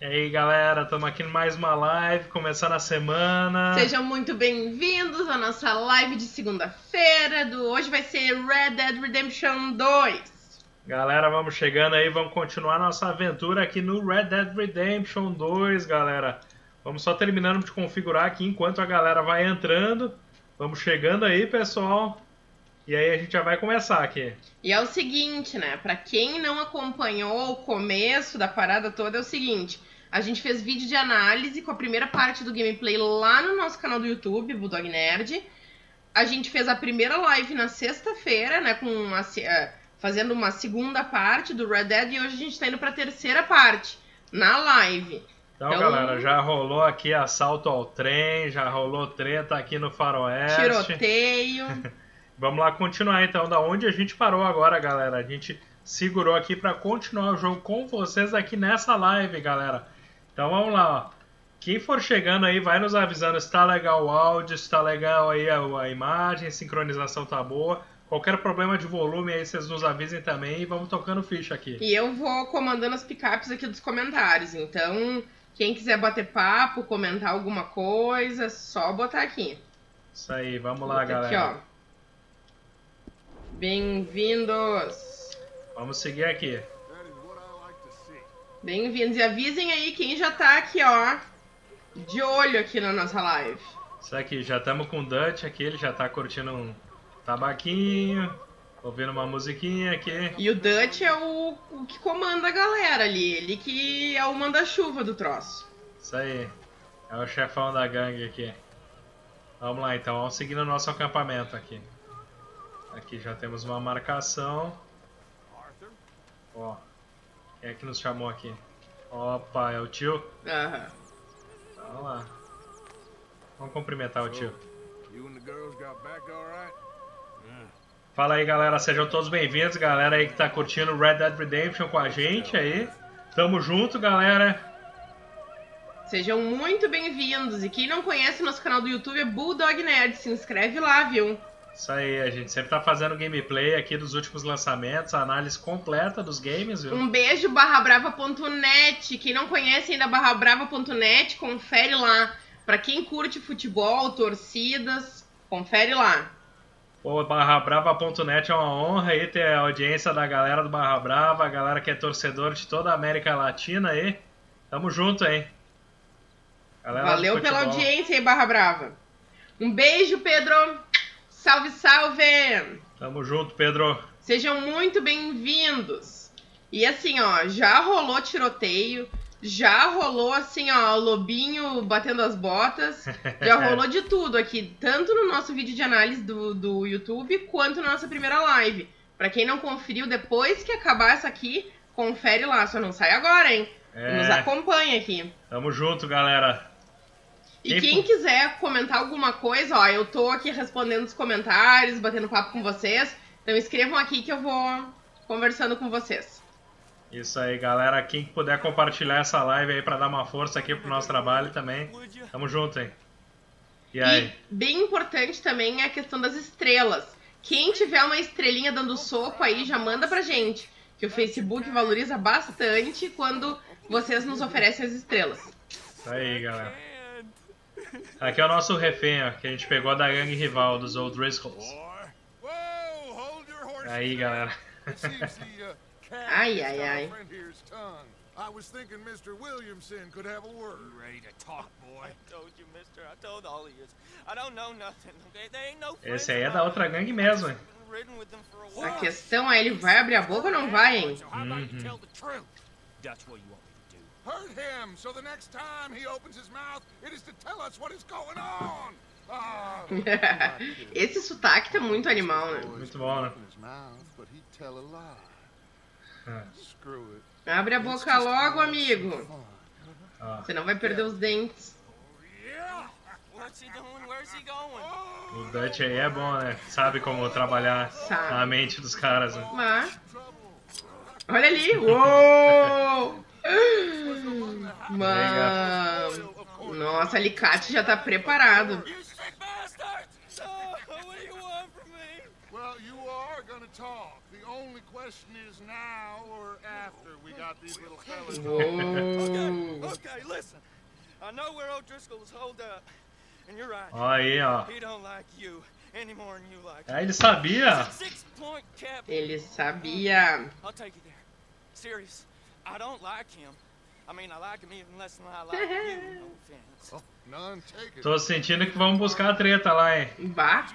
E aí galera, estamos aqui em mais uma live, começando a semana. Sejam muito bem-vindos à nossa live de segunda-feira. Do hoje vai ser Red Dead Redemption 2. Galera, vamos chegando aí, vamos continuar nossa aventura aqui no Red Dead Redemption 2, galera. Vamos só terminando de configurar aqui enquanto a galera vai entrando. Vamos chegando aí, pessoal. E aí a gente já vai começar aqui. E é o seguinte, né? Pra quem não acompanhou o começo da parada toda, é o seguinte. A gente fez vídeo de análise com a primeira parte do gameplay lá no nosso canal do YouTube, Bulldog Nerd. A gente fez a primeira live na sexta-feira, né? Com uma, uh, fazendo uma segunda parte do Red Dead. E hoje a gente tá indo pra terceira parte, na live. Então, então, galera, já rolou aqui assalto ao trem, já rolou treta aqui no faroeste. Tiroteio. Vamos lá continuar então, da onde a gente parou agora, galera. A gente segurou aqui para continuar o jogo com vocês aqui nessa live, galera. Então vamos lá, ó. Quem for chegando aí, vai nos avisando se tá legal o áudio, se tá legal aí a, a imagem, a sincronização tá boa. Qualquer problema de volume aí, vocês nos avisem também e vamos tocando ficha aqui. E eu vou comandando as picapes aqui dos comentários, então quem quiser bater papo, comentar alguma coisa, é só botar aqui. Isso aí, vamos lá, galera. Aqui, ó. Bem-vindos! Vamos seguir aqui. Bem-vindos. E avisem aí quem já tá aqui, ó, de olho aqui na nossa live. Isso aqui, já estamos com o Dutch aqui, ele já tá curtindo um tabaquinho, ouvindo uma musiquinha aqui. E o Dutch é o, o que comanda a galera ali, ele que é o manda-chuva do troço. Isso aí, é o chefão da gangue aqui. Vamos lá então, vamos seguindo o nosso acampamento aqui. Aqui já temos uma marcação. Ó. Quem é que nos chamou aqui? Opa, é o tio? Aham. Vamos lá. Vamos cumprimentar o tio. Fala aí galera, sejam todos bem-vindos, galera aí que tá curtindo Red Dead Redemption com a gente aí. Tamo junto, galera. Sejam muito bem-vindos. E quem não conhece nosso canal do YouTube é Bulldog Nerd, se inscreve lá, viu? Isso aí, a gente sempre tá fazendo gameplay aqui dos últimos lançamentos, análise completa dos games, viu? Um beijo, barrabrava.net. Quem não conhece ainda barrabrava.net, confere lá. Pra quem curte futebol, torcidas, confere lá. Pô, barrabrava.net é uma honra aí ter a audiência da galera do Barra Brava, a galera que é torcedor de toda a América Latina aí. Tamo junto aí. Galera Valeu pela audiência aí, Barra Brava. Um beijo, Pedro. Salve, salve! Tamo junto, Pedro. Sejam muito bem-vindos. E assim, ó, já rolou tiroteio, já rolou assim, ó, lobinho batendo as botas, já rolou de tudo aqui, tanto no nosso vídeo de análise do, do YouTube, quanto na nossa primeira live. Pra quem não conferiu, depois que acabar essa aqui, confere lá, só não sai agora, hein? É. Nos acompanha aqui. Tamo junto, galera. E quem quiser comentar alguma coisa, ó, eu tô aqui respondendo os comentários, batendo papo com vocês. Então escrevam aqui que eu vou conversando com vocês. Isso aí, galera. Quem puder compartilhar essa live aí para dar uma força aqui pro nosso trabalho também. Tamo junto, hein? E aí? E bem importante também é a questão das estrelas. Quem tiver uma estrelinha dando soco aí, já manda pra gente. Que o Facebook valoriza bastante quando vocês nos oferecem as estrelas. Isso aí, galera. Aqui é o nosso refém, ó, que a gente pegou da gangue rival dos Old Driscolls. Aí, galera. ai, ai, ai. I was thinking Mr. Williamson could have a word. You ready to talk, boy? I told you, mister. I told all of you. I don't know nothing, okay? They ain't no Esse aí é da outra gangue mesmo, hein? A questão é, ele vai abrir a boca ou não vai, hein? Uhum. Hurt him, so the next time he opens his mouth, it is to tell us what is going on. Ah. Esse sotaque tá muito animal, né? Muito bom, né? Abre a boca logo, amigo. Ah. Você não vai perder os dentes. O Dutch aí é bom, né? Sabe como trabalhar Sabe. na mente dos caras, né? Mas... Olha ali! Uou! Mano. Nossa, alicate já tá preparado. listen. I know where O'Driscoll's hold up. And you're right. Ó aí, ó. He don't like you any more than you like É, ele sabia. Ele sabia. I'll take you there. Serious. I don't like him. I mean, I like him even less than I like you. No offense. Oh, none taken. Tô sentindo que vamos buscar a treta lá, hein. Bah,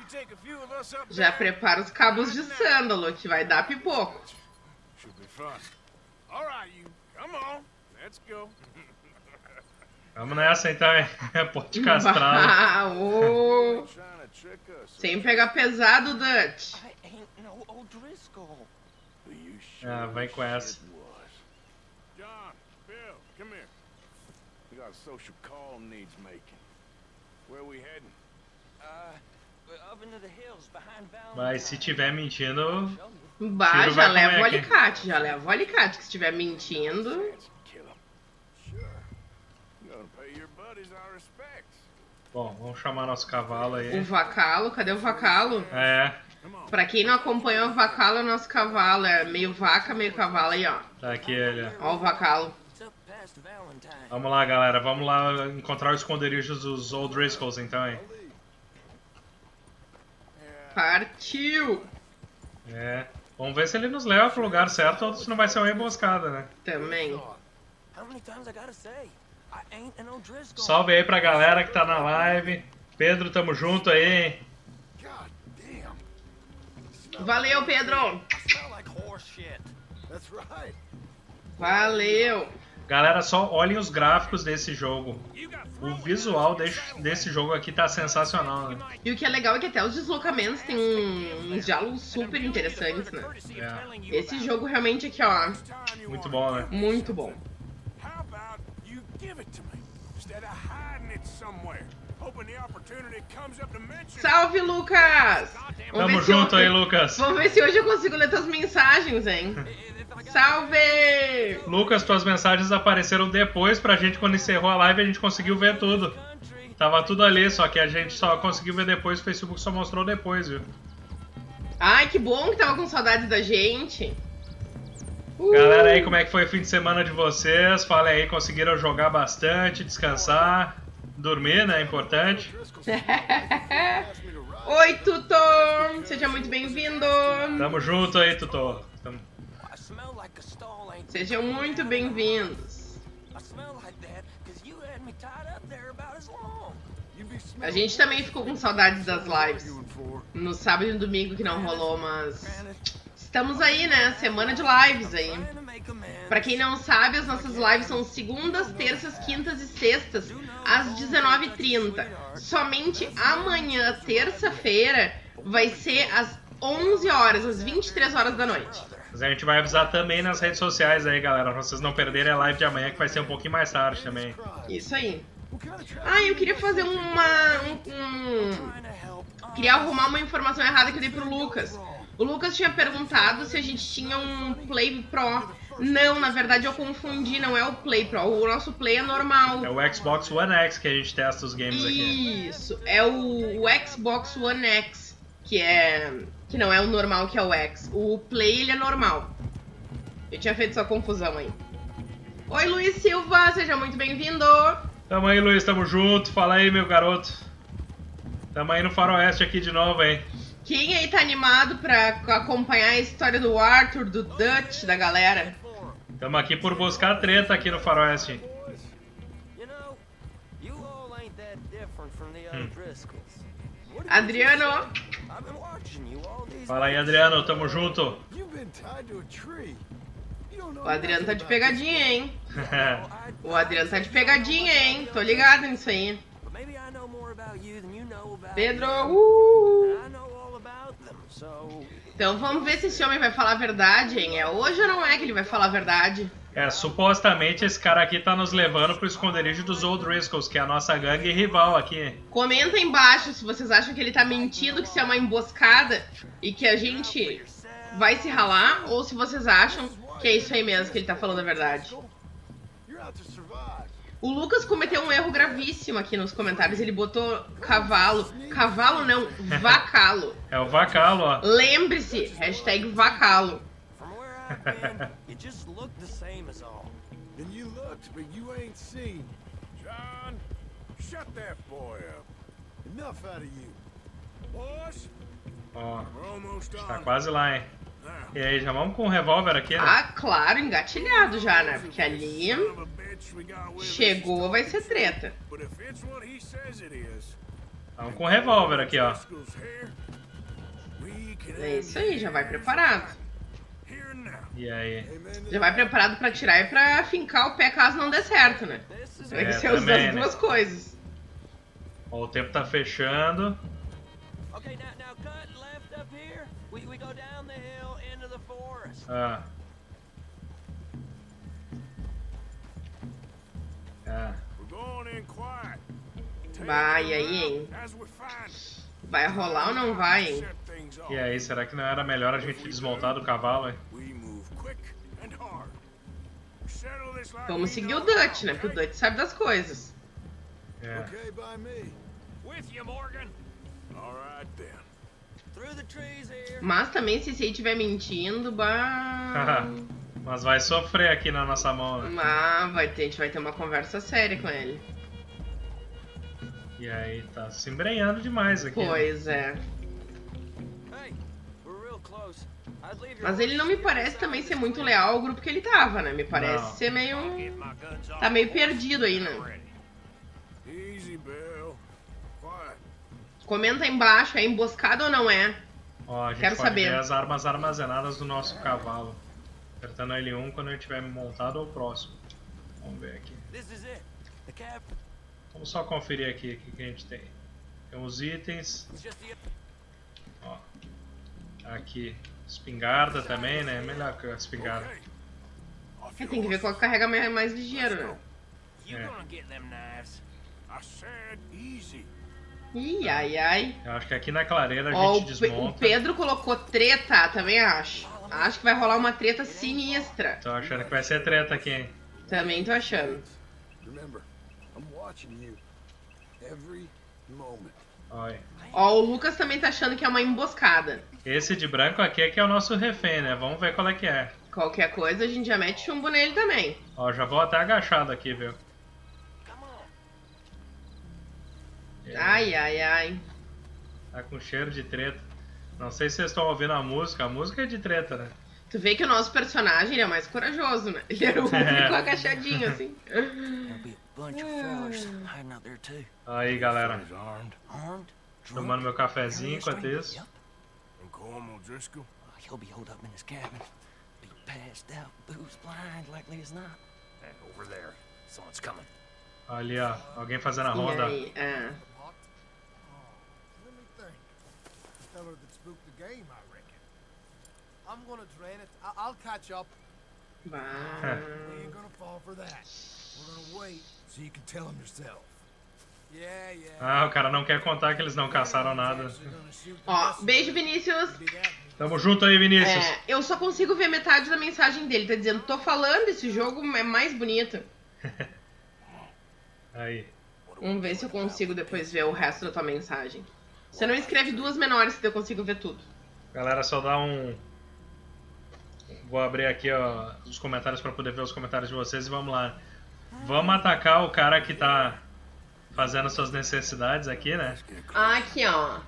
já prepara os cabos de sândalo, que vai dar pipoco. Should be fun. All right, you. Come on. Let's go. Vamos nessa então, hein. Trying to trick us. Sem pegar pesado, Dutch. Ah, vai com essa. was. John, Bill, come here. A social call needs making. Where we heading? Uh, up into the hills behind. Mas se tiver mentindo. Bah, Tiro já leva o alicate, já leva o alicate, que se estiver mentindo. Our bom, vamos chamar nosso cavalo O aí. vacalo, cadê o vacalo? É. Pra quem não acompanha o vacalo, é o nosso cavalo. É meio vaca, meio cavalo aí, ó. tá aqui ele. Ó o vacalo. Vamos lá, galera. Vamos lá encontrar os esconderijos dos Old Driscolls, então, hein. Partiu! É. Vamos ver se ele nos leva pro lugar certo ou se não vai ser uma emboscada, né? Também. Salve aí pra galera que tá na live. Pedro, tamo junto aí. Valeu, Pedro! Valeu! Galera, só olhem os gráficos desse jogo. O visual desse, desse jogo aqui tá sensacional, né? E o que é legal é que até os deslocamentos têm um- uns diálogos super interessantes, né? É, Esse jogo realmente aqui, ó, muito bom, né? muito bom. How about you give it to me instead of hiding it somewhere, hoping the opportunity comes up to mention. Salve, Lucas! Vamos Tamo junto hoje- aí, Lucas. Vamos ver se hoje eu consigo ler tuas mensagens, hein? Salve! Lucas, tuas mensagens apareceram depois pra gente quando encerrou a live a gente conseguiu ver tudo. Tava tudo ali, só que a gente só conseguiu ver depois, o Facebook só mostrou depois, viu? Ai, que bom que tava com saudades da gente. Uh, Galera aí, como é que foi o fim de semana de vocês? Fala aí, conseguiram jogar bastante, descansar, dormir, né? Importante. Oi, Tutor! Seja muito bem-vindo! Tamo junto aí, tutor. Long. You be A gente também ficou com saudades das lives. No sábado e no domingo que não rolou, mas estamos aí, né? Semana de lives aí. Pra quem não sabe, as nossas lives são segundas, terças, quintas e sextas, às 19h30. Somente amanhã, terça-feira, vai ser às 11 horas, às 23 horas da noite. Mas a gente vai avisar também nas redes sociais aí, galera, pra vocês não perderem a live de amanhã, que vai ser um pouquinho mais tarde também. Isso aí. Ah, eu queria fazer uma. um- um-. Queria arrumar uma informação errada que eu dei pro Lucas. O Lucas tinha perguntado se a gente tinha um Play Pro. Não, na verdade eu confundi, não é o Play Pro. O nosso Play é normal. É o Xbox One X que a gente testa os games aqui. Isso, é o, o Xbox One X, que é. Que não é o normal que é o X. O Play ele é normal. Eu tinha feito essa confusão aí. Oi, Luiz Silva, seja muito bem-vindo. Tamo aí, Luiz, tamo junto. Fala aí, meu garoto. Tamo aí no Faroeste aqui de novo, hein? Quem aí tá animado pra acompanhar a história do Arthur, do Dutch, da galera? Tamo aqui por buscar treta aqui no Faroeste. You Adriano, Fala aí, Adriano, tamo junto. O Adriano tá de pegadinha, hein? O Adriano tá de pegadinha, hein? Tô ligado nisso aí. Pedro, uh! Então vamos ver se esse homem vai falar a verdade, hein? É hoje ou não é que ele vai falar a verdade? É, supostamente esse cara aqui tá nos levando pro esconderijo dos Old Driscolls, que é a nossa gangue rival aqui. Comenta aí embaixo se vocês acham que ele tá mentindo, que isso é uma emboscada e que a gente vai se ralar, ou se vocês acham que é isso aí mesmo que ele tá falando a verdade. O Lucas cometeu um erro gravíssimo aqui nos comentários. Ele botou cavalo. Cavalo não, vacalo. É o Vacalo, ó. Lembre-se, hashtag vacalo. Been, you just look the same as all. And you looked, but you ain't seen. John, shut that boy up. Enough out of you. Boys, Ó, we're almost tá quase lá, hein? Now, E aí, já vamos com o revólver aqui, né? Ah, claro, engatilhado já, né? Porque ali chegou, vai ser treta. It Vamos com o revólver aqui, ó. É isso aí, já vai preparado. E aí? Já vai preparado pra tirar e pra fincar o pé caso não dê certo, né? Vai É, ser as também, as né? duas coisas. Ó, o tempo tá fechando. Ah. Ah. Vai aí, hein? Vai rolar ou não vai, hein? E aí, será que não era melhor a gente desmontar do cavalo, hein? Vamos seguir o Dutch, né? Porque o? Dutch sabe das coisas. É. Okay by me. With you, Morgan. All right then. Through the trees here. Mas também, se esse aí estiver mentindo, bah... Mas vai sofrer aqui na nossa mão, né? Ah, vai ter, a gente vai ter uma conversa séria com ele. E aí, tá se embrenhando demais aqui. né? Pois é. Hey, we're real close. Mas ele não me parece também ser muito leal ao grupo que ele tava, né? Me parece Não. ser meio. Tá meio perdido aí, né? Comenta aí embaixo, é emboscada ou não é? Ó, a gente Quero pode saber. ver as armas armazenadas do nosso cavalo. Apertando L1 quando ele estiver montado ou próximo. Vamos ver aqui. Vamos só conferir aqui o que, a gente tem. Tem os itens. Ó. Aqui. Espingarda também, né? Melhor que a espingarda. É, tem que ver qual horses. carrega mais, mais ligeiro, né? Easy. Ih, ai, ai. Eu acho que aqui na clareira a Ó, gente o, Pe- o desmonta. Pedro colocou treta, também acho. Acho que vai rolar uma treta sinistra. Tô achando que vai ser treta aqui, hein? Também tô achando. Remember, I'm watching you. Every moment. Olha. Ó, o Lucas também tá achando que é uma emboscada. Esse de branco aqui é que é o nosso refém, né? Vamos ver qual é que é. Qualquer coisa a gente já mete chumbo nele também. Ó, já vou até agachado aqui, viu? É, Ai, ai, ai. Tá com cheiro de treta. Não sei se vocês estão ouvindo a música. A música é de treta, né? Tu vê que o nosso personagem ele é o mais corajoso, né? Ele era o único É. agachadinho, assim. Aí, galera. Tomando meu cafezinho enquanto isso. Yep. And Cornwall Driscoll. Uh, he'll be holed up in his cabin. Be passed out, booze blind, likely as not. And over there. Someone's coming. Ali, ó. Alguém fazendo a E ronda. aí, é. Let me think. Fella that spooked the game, I reckon. I'm gonna drain it. I- I'll catch up. Bah. We ain't gonna fall for that. We're gonna wait so you can tell him yourself. Ah, o cara não quer contar que eles não caçaram nada. Ó, beijo, Vinícius. Tamo junto aí, Vinícius. É, eu só consigo ver metade da mensagem dele. Tá dizendo, tô falando, esse jogo é mais bonito. Aí. Vamos ver se eu consigo depois ver o resto da tua mensagem. Você não escreve duas menores que eu consigo ver tudo. Galera, só dá um. Vou abrir aqui ó, os comentários para poder ver os comentários de vocês e vamos lá. Vamos atacar o cara que tá fazendo suas necessidades aqui, né? Aqui, ó.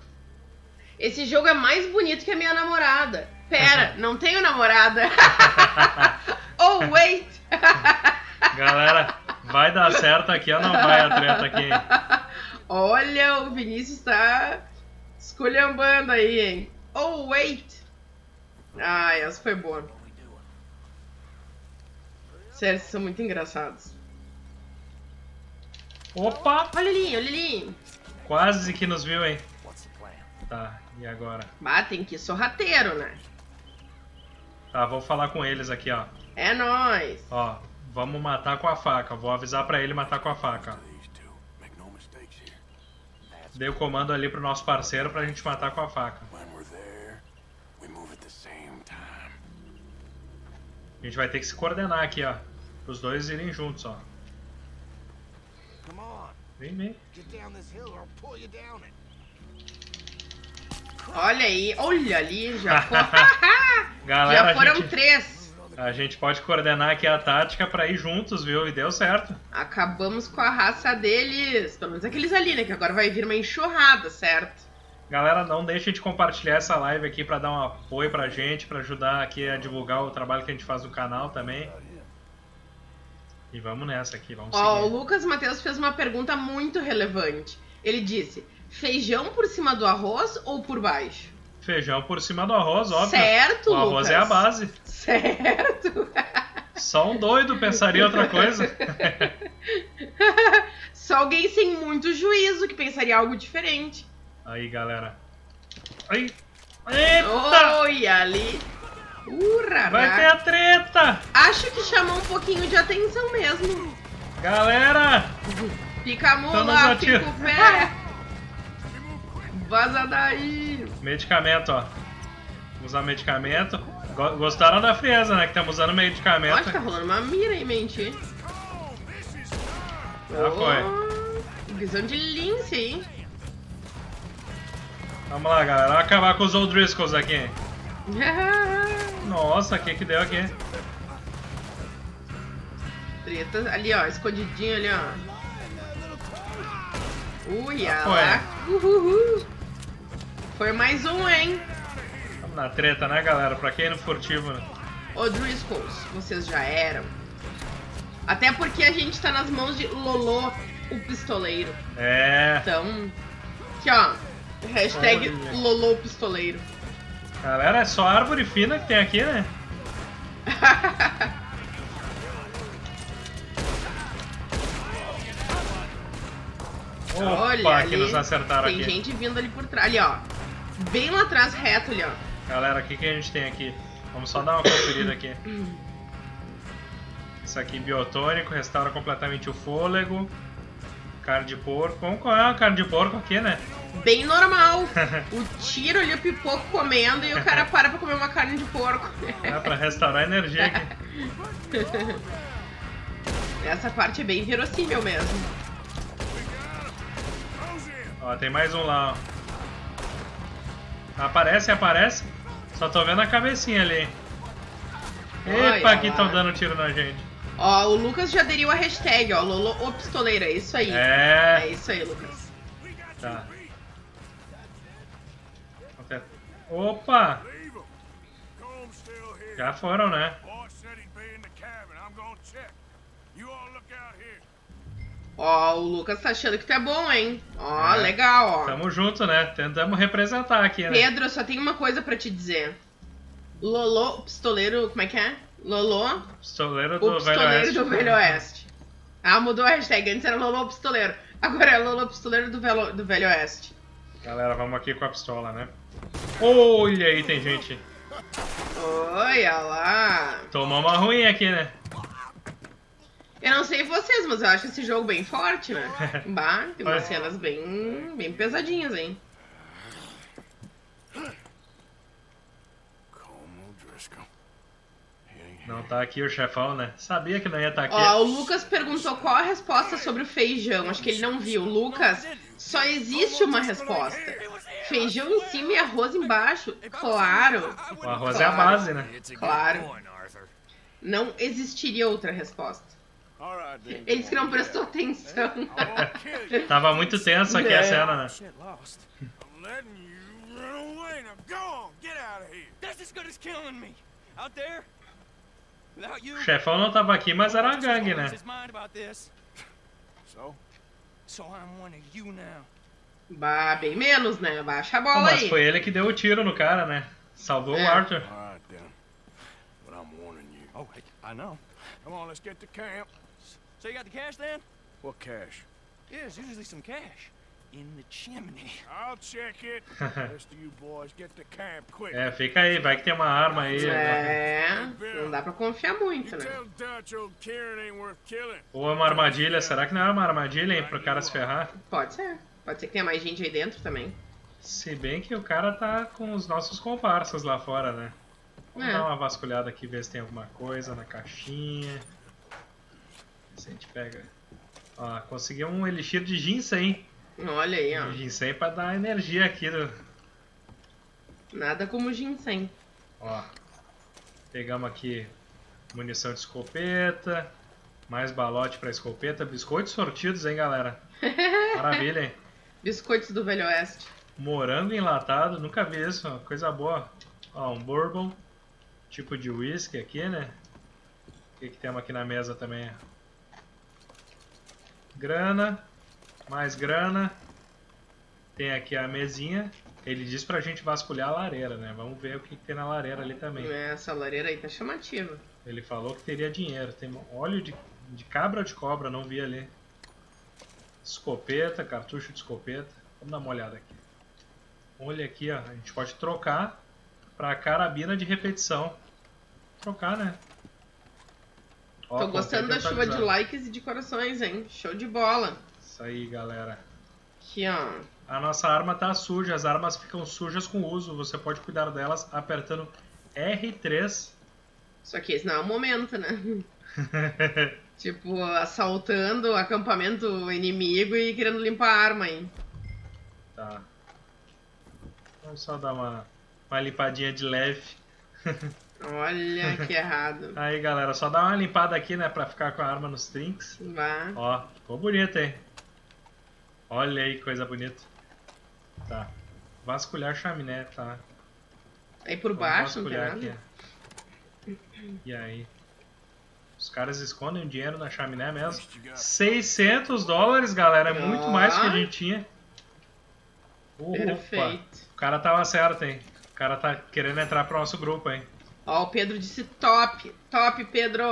Esse jogo é mais bonito que a minha namorada. Pera, não tenho namorada. oh, wait. Galera, vai dar certo aqui ou não vai a treta aqui? Olha, o Vinícius tá esculhambando aí, hein? Oh, wait. Ah, essa foi boa. Sério, vocês são muito engraçados. Opa! Olha ali, olha ali. Quase que nos viu, hein? Tá, e agora? Bah, tem que ir sorrateiro, né? Tá, vou falar com eles aqui, ó. É nóis. Ó, vamos matar com a faca. Vou avisar pra ele matar com a faca. Dei o comando ali pro nosso parceiro pra gente matar com a faca. A gente vai ter que se coordenar aqui, ó. Os dois irem juntos, ó. Come on. Vem, vem. Get down this hill or I'll pull you down it. Olha aí, olha ali, já, for... Galera, já a foram gente, três. A gente pode coordenar aqui a tática pra ir juntos, viu? E deu certo. Acabamos com a raça deles. Pelo menos aqueles ali, né? Que agora vai vir uma enxurrada, certo? Galera, não deixem de compartilhar essa live aqui pra dar um apoio pra gente, pra ajudar aqui a divulgar o trabalho que a gente faz no canal também. E vamos nessa aqui, vamos Ó, o seguir. Lucas Matheus fez uma pergunta muito relevante. Ele disse: feijão por cima do arroz ou por baixo? Feijão por cima do arroz, óbvio. Certo, o arroz Lucas. é a base. Certo. Só um doido pensaria outra coisa. Só alguém sem muito juízo que pensaria algo diferente. Aí, galera. Ai. Eita! Oi, ali. Urra, Vai ter a treta! Acho que chamou um pouquinho de atenção mesmo. Galera! Fica a mula, fica o pé. Vaza daí. Medicamento, ó. Usar medicamento. Go- Gostaram da frieza, né? Que estamos usando medicamento. Acho que tá rolando uma mira aí, mente. Já foi. Oh, visão de lince, hein? Vamos lá, galera. Vamos acabar com os Old Driscolls aqui. Nossa, o que que deu aqui? Treta ali, ó, escondidinho ali, ó. Ui, Já lá. Uhuhu. Foi mais um, hein? Vamos na treta, né, galera? Pra quem é no furtivo, né? Ô Driscolls, vocês já eram. Até porque a gente tá nas mãos de Lolo, o pistoleiro. É. Então, aqui ó, hashtag Olha. Lolo pistoleiro. Galera, é só árvore fina que tem aqui, né? Opa, Olha que ali, nos acertaram tem aqui. gente vindo ali por trás, ali ó. Bem lá atrás, reto ali ó. Galera, o que, que a gente tem aqui? Vamos só dar uma conferida aqui. Isso aqui, biotônico, restaura completamente o fôlego. Carne de porco. Vamos comer uma carne de porco aqui, né? Bem normal. o tiro ali, o pipoco comendo e o cara para pra comer uma carne de porco. É pra restaurar a energia aqui. Essa parte é bem verossímil mesmo. Ó, tem mais um lá, ó. Aparece, aparece. Só tô vendo a cabecinha ali. Epa, Olha que estão dando tiro na gente. Ó, o Lucas já aderiu a hashtag, ó. Lolo o pistoleiro, é isso aí. É É. isso aí, Lucas. Tá. Opa! Já foram, né? Ó, o Lucas tá achando que é bom, hein? Ó, É. legal, ó. Tamo junto, né? Tentamos representar aqui, né? Pedro, só tenho uma coisa pra te dizer. Lolo, pistoleiro, como é que é? Lolo, Pistoleiro o do Velho pistoleiro Oeste. do Velho Oeste. Ah, mudou a hashtag. Antes era Lolo o pistoleiro. Agora é Lolo o pistoleiro do Velho, do Velho Oeste. Galera, vamos aqui com a pistola, né? Olha aí, tem gente. Olha lá. Tomou uma ruim aqui, né? Eu não sei vocês, mas eu acho esse jogo bem forte, né? Bah, tem umas cenas bem, bem pesadinhas, hein? Como Driscoll. He ain't Não tá aqui o chefão, né? Sabia que não ia estar aqui. Ó, o Lucas perguntou qual a resposta sobre o feijão. Acho que ele não viu. Lucas, só existe uma resposta. Feijão em cima e arroz embaixo. Claro. O arroz é a base, né? Claro. Não existiria outra resposta. All right, then. Ele disse que não prestou atenção. Tava muito tenso aqui a É. cena, né? Shit, lost. I'm letting you run away. Now go on. Get out of here. That's as good as killing me. Out there. O chefão não tava aqui, mas era uma gangue, né? His mind about this. So? So I'm one of you now. Bah, bem menos, né? Baixa a bola mas aí. foi ele que deu o tiro no cara, né? Salvou É. o Arthur. Oh, I, know. Come on, let's get to camp. So you got the cash then? What cash? Yeah, there's usually some cash in the chimney. I'll check it. Rest of you boys get to camp quick. É, fica aí, vai que tem uma arma aí. É, não dá pra confiar muito, né? Ou é uma armadilha, será que não é uma armadilha, hein? Pro cara se ferrar? Pode ser. Pode ser que tenha mais gente aí dentro também. Se bem que o cara tá com os nossos comparsas lá fora, né? Vamos É. dar uma vasculhada aqui, ver se tem alguma coisa na caixinha. Se a gente pega. Ó, consegui um elixir de ginseng. Olha aí, ó. Ginseng pra dar energia aqui. Do... Nada como ginseng. Ó. Pegamos aqui Munição de escopeta. Mais balote pra escopeta. Biscoitos sortidos, hein, galera? Maravilha, hein? Biscoitos do Velho Oeste. Morango enlatado, nunca vi isso, coisa boa. Ó, um bourbon, tipo de whisky aqui, né? O que, que temos aqui na mesa também? Grana, mais grana. Tem aqui a mesinha. Ele diz pra gente vasculhar a lareira, né? Vamos ver o que, que tem na lareira ali também. É, Essa lareira aí tá chamativa. Ele falou que teria dinheiro. Tem óleo de, de cabra ou de cobra, não vi ali. Escopeta, cartucho de escopeta. Vamos dar uma olhada aqui. Olha aqui, ó. A gente pode trocar pra carabina de repetição. Trocar, né? Ó, Tô gostando da chuva de likes e de corações, hein? Show de bola. Isso aí, galera. Aqui, ó. A nossa arma tá suja. As armas ficam sujas com uso. Você pode cuidar delas apertando R3. Só que esse não é o momento, né? Tipo, assaltando o acampamento inimigo e querendo limpar a arma aí. tá. Vamos só dar uma, uma limpadinha de leve. Olha que errado. Aí, galera, só dá uma limpada aqui, né, pra ficar com a arma nos trinks. Vá. Ó, ficou bonito, hein? Olha aí, que coisa bonita. Tá. Vasculhar chaminé, tá. Aí por Vamos baixo, não tem nada. aqui. E aí? Os caras escondem o dinheiro na chaminé mesmo. Least you got 600 dólares, galera. É muito mais que a gente tinha. Opa. Perfeito. O cara tava certo, hein? O cara tá querendo entrar pro nosso grupo, hein? Ó, o Pedro disse top. Top, Pedro.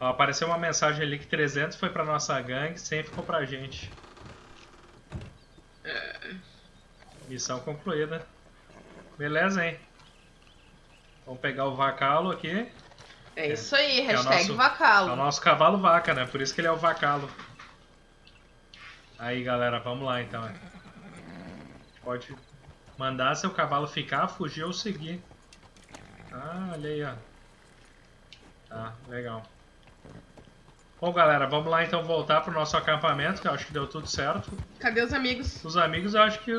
Ó, apareceu uma mensagem ali que 300 foi pra nossa gangue, 100 ficou pra gente. Missão concluída. Beleza, hein? Vamos pegar o vacalo aqui. É isso aí, é hashtag nosso- É o vacalo. nosso cavalo vaca, né? Por isso que ele é o vacalo. Aí, galera, vamos lá então. Pode mandar seu cavalo ficar, fugir ou seguir. Ah, olha aí, ó. Tá, legal. Bom, galera, vamos lá então voltar pro nosso acampamento, que eu acho que deu tudo certo. Cadê os amigos? Os amigos, eu acho que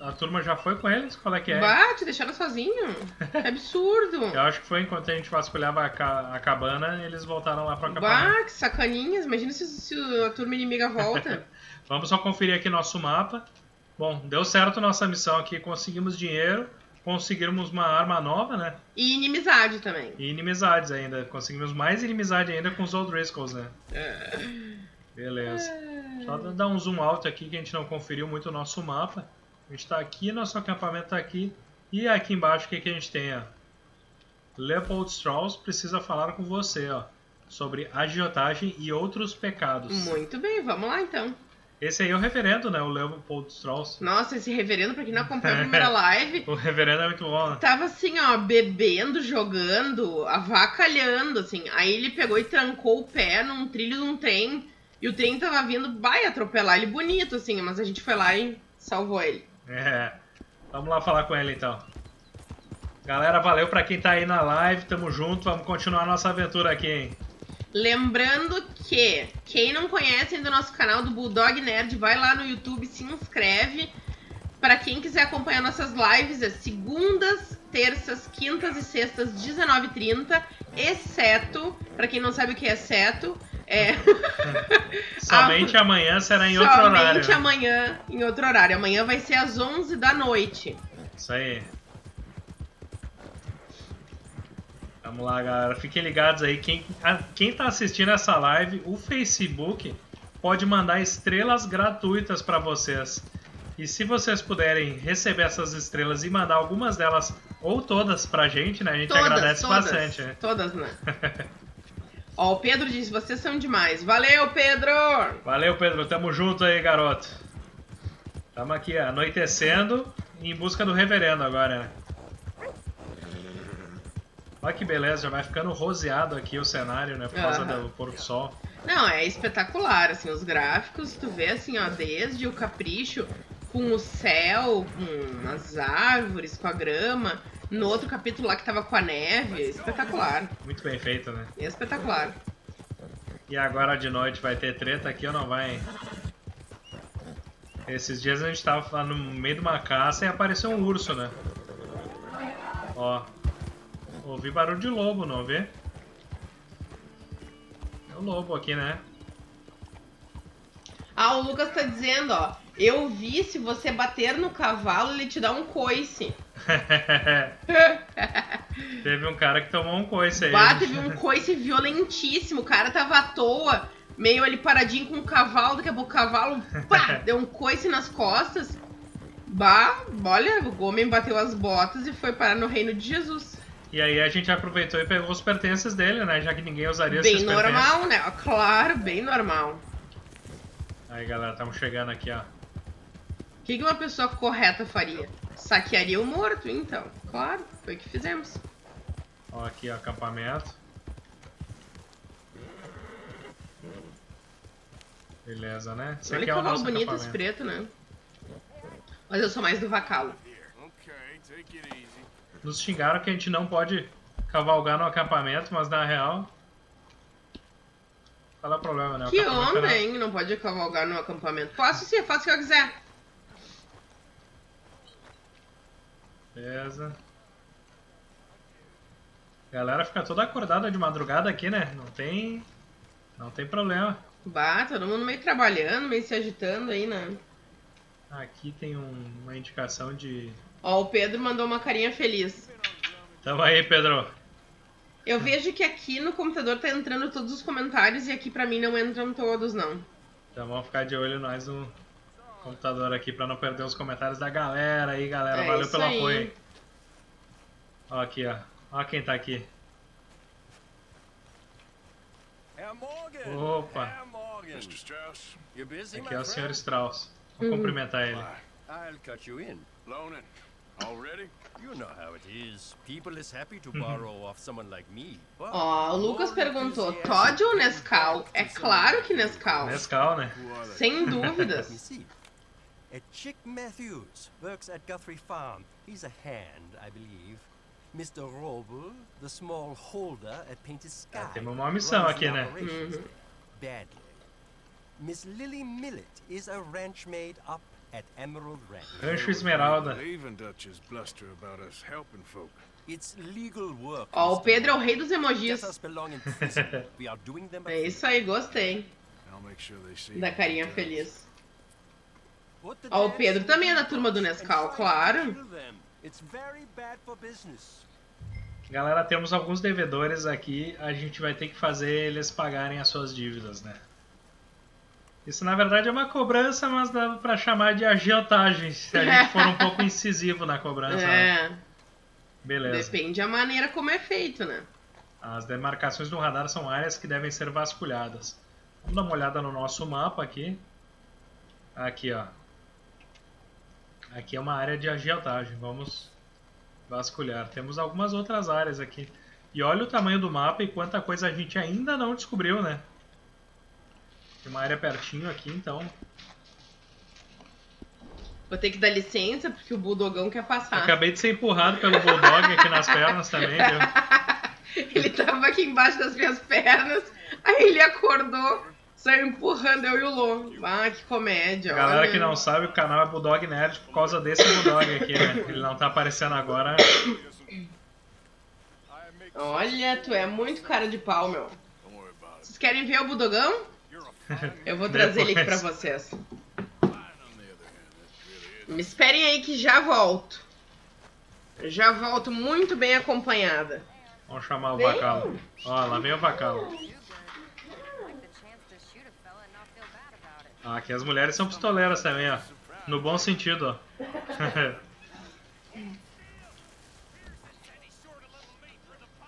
a, a turma já foi com eles. Qual é que é? Bah, te deixaram sozinho? Que absurdo. Eu acho que foi enquanto a gente vasculhava a, ca- a cabana, eles voltaram lá pro acampamento. Bah, que sacaninhas. Imagina se, se a turma inimiga volta. Vamos só conferir aqui nosso mapa. Bom, deu certo nossa missão aqui, conseguimos dinheiro, conseguimos uma arma nova, né? E inimizade também. E inimizades ainda. Conseguimos mais inimizade ainda com os O'Driscolls, né? Beleza. Só dar um zoom alto aqui que a gente não conferiu muito o nosso mapa. A gente tá aqui, nosso acampamento tá aqui. E aqui embaixo o que, que a gente tem, ó? Leopold Strauss precisa falar com você, ó. Sobre agiotagem e outros pecados. Muito bem, vamos lá então. Esse aí é o reverendo, né? O Leopold Strauss. Nossa, esse reverendo, pra quem não acompanhou a primeira live, O reverendo é muito bom, né? tava assim, ó, bebendo, jogando, avacalhando, assim. Aí ele pegou e trancou o pé num trilho de um trem. E o trem tava vindo, vai atropelar ele bonito, assim. Mas a gente foi lá e salvou ele. É. Vamos lá falar com ele então. Galera, valeu pra quem tá aí na live. Tamo junto. Vamos continuar nossa aventura aqui, hein? Lembrando que quem não conhece ainda o nosso canal do Bulldog Nerd, vai lá no YouTube, se inscreve. Para quem quiser acompanhar nossas lives, é segundas, terças, quintas e sextas, 19h30, exceto, para quem não sabe o que é exceto, é Somente amanhã será em outro somente horário. né? amanhã em outro horário. Amanhã vai ser às 11 da noite. Isso aí. Vamos lá, galera. Fiquem ligados aí. Quem, a- quem tá assistindo essa live, o Facebook pode mandar estrelas gratuitas para vocês. E se vocês puderem receber essas estrelas e mandar algumas delas ou todas pra gente, né? A gente Todas, agradece todas, bastante, né? todas, né? Ó, o Pedro disse, vocês são demais. Valeu, Pedro! Valeu, Pedro. Tamo junto aí, garoto. Tamo aqui anoitecendo em busca do reverendo agora, né? Olha que beleza, já vai ficando roseado aqui o cenário, né? Por causa do pôr do sol. Não, é espetacular, assim, os gráficos, tu vê assim, ó, desde o capricho com o céu, com as árvores, com a grama, no outro capítulo lá que tava com a neve, espetacular, Muito bem feito, né? espetacular. E agora de noite vai ter treta aqui ou não vai? hein? Esses dias a gente tava lá no meio de uma caça e apareceu um urso, né? Ó. Ouvi barulho de lobo, não ouvi? lobo aqui, né? Ah, o Lucas tá dizendo, ó. Eu vi se você bater no cavalo, ele te dá um coice. Teve um cara que tomou um coice aí. Bah, teve um coice violentíssimo. O cara tava à toa, meio ali paradinho com o cavalo. Daqui a pouco o cavalo, pá, deu um coice nas costas. Bah, olha, o homem bateu as botas e foi parar no reino de Jesus. E aí a gente aproveitou e pegou os pertences dele, né? Já que ninguém usaria Bem esses normal, né? Claro, bem normal. pertences. Aí, galera, estamos chegando aqui, ó. O que, que uma pessoa correta faria? Saquearia o morto, então. Claro, foi o que fizemos. Ó, aqui, ó, acampamento. Beleza, né? Esse Olha aqui que é o cavalo bonito esse preto, né? Mas eu sou mais do vacalo. Okay, take it easy. Nos xingaram que a gente não pode cavalgar no acampamento, mas na real. Qual é o problema, né? O Que era- hein? Não pode cavalgar no acampamento. Posso sim, faço o que eu quiser. Beleza. Galera fica toda acordada de madrugada aqui, né? Não tem. Não tem problema. Bah, todo mundo meio trabalhando, meio se agitando aí, né? Aqui tem um- uma indicação de. Ó, o Pedro mandou uma carinha feliz. Tamo aí, Pedro. Eu vejo que aqui no computador tá entrando todos os comentários e aqui pra mim não entram todos, não. Então vamos ficar de olho nós no computador aqui pra não perder os comentários da galera aí, galera. É Valeu pelo aí. apoio. Ó, aqui, ó. Ó quem tá aqui. Morgan! Opa. Herr Morgan! Mr. Strauss, You busy, Aqui é o Sr. Strauss. Vamos Uhum. cumprimentar ele. why? I'll cut you in. Loaning. Already? You know how it is. People is happy to borrow off someone like me. but Ó, o Lucas perguntou, enthusiastic Todd ou Nescau? É claro que someone Nescau. Nescau, né? Who are they? Sem dúvidas. see. Chick Matthews works at Guthrie Farm. He's a hand, I believe. Mr. Roble, the small holder at Painted Sky. Ah, temos uma missão aqui, né? Badly. Miss Lily Millet is a ranch maid up at Emerald Ranch. Rancho Esmeralda. Even Dutch's bluster about us helping folk. It's legal work. Ó, o. Pedro é o rei dos emojis. É isso aí, gostei da carinha feliz. Ó, o Pedro também é da turma do Nescau, claro. Galera, temos alguns devedores aqui. A gente vai ter que fazer eles pagarem as suas dívidas, né? Isso na verdade é uma cobrança, mas dá pra chamar de agiotagem se a gente for um pouco incisivo na cobrança. né? É, Beleza. depende a maneira como é feito, né? As demarcações do radar são áreas que devem ser vasculhadas. Vamos dar uma olhada no nosso mapa aqui. Aqui, ó. Aqui é uma área de agiotagem. Vamos vasculhar. Temos algumas outras áreas aqui. E olha o tamanho do mapa e quanta coisa a gente ainda não descobriu, né? Tem uma área pertinho aqui, então. Vou ter que dar licença porque o Bulldogão quer passar. Acabei de ser empurrado pelo Bulldog aqui nas pernas também, viu? Ele tava aqui embaixo das minhas pernas, aí ele acordou, saiu empurrando eu e o Lô. Ah, que comédia. Galera que não sabe, o canal é Bulldog Nerd por causa desse Bulldog aqui, né? Ele não tá aparecendo agora. Olha, tu é muito cara de pau, meu. Vocês querem ver o Budogão? Eu vou trazer ele aqui pra Depois. vocês. Me esperem aí que já volto. Já volto muito bem acompanhada. Vamos chamar o. Bacalo. Ó, lá vem o Bacalo. Ah, aqui as mulheres são pistoleiras também, ó. No bom sentido, ó.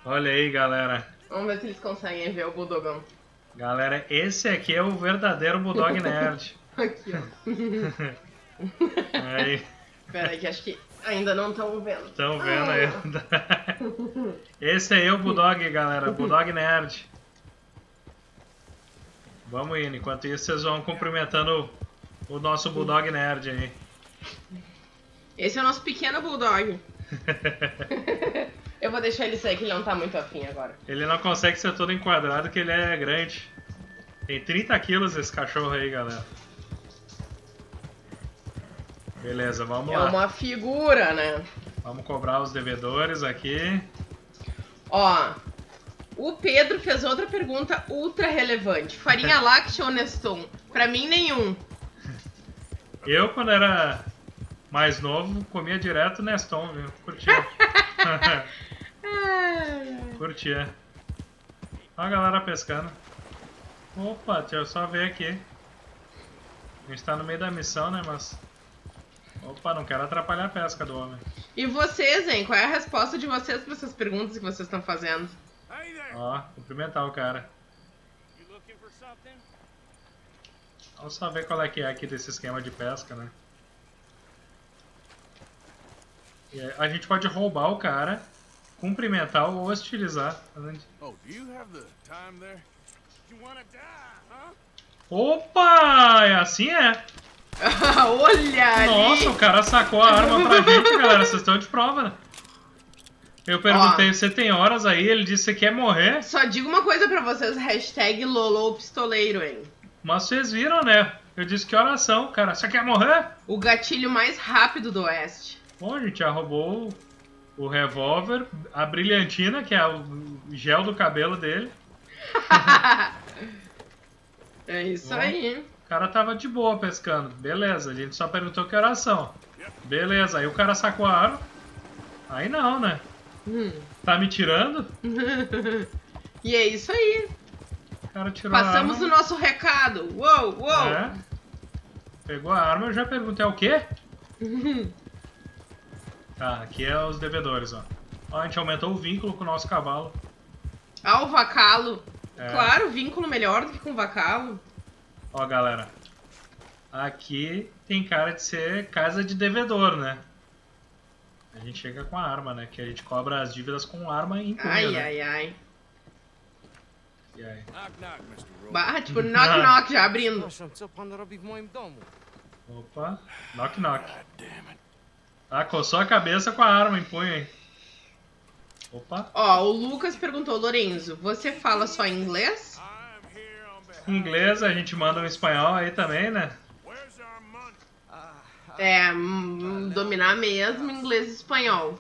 Olha aí, galera. Vamos ver se eles conseguem ver o Budogão. Galera, esse aqui é o verdadeiro Bulldog Nerd. Aqui, ó. Aí, Pera aí que acho que ainda não estão vendo. estão vendo aí. Esse aí é o Bulldog, galera. Bulldog Nerd. Vamos indo. Enquanto isso, vocês vão cumprimentando o nosso Bulldog Nerd aí. Esse é o nosso pequeno Bulldog. Eu vou deixar ele sair que ele não tá muito afim agora. Ele não consegue ser todo enquadrado que ele é grande. Tem 30 quilos esse cachorro aí, galera. Beleza, vamos É lá. uma figura, né? Vamos cobrar os devedores aqui. Ó, O Pedro fez outra pergunta ultra relevante. Farinha láctea ou Neston? Pra mim, nenhum. Eu, quando era mais novo, comia direto Neston, viu? Curtia. Curtia. Olha a galera pescando. Opa, deixa eu só ver aqui. A gente tá no meio da missão, né, mas... Opa, não quero atrapalhar a pesca do homem. E vocês, hein? Qual é a resposta de vocês para essas perguntas que vocês estão fazendo? Ó, cumprimentar o cara. You looking for something? Vamos só ver qual é que é aqui desse esquema de pesca, né? E aí, a gente pode roubar o cara, cumprimentar ou hostilizar. Oh, do you have the time there? You wanna die, huh? Opa! É assim é. Olha ali! Nossa, o cara sacou a arma pra gente, galera. Vocês estão de prova, né? Eu perguntei, Ó. você tem horas aí? Ele disse, você quer morrer? Só digo uma coisa pra vocês, hashtag Lolo Pistoleiro, hein? Mas vocês viram, né? Eu disse que oração, cara. Você quer morrer? O gatilho mais rápido do Oeste. Bom, a gente já roubou o, revólver, a brilhantina, que é o gel do cabelo dele. É isso Bom. aí. O cara tava de boa pescando. Beleza, a gente só perguntou que oração. Beleza, aí o cara sacou a arma. Aí não, né? Hum. Tá me tirando? E é isso aí. O cara tirou Passamos o nosso recado. Uou, uou. É. Pegou a arma, eu já perguntei é o quê? Tá, aqui é os devedores, ó. Ó, a gente aumentou o vínculo com o nosso cavalo. Ah, o vacalo. É. Claro, vínculo melhor do que com o vacalo. Ó, galera. Aqui tem cara de ser casa de devedor, né? A gente chega com a arma, né? Que a gente cobra as dívidas com arma em punho, Ai, né? ai, ai. E aí? Bah, tipo, knock knock já abrindo. Opa, knock knock. God damn it. Ah, coçou a cabeça com a arma em punho, hein? Opa, Ó, o Lucas perguntou, Lorenzo, você fala só inglês? Inglês a gente manda um espanhol aí também, né? É, hum, dominar mesmo inglês e espanhol.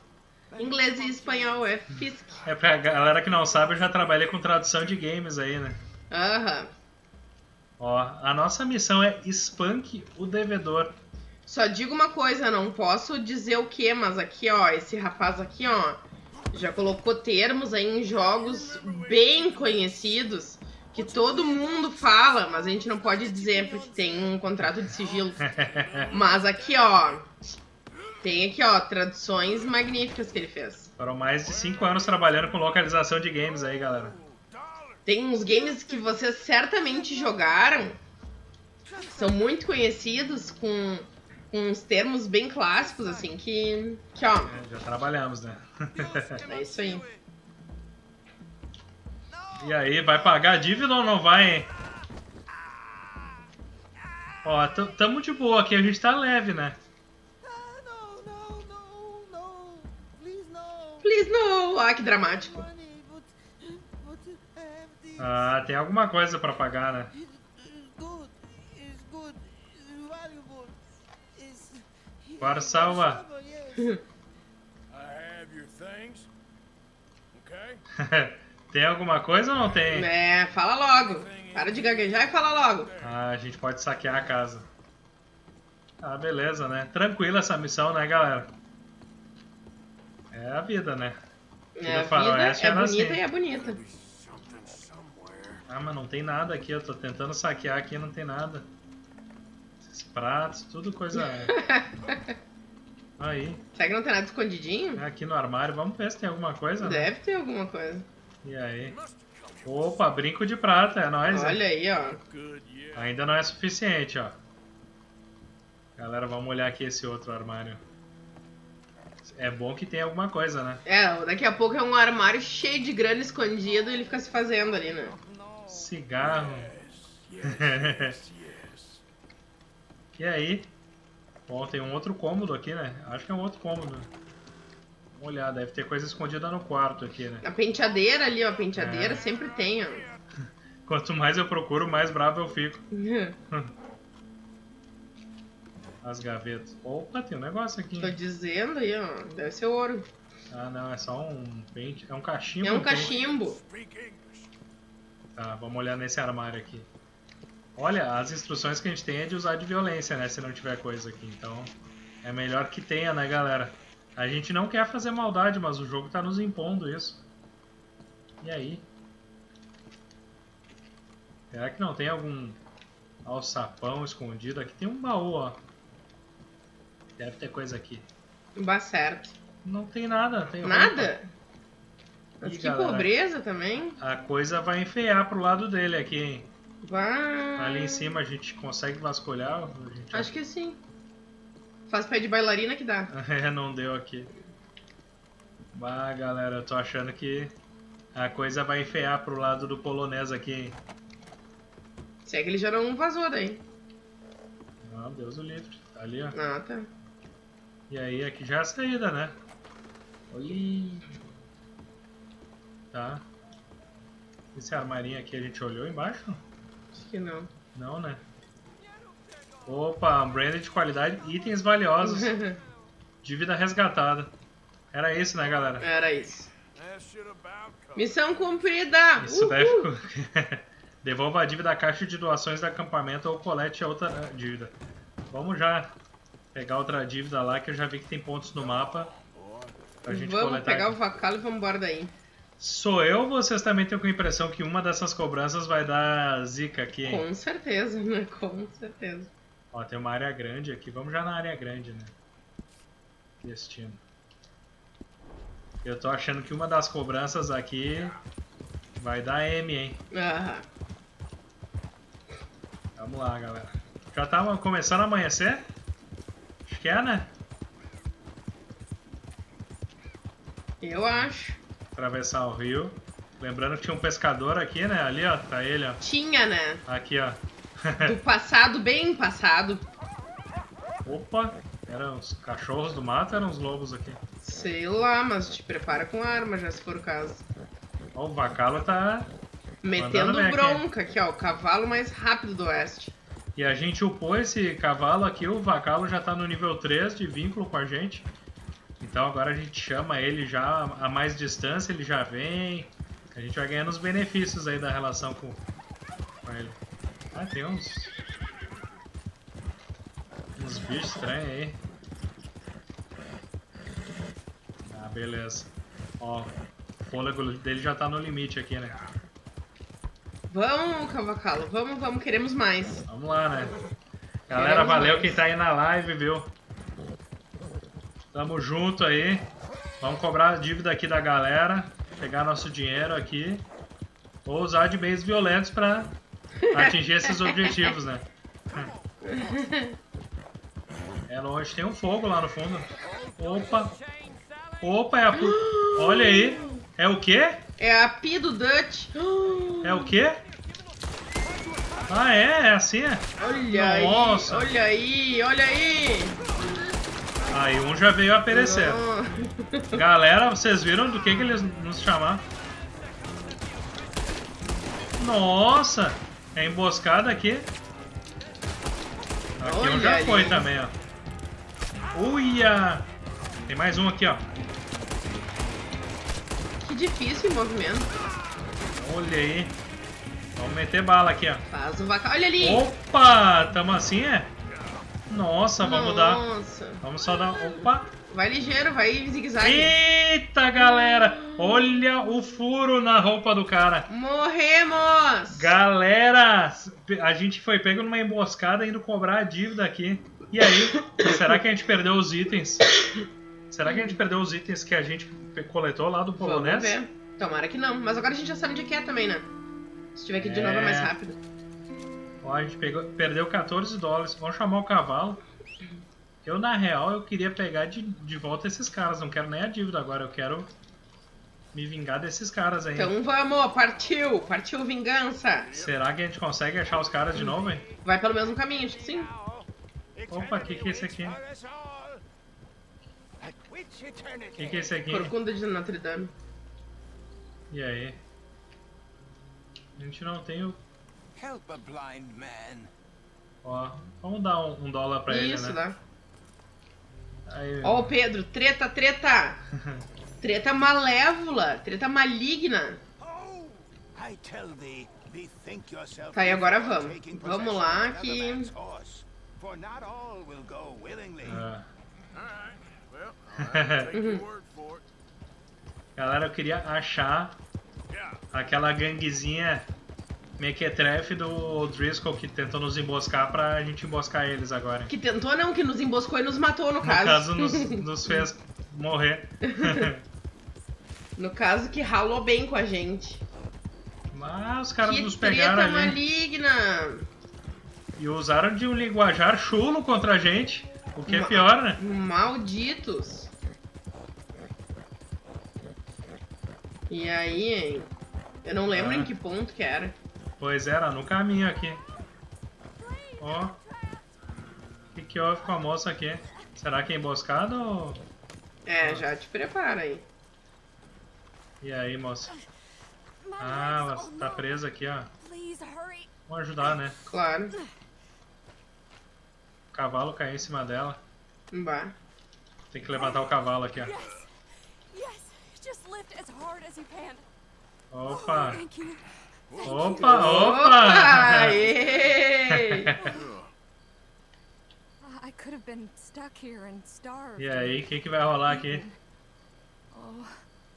Inglês e espanhol é fisc. É pra galera que não sabe, eu já trabalhei com tradução de games aí, né? Aham. Ó, a nossa missão é Spunk o Devedor. Só digo uma coisa, não posso dizer o que, mas aqui, ó, esse rapaz aqui, ó, já colocou termos aí em jogos bem conhecidos que todo mundo fala, mas a gente não pode dizer porque tem um contrato de sigilo. Mas aqui, ó, tem aqui, ó, traduções magníficas que ele fez. Foram mais de 5 anos trabalhando com localização de games aí, galera. Tem uns games que vocês certamente jogaram, são muito conhecidos, com, com uns termos bem clássicos, assim, que, que ó, É, já trabalhamos, né? é isso aí. e aí, vai pagar a dívida ou não vai, hein? Ó, tamo de boa aqui, a gente tá leve, né? Please no. Ah, que dramático. Ah, tem alguma coisa pra pagar, né? It's good. It's good. It's valuable. It's. Bora, salva. Tem alguma coisa ou não tem? É, fala logo. Para de gaguejar e fala logo. Ah, a gente pode saquear a casa. Ah, beleza, né? Tranquila essa missão, né, galera? É a vida, né? É, a faroeste vida é bonita assim. e é bonita. Ah, mas não tem nada aqui, eu tô tentando saquear aqui não tem nada. Esses pratos, tudo coisa. Aí, Será que não tem nada escondidinho? aqui no armário, vamos ver se tem alguma coisa, né? Deve ter alguma coisa. E aí? Opa, brinco de prata, é nóis. hein? Olha aí, ó. Ainda não é suficiente, ó. Galera, vamos olhar aqui esse outro armário. É bom que tem alguma coisa, né? É, daqui a pouco é um armário cheio de grana escondido e ele fica se fazendo ali, né? Cigarro. Yes, yes. E aí? Bom, tem um outro cômodo aqui, né? Acho que é um outro cômodo. Vamos olhar, deve ter coisa escondida no quarto aqui, né? A penteadeira ali, ó, a penteadeira É. sempre tem, ó. Quanto mais eu procuro, mais bravo eu fico. As gavetas. Opa, tem um negócio aqui. Tô dizendo aí, ó. Deve ser ouro. Ah, não, é só um pente. É um cachimbo. É um cachimbo. Tá, vamos olhar nesse armário aqui. Olha, as instruções que a gente tem é de usar de violência, né? Se não tiver coisa aqui. Então, é melhor que tenha, né, galera? A gente não quer fazer maldade, mas o jogo tá nos impondo isso. E aí? Será que não tem algum alçapão escondido? Aqui tem um baú, ó. Deve ter coisa aqui. Bah, certo. Não tem nada. Tem roupa. Nada? Mas Ih, que galera. pobreza também. A coisa vai enfeiar pro lado dele aqui, hein? Bah. Ali em cima a gente consegue vasculhar? Gente Acho que sim. Faz pé de bailarina que dá. É, não deu aqui. Bah, galera, eu tô achando que a coisa vai enfeiar pro lado do polonês aqui, hein? Se é que ele já não vazou daí. Não, Deus o livre. Tá ali, ó. Ah, tá. E aí, aqui já é a saída, né? Olha. Tá. Esse armarinho aqui a gente olhou embaixo? Acho que não. Não, né? Opa, um brand de qualidade, itens valiosos. Dívida resgatada. Era isso, né, galera? Era isso. Missão cumprida! Isso Uhul! ficou. Devolva a dívida à caixa de doações do acampamento ou colete outra dívida. Vamos já pegar outra dívida lá que eu já vi que tem pontos no mapa. Pra gente Vamos coletar. pegar o vacalo e vamos embora daí. Sou eu ou vocês também têm com a impressão que uma dessas cobranças vai dar zica aqui, hein? Com certeza, né? Com certeza. Ó, tem uma área grande aqui. Vamos já na área grande, né? Destino. Eu tô achando que uma das cobranças aqui vai dar M, hein? Ah, Vamos lá, galera. Já tava começando a amanhecer? Acho que é, né? eu acho. Atravessar o rio. Lembrando que tinha um pescador aqui, né? Ali, ó. Tá ele, ó. Tinha, né? Aqui, ó. Do passado, bem passado. Opa! Eram os cachorros do mato, eram os lobos aqui. Sei lá, mas te prepara com arma já se for o caso. Ó, o vacalo tá. Metendo bem aqui. bronca aqui, ó. O cavalo mais rápido do oeste. E a gente upou esse cavalo aqui, o vacalo já tá no nível 3 de vínculo com a gente. Então agora a gente chama ele já a mais distância, ele já vem. A gente vai ganhando os benefícios aí da relação com, com ele. Ah, tem uns. Uns bichos estranhos aí. Ah, beleza. Ó, o fôlego dele já tá no limite aqui, né? Vamos, cavacalo. Vamos, vamos. Queremos mais. Vamos lá, né? Galera, Queremos valeu mais. quem tá aí na live, viu? Tamo junto aí. Vamos cobrar a dívida aqui da galera. Pegar nosso dinheiro aqui. Ou usar de meios violentos pra atingir esses objetivos, né? É longe, tem um fogo lá no fundo. Opa! Opa, é a pu... Olha aí! É o quê? É a Pi do Dutch. É o quê? Ah, é? É assim? é? Olha Nossa. aí, olha aí, olha aí. Aí um já veio a perecer. Não. Galera, vocês viram do que, que eles nos chamaram? Nossa! É emboscada aqui. Aqui um Olha já aí. foi também, ó. Uia! Tem mais um aqui, ó. Que difícil o movimento. Olha aí. Vamos meter bala aqui, ó. Faz o vaca. Olha ali. Opa! Tamo assim, é? Nossa, vamos dar. Nossa. Vamos só dar. Opa! Vai ligeiro, vai zigue-zague. Eita, galera! Olha o furo na roupa do cara. Morremos! Galera, a gente foi pego numa emboscada indo cobrar a dívida aqui. E aí, será que a gente perdeu os itens? Será que a gente perdeu os itens que a gente coletou lá do Vamos polonês? ver. Tomara que não. Mas agora a gente já sabe onde é que é também, né? Se tiver aqui de novo é mais É. rápido. Ó, a gente pegou- perdeu 14 dólares. Vamos chamar o cavalo. Eu, na real, eu queria pegar de, de volta esses caras. Não quero nem a dívida agora. Eu quero me vingar desses caras aí. Então vamos, partiu! Partiu vingança! Será que a gente consegue achar os caras de novo, hein? Vai pelo mesmo caminho, acho que sim. Opa, que que é esse aqui? O que, que é esse aqui? Corcunda de Notre Dame. E aí? A gente não tem o. Help a blind man. Ó, vamos dar um, um dólar pra Isso, ele, né? né? Aí, Ó o Pedro, treta, treta! Treta malévola, treta maligna. Oh, I tell thee, bethink yourself Tá, e agora vamos. Vamos lá, que- man's horse, For not all will go willingly. Ah. It. Galera, eu queria achar aquela ganguezinha mequetrefe do Driscoll que tentou nos emboscar pra gente emboscar eles agora. Que tentou não, que nos emboscou e nos matou, no No caso. caso, nos, nos fez morrer. No caso, que ralou bem com a gente. Mas os caras que nos pegaram ali maligna. e usaram de um linguajar chulo contra a gente. O que é Ma- pior, né? Malditos. E aí, hein? Eu não lembro Ah. em que ponto que era. Pois era, no caminho aqui. Ó. O que, que houve com a moça aqui? Será que é emboscada ou. É, já te prepara aí. E aí, moça? Ah, ela tá presa aqui, ó. Please hurry. Vamos ajudar, né? Claro. O cavalo caiu em cima dela. Bah. Tem que levantar o cavalo aqui, ó. Yes. Yes. Just lift as hard as you can. Opa! Opa, Opa! Ei! I could have been stuck here and starved. E aí, o que, que vai rolar aqui? Oh,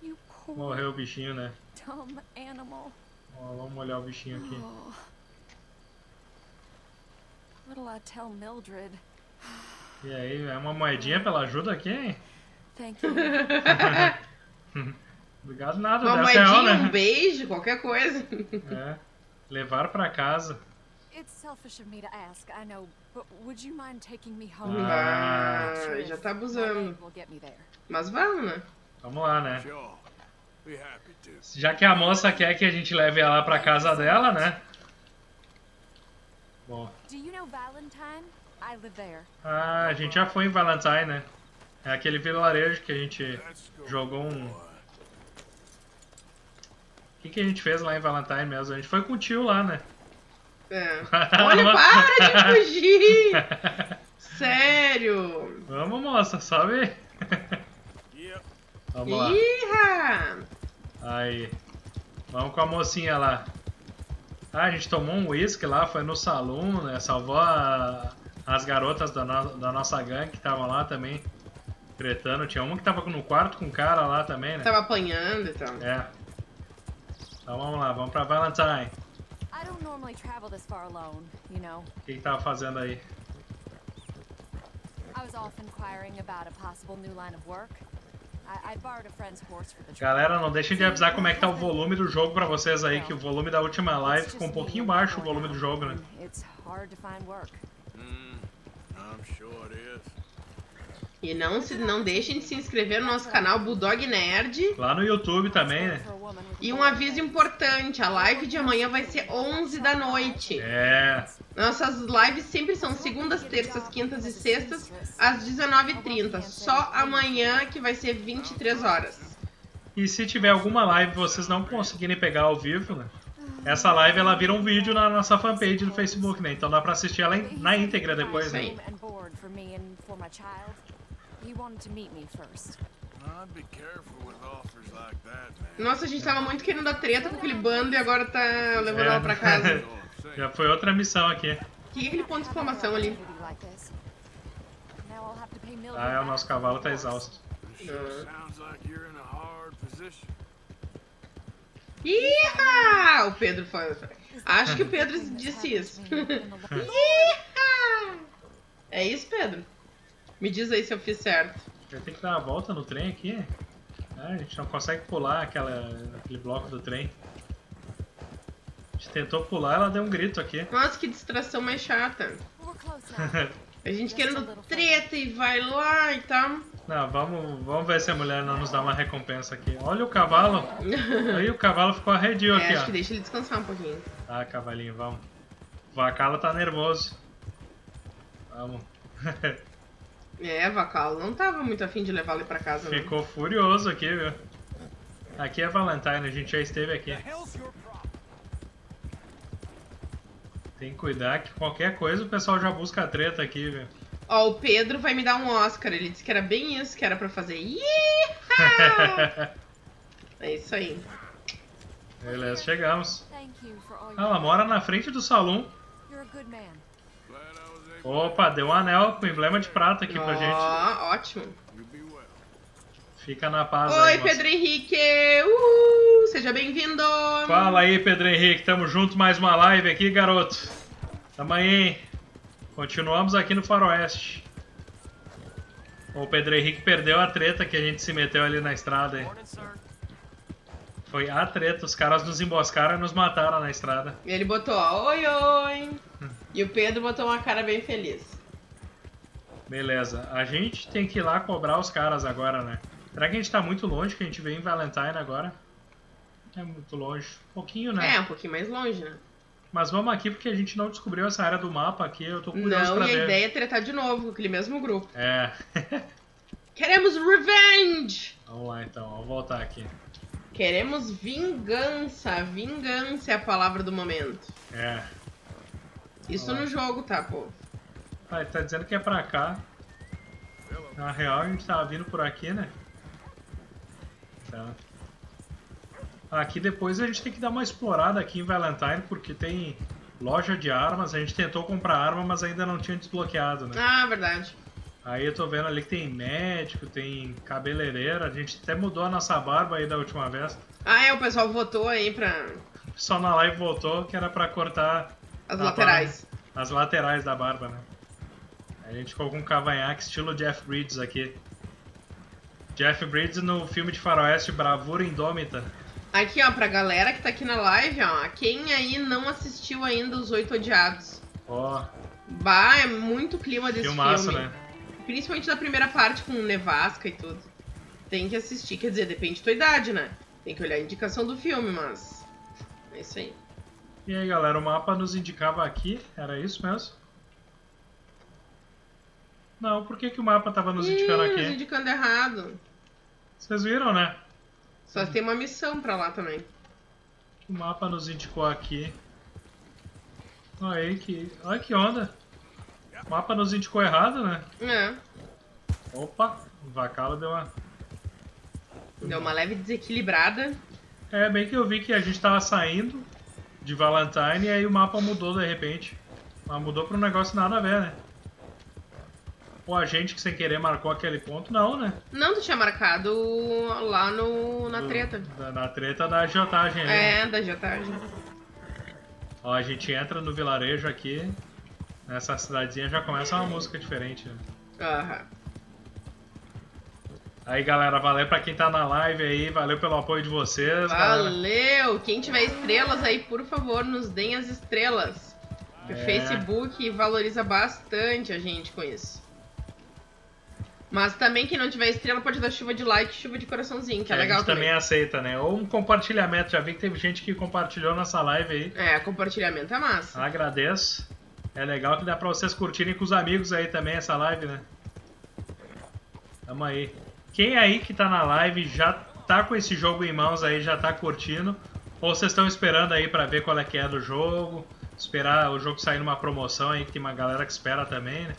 you poor Morreu o bichinho, né? dumb animal. Ó, vamos olhar o bichinho aqui. Oh. What'll I tell Mildred? E aí, é uma moedinha pela ajuda aqui, hein? Thank you. Obrigado nada, Uma 10 real, moedinha, um né? beijo, qualquer coisa. É. Levar pra casa. it's selfish of me to ask, I know, but would you mind taking me home? Ah. Ah, já tá abusando. leg will get me there. Mas vamos, né? Vamos lá, né? Já que a moça quer que a gente leve ela pra casa dela, né? Bom, Do you know Valentine? I live there. ah, a gente já foi em Valentine, né? É aquele vilarejo que a gente jogou um. O que, que a gente fez lá em Valentine mesmo? A gente foi com o tio lá, né? É. Olha, para de fugir! Sério! Vamos, moça, sobe. Vamos lá. Iha! Aí. Vamos com a mocinha lá. Ah, a gente tomou um uísque lá, foi no salão, né? Salvou a- as garotas da, no- da nossa gangue que estavam lá também. Tretando. Tinha uma que tava no quarto com o cara lá também, né? Tava apanhando e tal. É. Então vamos lá, vamos pra Valentine. I don't normally travel this far alone, you know. O que, que tava fazendo aí? I was off inquiring about a possible new line of work. I, I borrowed a friend's horse for the trip. Galera, não deixem de avisar como é que tá o volume do jogo pra vocês aí, que o volume da última live ficou um pouquinho baixo o volume do jogo, né? It's hard to find work. Mm, I'm sure it is. E não, se, não deixem de se inscrever no nosso canal Bulldog Nerd. Lá no YouTube também, né? E um aviso importante, a live de amanhã vai ser 11 da noite. É. Nossas lives sempre são segundas, terças, quintas e sextas, às 19h30. Só amanhã que vai ser 23 horas. E se tiver alguma live e vocês não conseguirem pegar ao vivo, né? Essa live ela vira um vídeo na nossa fanpage do Facebook, né? Então dá pra assistir ela na íntegra depois, né? Sim. Nossa, a gente tava muito querendo dar treta com aquele bando e agora tá levando ela pra casa. Já foi outra missão aqui. O que é aquele ponto de exclamação ali? Ah, é, o nosso cavalo tá exausto. Iha! O Pedro foi. Acho que o Pedro disse isso. Iha! É isso, Pedro? Me diz aí se eu fiz certo. Vai ter que dar uma volta no trem aqui. Ah, a gente não consegue pular aquela, aquele bloco do trem. A gente tentou pular, ela deu um grito aqui. Nossa, que distração mais chata. A gente querendo treta e vai lá e tal. Não, vamos, vamos ver se a mulher não nos dá uma recompensa aqui. Olha o cavalo. Aí o cavalo ficou arredio É, aqui, acho que ó. deixa ele descansar um pouquinho. Ah, cavalinho, vamos. O Vacalo tá nervoso. Vamos. É, Vacalo não tava muito afim de levar ele pra casa, não. Ficou furioso aqui, viu? Aqui é Valentine, a gente já esteve aqui. Tem que cuidar que qualquer coisa o pessoal já busca a treta aqui, viu? Ó, o Pedro vai me dar um Oscar. Ele disse que era bem isso que era pra fazer. É isso aí. Beleza, chegamos. Ah, ela mora na frente do salão. You're a good man. Glad I was able Opa, deu um anel com emblema de prata aqui pra gente. Ó, ótimo. Fica na paz aí, Oi, moça. Pedro Henrique! Uhul! Seja bem-vindo! Fala aí, Pedro Henrique. Tamo junto mais uma live aqui, garoto. Tamo aí, hein? Continuamos aqui no Faroeste. O Pedro Henrique perdeu a treta que a gente se meteu ali na estrada. Hein? Foi a treta. Os caras nos emboscaram e nos mataram na estrada. E ele botou, ó, oi, oi. E o Pedro botou uma cara bem feliz. Beleza. A gente tem que ir lá cobrar os caras agora, né? Será que a gente tá muito longe que a gente veio em Valentine agora? É muito longe. Um pouquinho, né? É, um pouquinho mais longe, né? Mas vamos aqui porque a gente não descobriu essa área do mapa aqui. Eu tô curioso Não, pra e a ver. ideia é tretar de novo com aquele mesmo grupo. É. Queremos revenge! Vamos lá então, vamos voltar aqui. Queremos vingança. Vingança é a palavra do momento. É. Isso no jogo, tá, pô? Ah, ele tá dizendo que é pra cá. Na real, a gente tava vindo por aqui, né? Tá. Aqui depois a gente tem que dar uma explorada aqui em Valentine, porque tem loja de armas. A gente tentou comprar arma, mas ainda não tinha desbloqueado, né? Ah, verdade. Aí eu tô vendo ali que tem médico, tem cabeleireira. A gente até mudou a nossa barba aí da última vez. Ah, é, o pessoal votou aí pra O pessoal na live voltou que era pra cortar as a laterais. barba- as laterais da barba, né? A gente ficou com um cavanhaque estilo Jeff Bridges aqui. Jeff Bridges no filme de faroeste Bravura Indômita. Aqui, ó, pra galera que tá aqui na live, ó. Quem aí não assistiu ainda Os Oito Odiados? Ó, Bah, é muito clima desse filmaço, filme. né? Principalmente da primeira parte com nevasca e tudo. Tem que assistir, quer dizer, depende da tua idade, né? Tem que olhar a indicação do filme, mas. É isso aí. E aí, galera, o mapa nos indicava aqui, era isso mesmo? Não, por que, que o mapa tava nos indicando Ih, nos aqui? indicando errado. Vocês viram, né? Só tem uma missão pra lá também. O mapa nos indicou aqui. Olha aí que. Olha que onda. O mapa nos indicou errado, né? É. Opa, o Vacalo deu uma. Deu uma leve desequilibrada. É, bem que eu vi que a gente tava saindo de Valentine e aí o mapa mudou de repente. Mas mudou pra um negócio nada a ver, né? Ou a gente que sem querer marcou aquele ponto, não, né? Não, tu tinha marcado lá no, na Do- treta. Da, na treta da agiotagem ali. né? É, da agiotagem. Ó, a gente entra no vilarejo aqui. Nessa cidadezinha já começa uma música diferente, né? Aham. Aí galera, valeu pra quem tá na live aí, valeu pelo apoio de vocês. galera. Valeu! Quem tiver estrelas aí, por favor, nos deem as estrelas. O É. Facebook valoriza bastante a gente com isso. Mas também quem não tiver estrela pode dar chuva de like, chuva de coraçãozinho, que é a legal gente também. também aceita, né? Ou um compartilhamento, já vi que teve gente que compartilhou nessa live aí. É, compartilhamento é massa. Agradeço. É legal que dá pra vocês curtirem com os amigos aí também essa live, né? Tamo aí. Quem aí que tá na live já tá com esse jogo em mãos aí, já tá curtindo? Ou vocês estão esperando aí pra ver qual é que é do jogo? Esperar o jogo sair numa promoção aí, que tem uma galera que espera também, né?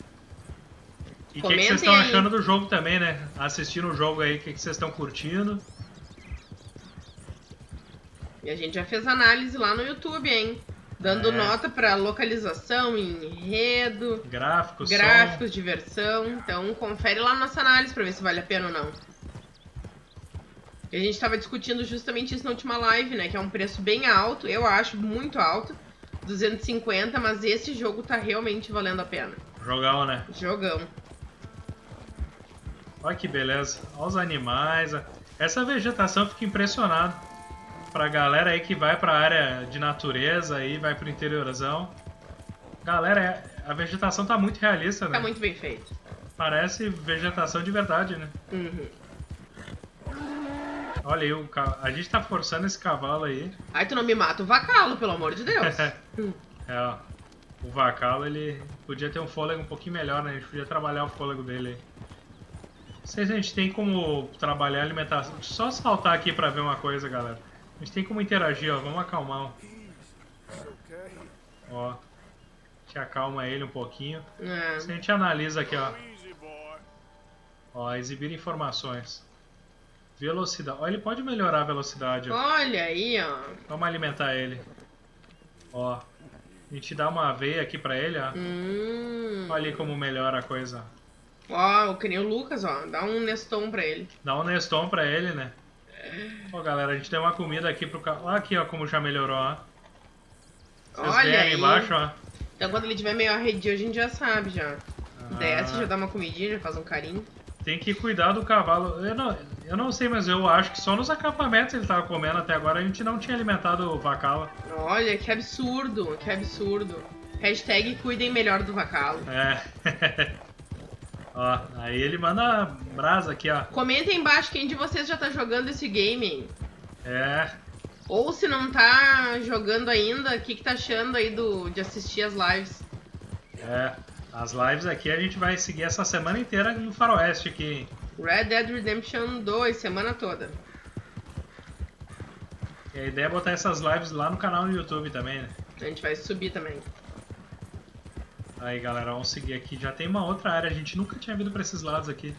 E o que, vocês estão achando do jogo também, né? Assistindo o jogo aí, o que, que vocês estão curtindo? E a gente já fez análise lá no YouTube, hein? Dando É. nota pra localização, enredo, Gráficos, som. gráficos, diversão. Então confere lá nossa análise pra ver se vale a pena ou não. E a gente tava discutindo justamente isso na última live, né? Que é um preço bem alto, eu acho muito alto. 250, mas esse jogo tá realmente valendo a pena. Jogão, né? Jogão. Olha que beleza. Olha os animais. Essa vegetação fica impressionado. Pra galera aí que vai pra área de natureza aí, vai pro interiorzão. Galera, é- a vegetação tá muito realista, né? Tá muito bem feito. Parece vegetação de verdade, né? Uhum. Olha aí, o a gente tá forçando esse cavalo aí. Aí tu não me mata o vacalo, pelo amor de Deus. é, ó. O Vacalo, ele podia ter um fôlego um pouquinho melhor, né? A gente podia trabalhar o fôlego dele aí. Não sei se a gente tem como trabalhar a alimentação. Deixa eu só saltar aqui pra ver uma coisa, galera. A gente tem como interagir, ó. Vamos acalmar. Ó. A gente acalma ele um pouquinho. É. Se a gente analisa aqui, ó. Ó, exibir informações. Velocidade. Ó, ele pode melhorar a velocidade. Ó. Olha aí, ó. Vamos alimentar ele. Ó. A gente dá uma veia aqui pra ele, ó. Hum. Olha ali como melhora a coisa. Ó, que nem o Lucas, ó. Dá um Neston pra ele. Dá um Neston pra ele, né? Ó, galera, a gente deu uma comida aqui pro carro. Olha aqui, ó, como já melhorou, ó. Vocês Olha aí. embaixo, ó. Então quando ele tiver meio arredio, a gente já sabe, já. Ah. Desce, já dá uma comidinha, já faz um carinho. Tem que cuidar do cavalo. Eu não, eu não sei, mas eu acho que só nos acampamentos ele tava comendo até agora. A gente não tinha alimentado o vacala. Olha, que absurdo, que absurdo. Hashtag cuidem melhor do vacalo. É. ó, aí ele manda brasa aqui, ó. Comenta aí embaixo quem de vocês já tá jogando esse game. É. Ou se não tá jogando ainda, o que, que tá achando aí do, de assistir as lives? É. As lives aqui a gente vai seguir essa semana inteira no Faroeste aqui. Red Dead Redemption 2, semana toda. E a ideia é botar essas lives lá no canal no YouTube também, né? A gente vai subir também. Aí galera, vamos seguir aqui. Já tem uma outra área, a gente nunca tinha vindo pra esses lados aqui.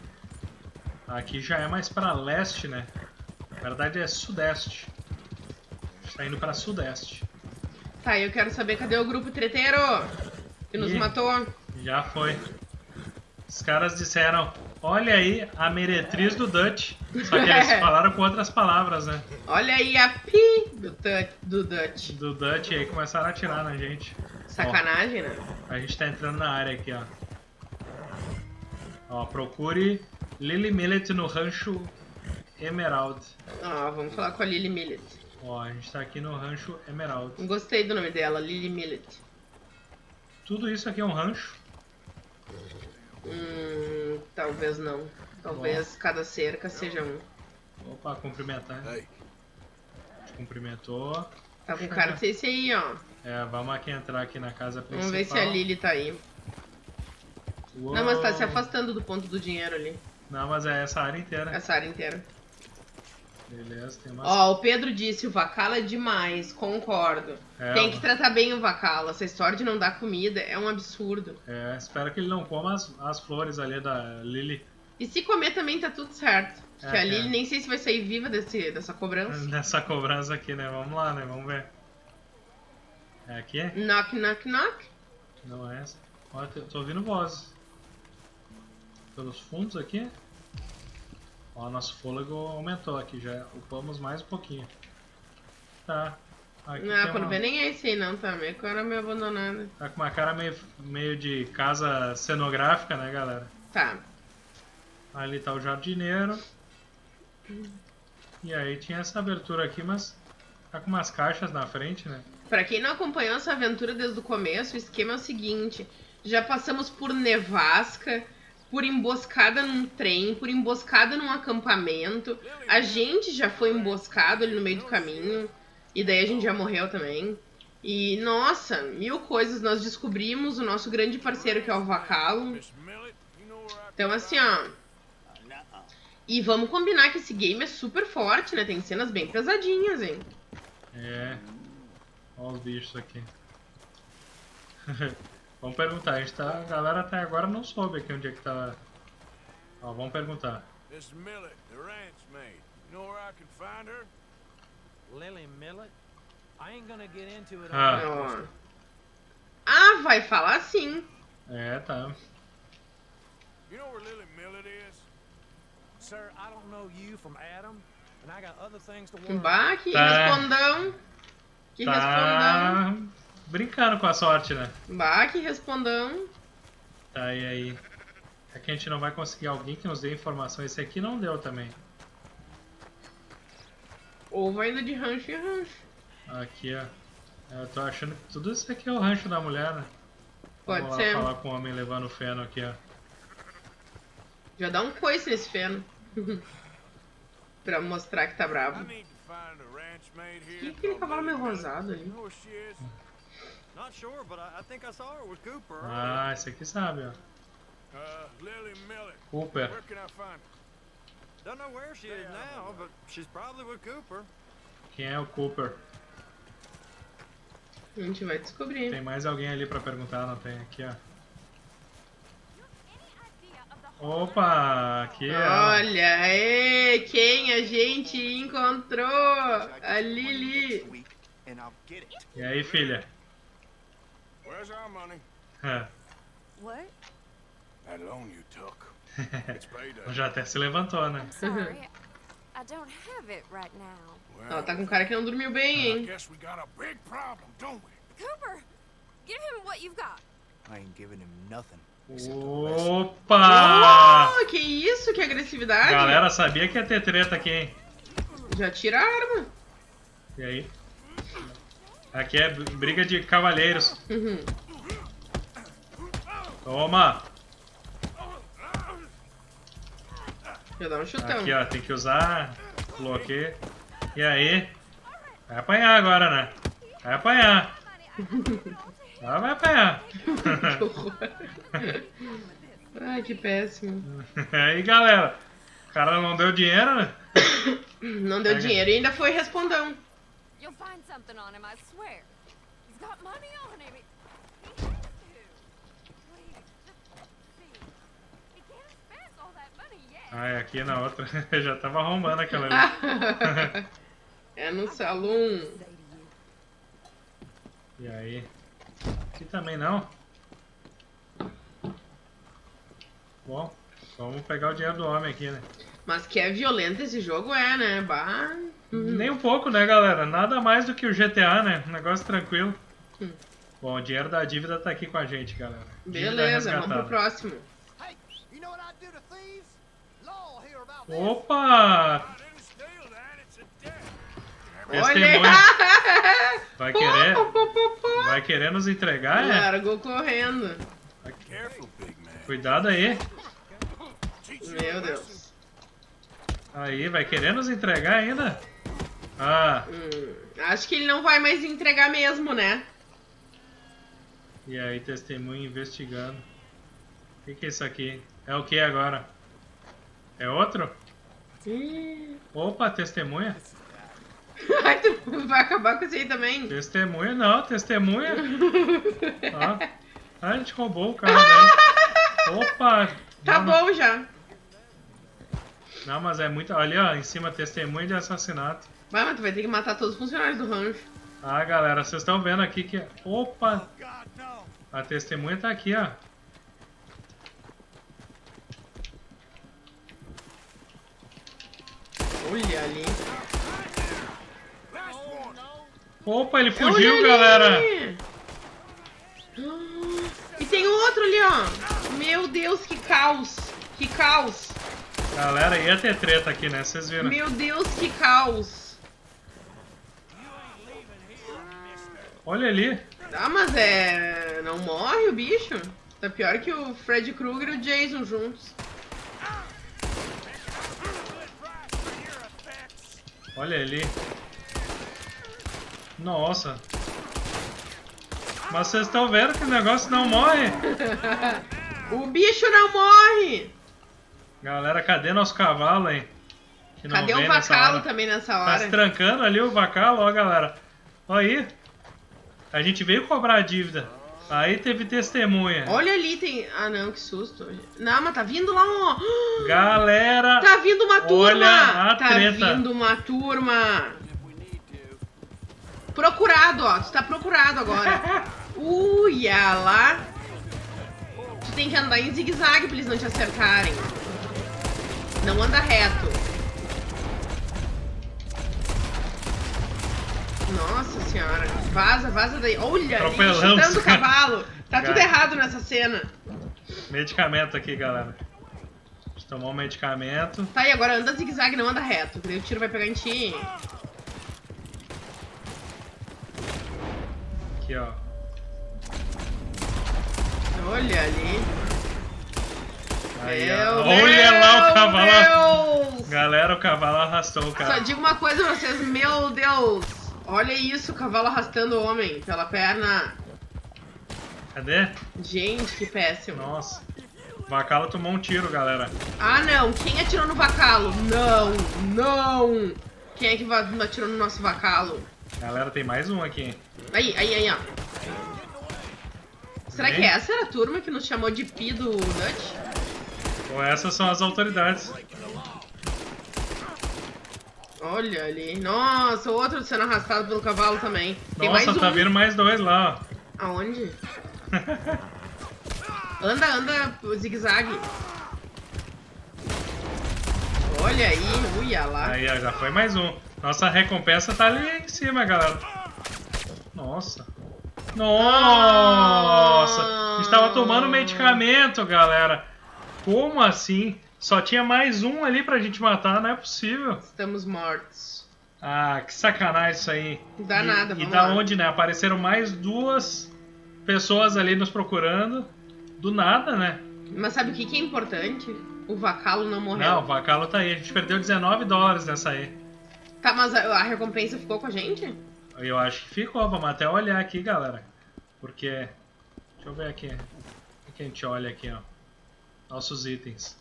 Aqui já é mais pra leste, né? Na verdade é sudeste. A gente tá indo pra sudeste. Tá, eu quero saber cadê o grupo treteiro que nos Ih. matou. Já foi. Os caras disseram, olha aí a meretriz do Dutch. Só que eles falaram com outras palavras, né? Olha aí a pi do, do Dutch. Do Dutch e aí começaram a atirar na gente. Sacanagem, né? A gente tá entrando na área aqui, ó. Ó, procure Lily Millet no rancho Emerald. Ó, vamos falar com a Lily Millet. Ó, a gente tá aqui no rancho Emerald. Gostei do nome dela, Lily Millet. Tudo isso aqui é um rancho. Hum, talvez não. Talvez cada cerca seja um. Opa, cumprimentar. Hey, Te cumprimentou. Tá com cara de ser esse aí, ó. É, vamos aqui entrar aqui na casa principal. Vamos ver se a Lily tá aí. Uou. Não, mas tá se afastando do ponto do dinheiro ali. Não, mas é essa área inteira. Essa área inteira. Beleza, tem umas... Ó, o Pedro disse, o Vacala é demais, concordo. É, Tem que tratar bem o Vacala. Essa história de não dar comida é um absurdo. É, espero que ele não coma as, as flores ali da Lily E se comer também tá tudo certo. É, que a é. Lily nem sei se vai sair viva desse, dessa cobrança. nessa cobrança aqui, né? Vamos lá, né? Vamos ver. É aqui? Knock, knock, knock. Não é essa. Ó, tô, ouvindo vozes. Pelos fundos aqui. Ó, nosso fôlego aumentou aqui, já upamos mais um pouquinho. Tá. Aqui Não, quando uma- vê nem é esse aí não, tá? Meio cara meio abandonada. Tá com uma cara meio, meio de casa cenográfica, né, galera? Tá. Ali tá o jardineiro. E aí tinha essa abertura aqui, mas tá com umas caixas na frente, né? Pra quem não acompanhou essa aventura desde o começo, o esquema é o seguinte: já passamos por nevasca, por emboscada num trem, por emboscada num acampamento. A gente já foi emboscado ali no meio do caminho, e daí a gente já morreu também. E nossa, mil coisas. Nós descobrimos o nosso grande parceiro que é o Vacalo. Então assim, ó. E vamos combinar que esse game é super forte, né? Tem cenas bem pesadinhas, hein? É. Olha os bichos aqui. vamos perguntar, a gente tá. A galera até agora não soube aqui onde é que tá. Ó, vamos perguntar. Miss Millet, the ranch maid. You know where I can find her? Lily Millet? I ain't gonna get into it. Ah. Ah, vai falar sim. É, tá. You know where Lily Millet is? Sir, I don't know you from Adam, and I got other things to worry about. Bah, que Tá. respondão. Que respondão. Tá brincando com a sorte, né? Bah, que respondão. Tá, e aí? É que a gente não vai conseguir alguém que nos dê informação. Esse aqui não deu também. Ou vai indo de rancho em rancho. Aqui, ó. Eu tô achando que tudo isso aqui é o rancho da mulher, né? Pode Vamos ser. lá falar com o homem levando feno aqui, ó. Já dá um coice nesse feno. pra mostrar que tá bravo. need aquele cavalo meio rosado ali? You know where she is? Not sure, but I, I think I saw her with Cooper. Ah, esse aqui sabe, ó. Lily Millet. Cooper. Where can I find her? Don't know where she is now, but she's probably with Cooper. Quem é o Cooper? A gente vai descobrir. Tem mais alguém ali pra perguntar, não tem? Aqui, ó. Opa, aqui é. Olha aí, quem a gente encontrou? A Lili. And I'll get it. E aí, filha? Where's our money? What? That loan you took. Já até se levantou, né? I don't have it right now. Ela tá com cara que não dormiu bem, hein? guess we got a big problem, don't we? Cooper, give him what you've got. I ain't giving him nothing. Opa! Oh, que isso, que agressividade. Galera, sabia que ia ter treta aqui, hein? Já tira a arma. E aí? Aqui é briga de cavalheiros. Uhum. Toma! Já dá um chutão. Aqui, ó, tem que usar bloqueio. E aí? Vai apanhar agora, né? Vai apanhar. Ah, vai apanhar. Que horror. Ai, que péssimo. aí, galera. O cara não deu dinheiro, né? Não deu Pega. dinheiro e ainda foi respondão. You'll find something on him, I swear. He's got money on him. He, has to. Please, just see. He can't have spent all that money yet. Ai, aqui na outra. Já tava arrombando aquela ali. é no salão. E aí? Aqui também não? Bom, vamos pegar o dinheiro do homem aqui, né? Mas que é violento esse jogo é, né? Bah. Uhum. Nem um pouco, né, galera? Nada mais do que o GTA, né? Um negócio tranquilo. Hum. Bom, o dinheiro da dívida tá aqui com a gente, galera. Dívida Beleza, vamos pro próximo. Hey, you know what I do to thieves? Law here about this. Opa! I didn't steal that, it's a debt. Testemunha. Vai querer, Pô, pô, pô, pô. vai querer nos entregar, é? Largou correndo. Careful, big man. Cuidado aí. Meu Deus. Aí, vai querer nos entregar ainda? Ah, Hum, acho que ele não vai mais entregar mesmo, né? e aí, testemunha investigando. O que, que é isso aqui? É o que agora? É outro? Opa, testemunha? Ai, tu vai acabar com isso aí também. Testemunha não, testemunha. Ah, a gente roubou o carro dele. Opa! Tá não, bom já. Não, mas é muito. Ali, ó, em cima, testemunha de assassinato. Vai, mas tu vai ter que matar todos os funcionários do rancho. Ah, galera, vocês estão vendo aqui que. Opa! A testemunha tá aqui, ó. Olha ali. Opa, ele Olha fugiu, galera! Ah, E tem outro ali, ó. Meu Deus, que caos. Que caos. Galera, ia ter treta aqui, né? Vocês viram? Meu Deus, que caos. Olha ali. Ah, mas é. Não morre o bicho? Tá pior que o Fred Krueger e o Jason juntos. Olha ali. Nossa. Mas vocês estão vendo que o negócio não morre? O bicho não morre! Galera, cadê nosso cavalo, não Cadê o vacalo hora. também nessa Tá se hora? trancando ali o vacalo, ó, galera. Olha aí. A gente veio cobrar a dívida. Aí teve testemunha. Olha ali, tem. Ah, não, que susto. Não, mas tá vindo lá, ó. Galera, Tá vindo uma turma! Olha a tá treta. vindo uma turma! Procurado, ó. Tu tá procurado agora. Uia lá. Tu tem que andar em zigue-zague pra eles não te acertarem. Não anda reto. Nossa senhora. Vaza, vaza daí. Olha, chutando o cavalo. Tá tudo errado nessa cena. medicamento aqui, galera. Tomou um medicamento. Tá, e agora anda zigue-zague, não anda reto. daí o tiro vai pegar em ti. Aqui, ó. Olha ali. Aí, Meu. Olha lá o cavalo. Deus! Galera, o cavalo arrastou o Só cara. digo uma coisa pra vocês, meu Deus! Olha isso, o cavalo arrastando o homem pela perna. Cadê? Gente, que péssimo. Nossa. O Vacalo tomou um tiro, galera. Ah, não. Quem atirou no vacalo? Não, não. Quem é que atirou no nosso vacalo? Galera, tem mais um aqui. Aí, aí, aí, ó. Será Vem. que essa era a turma que nos chamou de Pi do Dutch? Ou essas são as autoridades. Olha ali. Nossa, outro sendo arrastado pelo cavalo também. Tem Nossa, mais um. tá vindo mais dois lá, ó. Aonde? anda, anda, zigue-zague. Olha aí, uia lá. Aí, ó, já foi mais um. Nossa recompensa tá ali em cima, galera. Nossa. Nossa! A gente tava tomando medicamento, galera. Como assim? Só tinha mais um ali pra gente matar, não é possível. Estamos mortos. Ah, que sacanagem isso aí. Não dá e, nada, E da lá. onde, né? Apareceram mais duas pessoas ali nos procurando. Do nada, né? Mas sabe o que, que é importante? O Vacalo não morreu. Não, o Vacalo tá aí. A gente perdeu 19 dólares nessa aí. Tá, mas a, a recompensa ficou com a gente? Eu acho que ficou. Vamos até olhar aqui, galera. Porque... Deixa eu ver aqui. O que a gente olha aqui, ó. Nossos itens.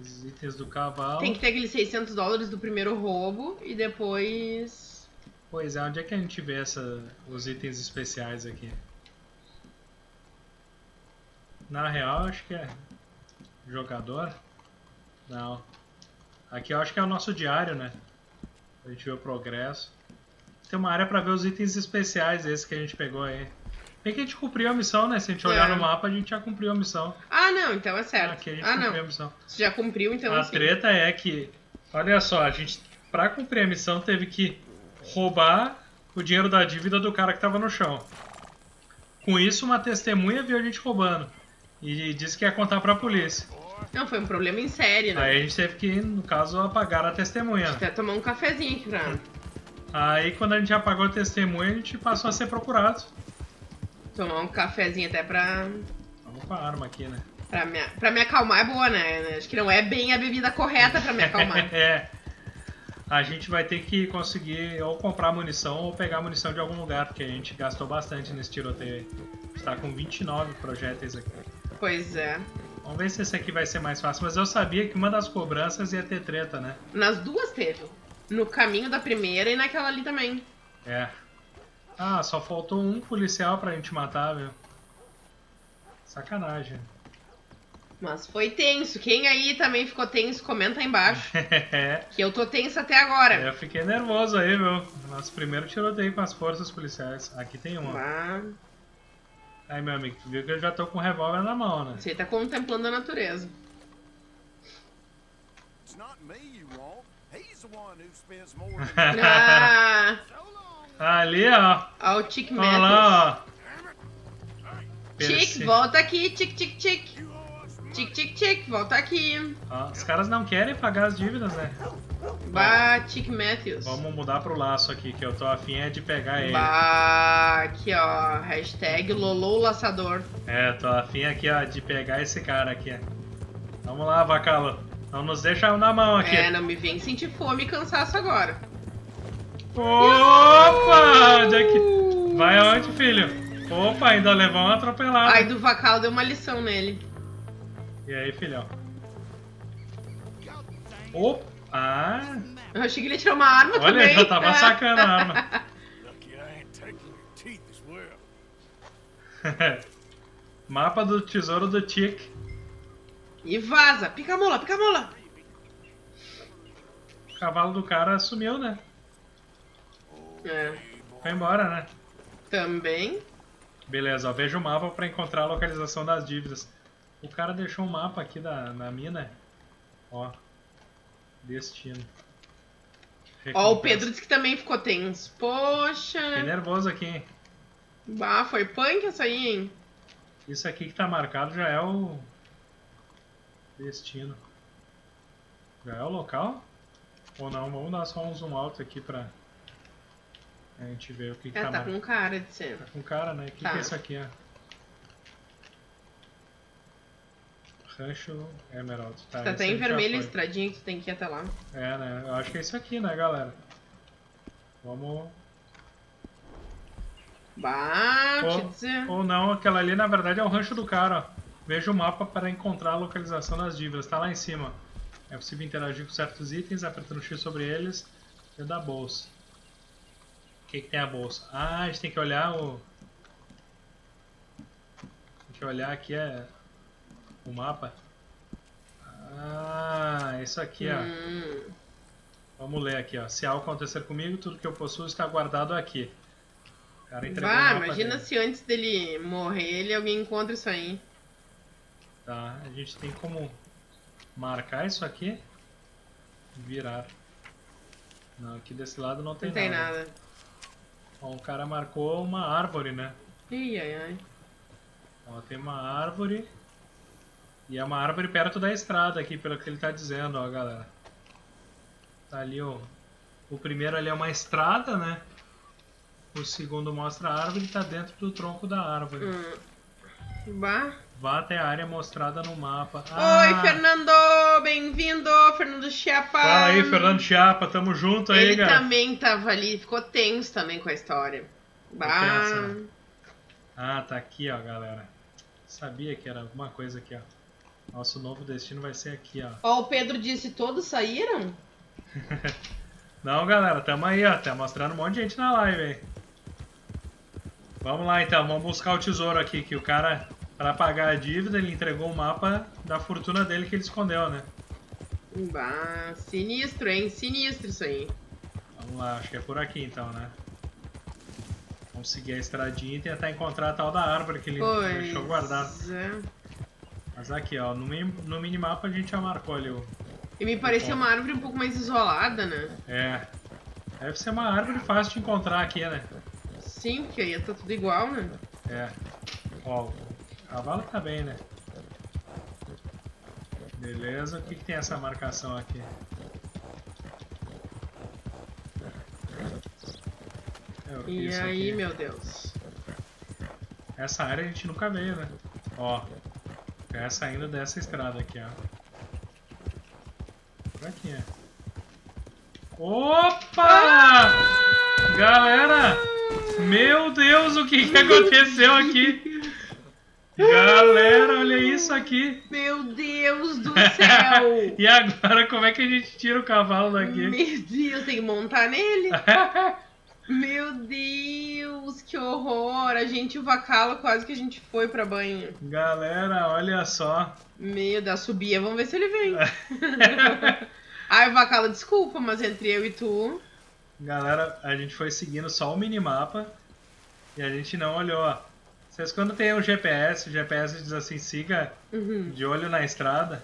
Os itens do cavalo. Tem que ter aqueles 600 dólares do primeiro roubo e depois. Pois é, onde é que a gente vê essa, os itens especiais aqui? Na real, acho que é jogador. Não. Aqui eu acho que é o nosso diário, né? A gente vê o progresso. Tem uma área pra ver os itens especiais, esse que a gente pegou aí. Bem que a gente cumpriu a missão, né? Se a gente olhar É. no mapa, a gente já cumpriu a missão. Ah, não, então é certo. Aqui a gente Ah, cumpriu não. a missão. Você já cumpriu, então a assim. treta é que, olha só, a gente, pra cumprir a missão, teve que roubar o dinheiro da dívida do cara que tava no chão. Com isso, uma testemunha viu a gente roubando e disse que ia contar pra polícia. Não, foi um problema em série, né? Aí a gente teve que, no caso, apagar a testemunha. Até tomar um cafezinho aqui pra. Aí, quando a gente apagou a testemunha, a gente passou a ser procurado. Tomar um cafezinho até pra. Vamos com a arma aqui, né? Pra me, pra me acalmar é boa, né? Acho que não é bem a bebida correta pra me acalmar. é. A gente vai ter que conseguir ou comprar munição ou pegar munição de algum lugar, porque a gente gastou bastante nesse tiroteio aí. A gente tá com 29 projéteis aqui. pois é. Vamos ver se esse aqui vai ser mais fácil. Mas eu sabia que uma das cobranças ia ter treta, né? Nas duas teve. No caminho da primeira e naquela ali também. É. Ah, só faltou um policial pra gente matar, viu? Sacanagem. Mas foi tenso. Quem aí também ficou tenso, comenta aí embaixo. É. Que eu tô tensa até agora. Eu fiquei nervoso aí, viu? Nosso primeiro tiroteio com as forças policiais. Aqui tem uma. Ah, Aí, meu amigo, tu viu que eu já tô com o revólver na mão, né? você tá contemplando a natureza. It's not me you want. He's the one who spends more than Ah, Ali, ó. ó o Chick Olha lá, ó. Chick, Perce- volta aqui, Chick, Chick, Chick. Chick, Chick, Chick, volta aqui. Ó, os caras não querem pagar as dívidas, né? Bah, Chick Matthews. Vamos mudar pro laço aqui, que eu tô afim é de pegar ele. Bah, aqui ó, hashtag Lolou Laçador. É, tô afim aqui, ó, de pegar esse cara aqui. Vamos lá, Vacalo. Não nos deixa na mão aqui. É, não me vem sentir fome e cansaço agora. Opa! Onde é que... Vai aonde, filho? Opa, ainda levou uma atropelada. Ai, do Vacal deu uma lição nele. E aí, filhão? Opa! Ah! Eu achei que ele tirou uma arma Olha, também. já tava sacando a arma. Lucky I ain't taking your teeth as well. Mapa do tesouro do Chick. E vaza. Pica a mola, pica a mola. O cavalo do cara sumiu, né? É, Foi embora, né? também. Beleza, ó, veja o mapa pra encontrar a localização das dívidas. O cara deixou um mapa aqui da, na mina. Ó. Destino. Ó, o Recompensa. Pedro disse que também ficou tenso. Poxa. Fiquei nervoso aqui, hein? Bah, foi punk essa aí, hein? Isso aqui que tá marcado já é o. Destino. Já é o local? Ou não? Vamos dar só um zoom alto aqui pra. A gente ver o que, que É, tá, tá com cara de ser. Tá com cara, né? O que, Tá. que é isso aqui, ó? Rancho Emerald. Tá, Tá até em vermelho a estradinha que tu tem que ir até lá. É, né? Eu acho que é isso aqui, né, galera? Vamos. Bah, Ou, ou não, aquela ali na verdade é o rancho do cara, ó. Veja o mapa para encontrar a localização das dívidas. Tá lá em cima. É possível interagir com certos itens, apertando X sobre eles e da bolsa. O que, que tem a bolsa? Ah, a gente tem que olhar o. Tem que olhar aqui é o mapa. é isso aqui, ó. Hum. Vamos ler aqui, ó. Se algo acontecer comigo, tudo que eu possuo está guardado aqui. O cara Vá, imagina dele. se antes dele morrer, ele alguém encontra isso aí. Tá, a gente tem como marcar isso aqui. Virar. Não, aqui desse lado não tem, Não tem nada. Ó, o cara marcou uma árvore, né? Ih, ai, ai. Ó, tem uma árvore. E é uma árvore perto da estrada aqui, pelo que ele tá dizendo, ó, galera. Tá ali, ó. O primeiro ali é uma estrada, né? O segundo mostra a árvore e tá dentro do tronco da árvore. Hum. Bah. Vá até a área mostrada no mapa. Oi, Ah, Fernando! Bem-vindo, Fernando Chiapa! Fala aí, Fernando Chiapa, tamo junto aí, Ele cara. também tava ali, ficou tenso também com a história. Bah. tenso, né? Ah, tá aqui, ó, galera. Sabia que era alguma coisa aqui, ó. Nosso novo destino vai ser aqui, ó. Ó, o Pedro disse, todos saíram? Não, galera, tamo aí, ó. Tá mostrando um monte de gente na live aí. Vamos lá então, vamos buscar o tesouro aqui, que o cara, pra pagar a dívida, ele entregou o mapa da fortuna dele que ele escondeu, né? Bah, sinistro, hein? Sinistro isso aí. Vamos lá, acho que é por aqui então, né? Vamos seguir a estradinha e tentar encontrar a tal da árvore que ele Pois deixou guardado. é. Mas aqui, ó, no, no minimapa a gente já marcou ali o. E me parecia uma árvore um pouco mais isolada, né? É. Deve ser uma árvore fácil de encontrar aqui, né? Sim, porque aí tá tudo igual, né? É. Ó, cavalo tá bem, né? Beleza, o que, que tem essa marcação aqui? É, E aí, aqui? meu Deus. Essa área a gente nunca veio, né? Ó, é saindo dessa estrada aqui, ó. Por aqui, ó. Opa! Galera! Meu Deus, o que, que aconteceu aqui? Galera, olha isso aqui. Meu Deus do céu! E agora, como é que a gente tira o cavalo daqui? Meu Deus, tem que montar nele. Meu Deus, que horror! A gente o Vacalo quase que a gente foi pra banho. Galera, olha só. Meio da subia, vamos ver se ele vem. Ai, Vacalo, desculpa, mas entre eu e tu. Galera, a gente foi seguindo só o minimapa e a gente não olhou. ó. Vocês quando tem um GPS, o GPS diz assim, siga Uhum. de olho na estrada.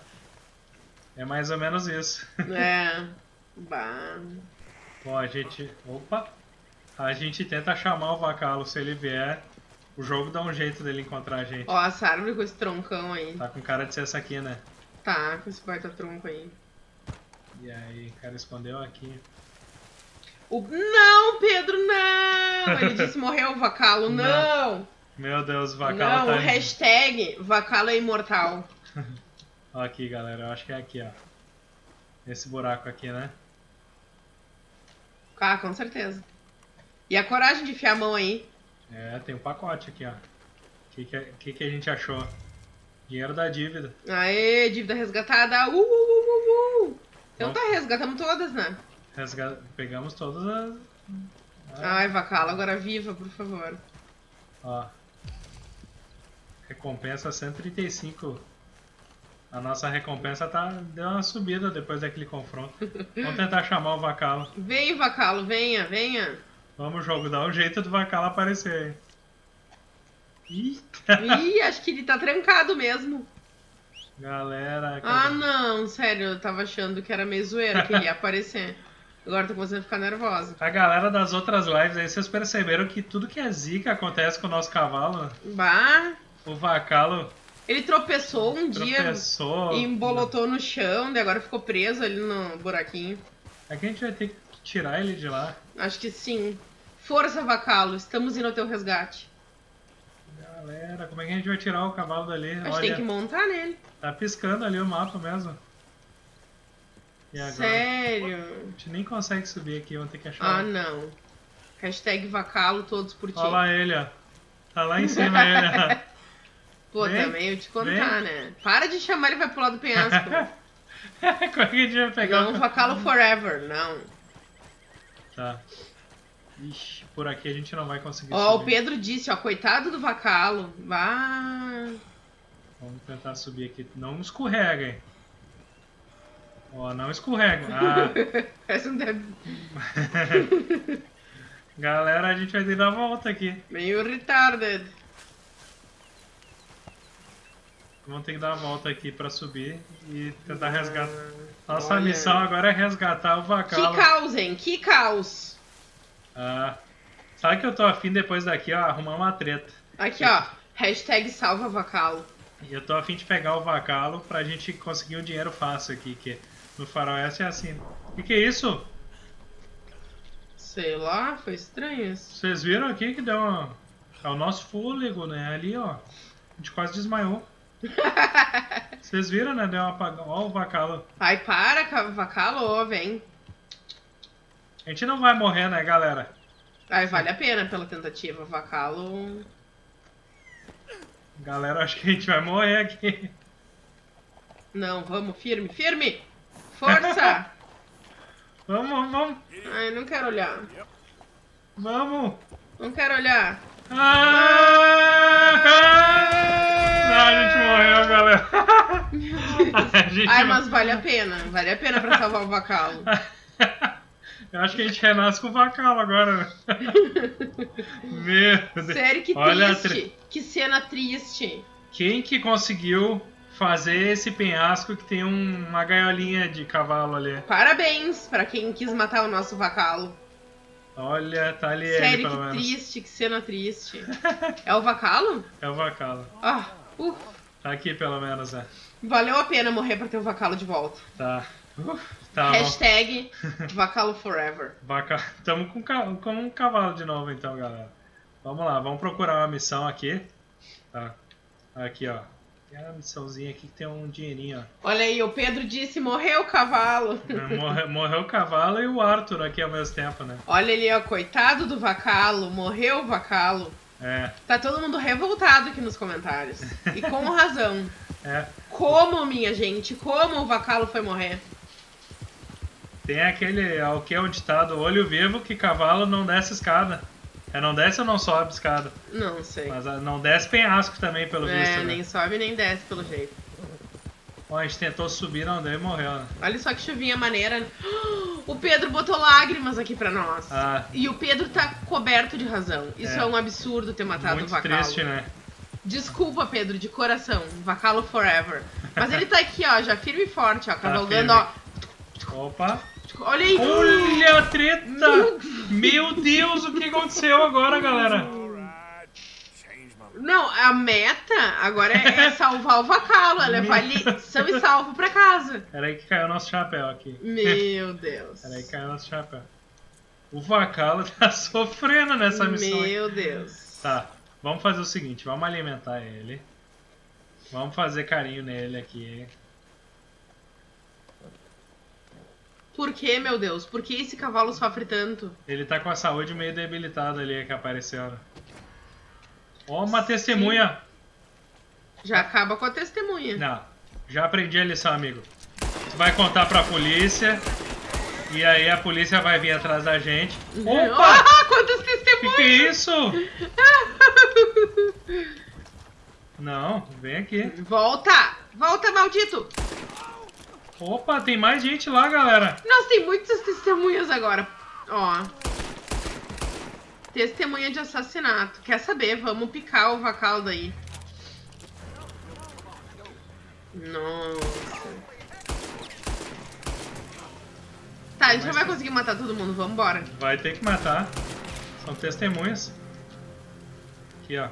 É mais ou menos isso. É. Bah. Bom, a gente. Opa! A gente tenta chamar o Vacalo se ele vier. O jogo dá um jeito dele encontrar a gente. Ó, essa árvore com esse troncão aí. Tá com cara de ser essa aqui, né? Tá, com esse baita tronco aí. E aí, o cara escondeu aqui. O... Não, Pedro, não! Ele disse morreu o Vacalo, não! Meu Deus, o Vacalo Não, tá. o hashtag Vacalo é imortal. Ó, aqui, galera. Eu acho que é aqui, ó. Esse buraco aqui, né? Ah, com certeza. E a coragem de enfiar a mão aí. É, tem um pacote aqui, ó. O que, que, que, que a gente achou? Dinheiro da dívida. Aê, dívida resgatada. Uh, uh, uh, uh, uh. Então tá, resgatamos todas, né? Resga- Pegamos todas as. Ai, Vacalo, agora viva, por favor. Ó. Recompensa 135. A nossa recompensa tá, deu uma subida depois daquele confronto. Vamos tentar chamar o Vacalo. Vem, Vacalo, venha, venha. Vamos, jogo, dá um jeito do Vacalo aparecer. Eita! Ih, acho que ele tá trancado mesmo. Galera, Ah, cadê? não, sério, eu tava achando que era meio zoeira que ele ia aparecer. Agora tô começando a ficar nervosa. a galera das outras lives aí, vocês perceberam que tudo que é zica acontece com o nosso cavalo? Bah, O Vacalo ele tropeçou um dia tropeçou. e embolotou no chão, e agora ficou preso ali no buraquinho. É que a gente vai ter que tirar ele de lá. Acho que sim. Força, Vacalo, estamos indo ao teu resgate. Galera, como é que a gente vai tirar o cavalo dali? A gente Olha, tem que montar nele. tá piscando ali o mapa mesmo. Agora? A Sério? gente nem consegue subir aqui, vamos ter que achar. Ah, não. Hashtag Vacalo, todos por ti. Olha lá ele, ó. Tá lá em cima ele, ó. Pô, Vem, também eu te contar, vem. né? Para de chamar ele vai pular do penhasco. Como é que a gente vai pegar não, o Vacalo forever, não. Tá. Ixi, por aqui a gente não vai conseguir Ó, o subir. Pedro disse, ó, coitado do Vacalo. Vá. Vamos tentar subir aqui. Não escorrega, hein? Ó, não escorrega. Ah, Parece um deb- galera, a gente vai dar a volta aqui. meio retarded. Vamos ter que dar a volta aqui pra subir e tentar resgatar. Nossa Olha. missão agora é resgatar o Que Vacalo. caos, hein? Que caos. Ah, sabe que eu tô afim depois daqui, ó, arrumar uma treta. Aqui, ó. Hashtag salva vacalo. E eu tô afim de pegar o Vacalo pra gente conseguir um dinheiro fácil aqui, que no Faroeste é assim. O que, que é isso? Sei lá, foi estranho isso. Vocês viram aqui que deu uma... É o nosso fôlego, né? Ali, ó. A gente quase desmaiou. Vocês viram, né? Deu uma apagão. Ó o Vacalo. Ai, para, ca- vacalo, vem. A gente não vai morrer, né, galera? Ai, vale a pena pela tentativa. Vacalo. Galera, acho que a gente vai morrer aqui. Não, vamos, firme, firme! Força! Vamos, vamos, Ai, não quero olhar. vamos. Não quero olhar. Ah! Ah, a gente morreu, galera. A gente Ai, mas vale a pena. Vale a pena pra salvar o vacalo. Eu acho que a gente renasce com o Vacalo agora. né? Meu Deus. Sério, que Olha triste. Que cena triste. Quem que conseguiu fazer esse penhasco que tem um- uma gaiolinha de cavalo ali? Parabéns pra quem quis matar o nosso vacalo. Olha, tá ali ele, Sério, pelo que menos. triste, que cena triste. É o vacalo? É o Vacalo. Ah, uf. Aqui pelo menos, né? Valeu a pena morrer pra ter o vacalo de volta. Tá. Uf, tá bom. Hashtag vacalo forever. Vaca... Tamo com, com um cavalo de novo então, galera. Vamos lá, vamos procurar uma missão aqui. Tá. Aqui, ó. Tem uma missãozinha aqui que tem um dinheirinho, ó. Olha aí, o Pedro disse, morreu o cavalo. Morre- morreu o cavalo e o Arthur aqui ao mesmo tempo, né? Olha ali, ó, coitado do vacalo, morreu o vacalo. É, Tá todo mundo revoltado aqui nos comentários. E com razão. é. Como, minha gente, como o vacalo foi morrer? Tem aquele, é o que é o ditado, olho vivo que cavalo não desce escada. É, não desce ou não sobe escada? Não sei. Mas ah, não desce penhasco também, pelo É, visto, né? nem sobe nem desce pelo jeito. Ó, a gente tentou subir, não deu e morreu, né? Olha só que chuvinha maneira. O Pedro botou lágrimas aqui pra nós. Ah, E o Pedro tá coberto de razão. Isso é, É. um absurdo ter matado muito o Vacalo. triste, né? Desculpa, Pedro, de coração. Vacalo forever. Mas ele tá aqui, ó, já firme e forte, ó, cavalgando, Tá ó. Opa! Olha aí! Olha a treta! Meu Deus, o que aconteceu agora, galera? Não, a meta agora é, é salvar o Vacalo, é levar ele são e salvo pra casa. Peraí que caiu nosso chapéu aqui. Meu Deus. Peraí que caiu nosso chapéu. O Vacalo tá sofrendo nessa missão. aí. Meu Deus. Tá, vamos fazer o seguinte, vamos alimentar ele. Vamos fazer carinho nele aqui. Por que, meu Deus? Por que esse cavalo sofre tanto? Ele tá com a saúde meio debilitada ali que apareceu. né? Ó, uma testemunha. Já acaba com a testemunha. Não, já aprendi a lição, amigo. Tu vai contar pra polícia. E aí a polícia vai vir atrás da gente. Opa! Ah, quantas Que testemunhas! que é isso? Não, vem aqui. Volta! Volta, maldito! Opa, tem mais gente lá, galera. Nossa, tem muitas testemunhas agora. Ó. Testemunha de assassinato. Quer saber? Vamos picar o vacal daí. Nossa. Tá, a gente não vai conseguir matar todo mundo. Vamos embora. Vai ter que matar. São testemunhas. Aqui, ó.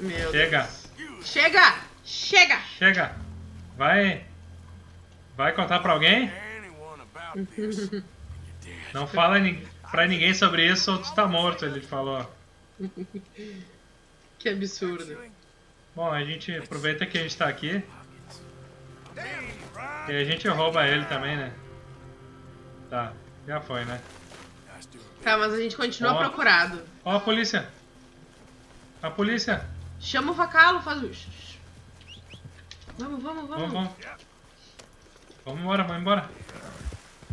Meu Chega. Deus. Chega! Chega! Chega. Vai. Vai contar pra alguém? Não fala ni pra ninguém sobre isso ou tu tá morto, ele falou. Que absurdo. Bom, a gente aproveita que a gente tá aqui. E a gente rouba ele também, né? Tá, já foi, né? Tá, mas a gente continua Ó. procurado. Ó a polícia! A polícia! Chama o vacalo, faz o. Vamos, vamos, vamos. Vamos, vamos. Vamos embora, vamos embora.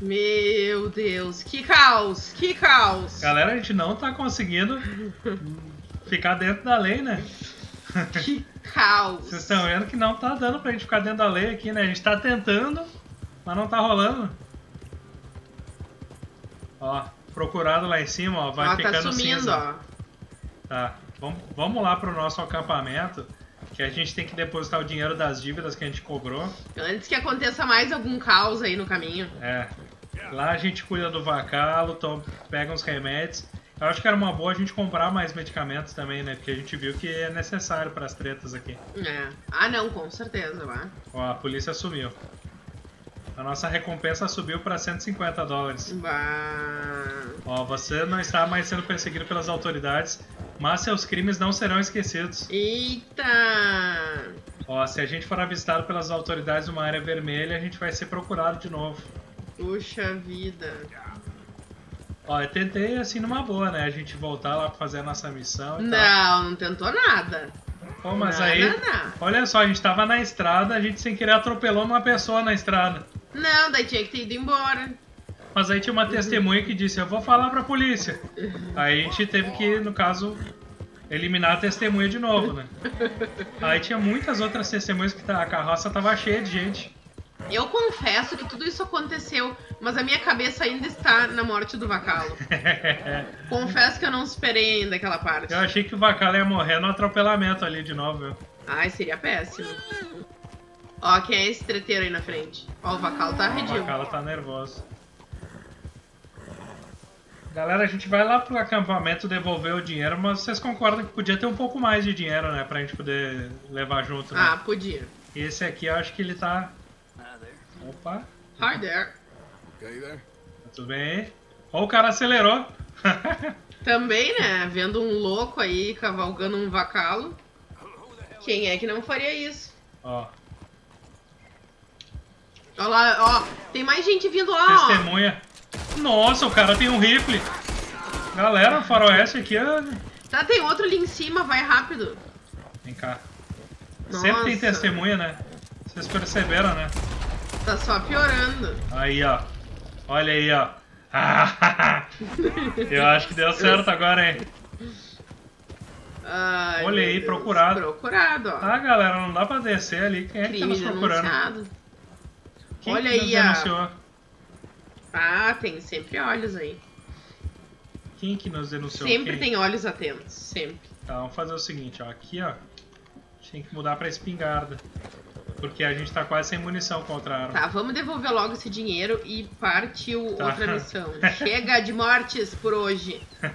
Meu Deus, que caos, que caos. Galera, a gente não tá conseguindo ficar dentro da lei, né? Que caos. Vocês estão vendo que não tá dando pra gente ficar dentro da lei aqui, né? A gente tá tentando, Mas não tá rolando. Ó, procurado lá em cima, ó, vai Ó, tá ficando sumindo, cinza. ó. Tá, vamos, vamos lá pro nosso acampamento, que a gente tem que depositar o dinheiro das dívidas que a gente cobrou. Antes que aconteça mais algum caos aí no caminho. É. Lá a gente cuida do vacalo, pega uns remédios. Eu acho que era uma boa a gente comprar mais medicamentos também, né? Porque a gente viu que é necessário para as tretas aqui. É. Ah, não, com certeza, vá. Ó, a polícia sumiu. A nossa recompensa subiu para 150 dólares. Vá. Ó, você não está mais sendo perseguido pelas autoridades, mas seus crimes não serão esquecidos. Eita! Ó, se a gente for avistado pelas autoridades numa área vermelha, a gente vai ser procurado de novo. Puxa vida. Ó, eu tentei assim numa boa, né? A gente voltar lá pra fazer a nossa missão e tal. Não, não tentou nada. Pô, mas Nada, aí, nada. olha só, a gente tava na estrada, a gente sem querer atropelou uma pessoa na estrada. Não, daí tinha que ter ido embora. Mas aí tinha uma testemunha que disse, eu vou falar pra polícia. Aí a gente teve que, no caso, eliminar a testemunha de novo, né? Aí tinha muitas outras testemunhas que tá- a carroça tava cheia de gente. Eu confesso que tudo isso aconteceu, mas a minha cabeça ainda está na morte do Vacalo. Confesso que eu não esperei ainda aquela parte. Eu achei que o Vacala ia morrer no atropelamento ali de novo? Ai, seria péssimo. Ó, quem é esse treteiro aí na frente? Ó, o Vacalo tá O arredio. Vacala tá nervoso. Galera, a gente vai lá pro acampamento devolver o dinheiro, mas vocês concordam que podia ter um pouco mais de dinheiro, né? Pra gente poder levar junto, né? Ah, podia. Esse aqui eu acho que ele tá. Opa, Hi there. Okay there? tá tudo bem? Ó, o cara acelerou. Também, né? Vendo um louco aí cavalgando um vacalo. Quem é que não faria isso? ó, Ó lá, ó. Tem mais gente vindo lá, ó. testemunha. Nossa, o cara tem um rifle. Galera, faroeste aqui é. Tá, tem outro ali em cima, vai rápido. Vem cá. Sempre tem Nossa. testemunha, né? Vocês perceberam, né? Tá só piorando. Aí, ó. Olha aí, ó. Eu acho que deu certo agora, hein? Ai, Olha aí, Deus. procurado. Procurado, ó. Ah, galera, não dá pra descer ali. Quem é que tá nos procurando? denunciado. Quem Olha que aí, ó. denunciou? Ah, tem sempre olhos aí. Quem que nos denunciou? Sempre Quem? tem olhos atentos, sempre. Tá, vamos fazer o seguinte, ó. Aqui, ó. A gente tem que mudar pra espingarda. Porque a gente tá quase sem munição contra a arma. Tá, vamos devolver logo esse dinheiro e partiu Tá. outra missão. Chega de mortes por hoje.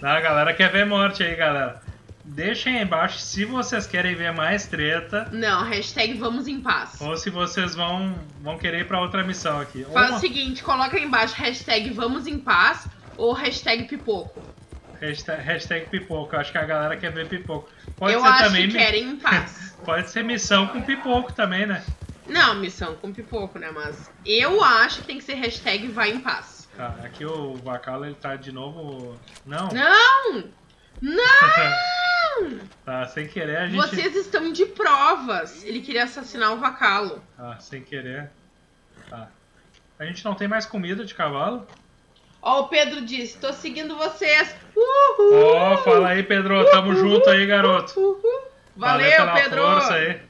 Tá, a galera quer ver morte aí, galera. Deixem aí embaixo se vocês querem ver mais treta. Não, hashtag vamos em paz. Ou se vocês vão, vão querer ir pra outra missão aqui. Faz uma- o seguinte, coloca aí embaixo hashtag vamos em paz ou hashtag pipoco. Hashtag, hashtag pipoco. Acho que a galera quer ver pipoco. Pode Eu ser acho também. que mi- querem em paz. Pode ser missão com pipoco também, né? Não, missão com pipoco, né? Mas eu acho que tem que ser hashtag vai em paz. Tá, aqui o Vacalo ele tá de novo. Não! Não! Não! Tá, sem querer a gente. Vocês estão de provas. Ele queria assassinar o Vacalo. Tá, sem querer. Tá. A gente não tem mais comida de cavalo? Ó, o Pedro disse, tô seguindo vocês. Uhul! Ó, fala aí, Pedro. Tamo junto aí, garoto. Uhul! Valeu Valeu, Pedro! força aí.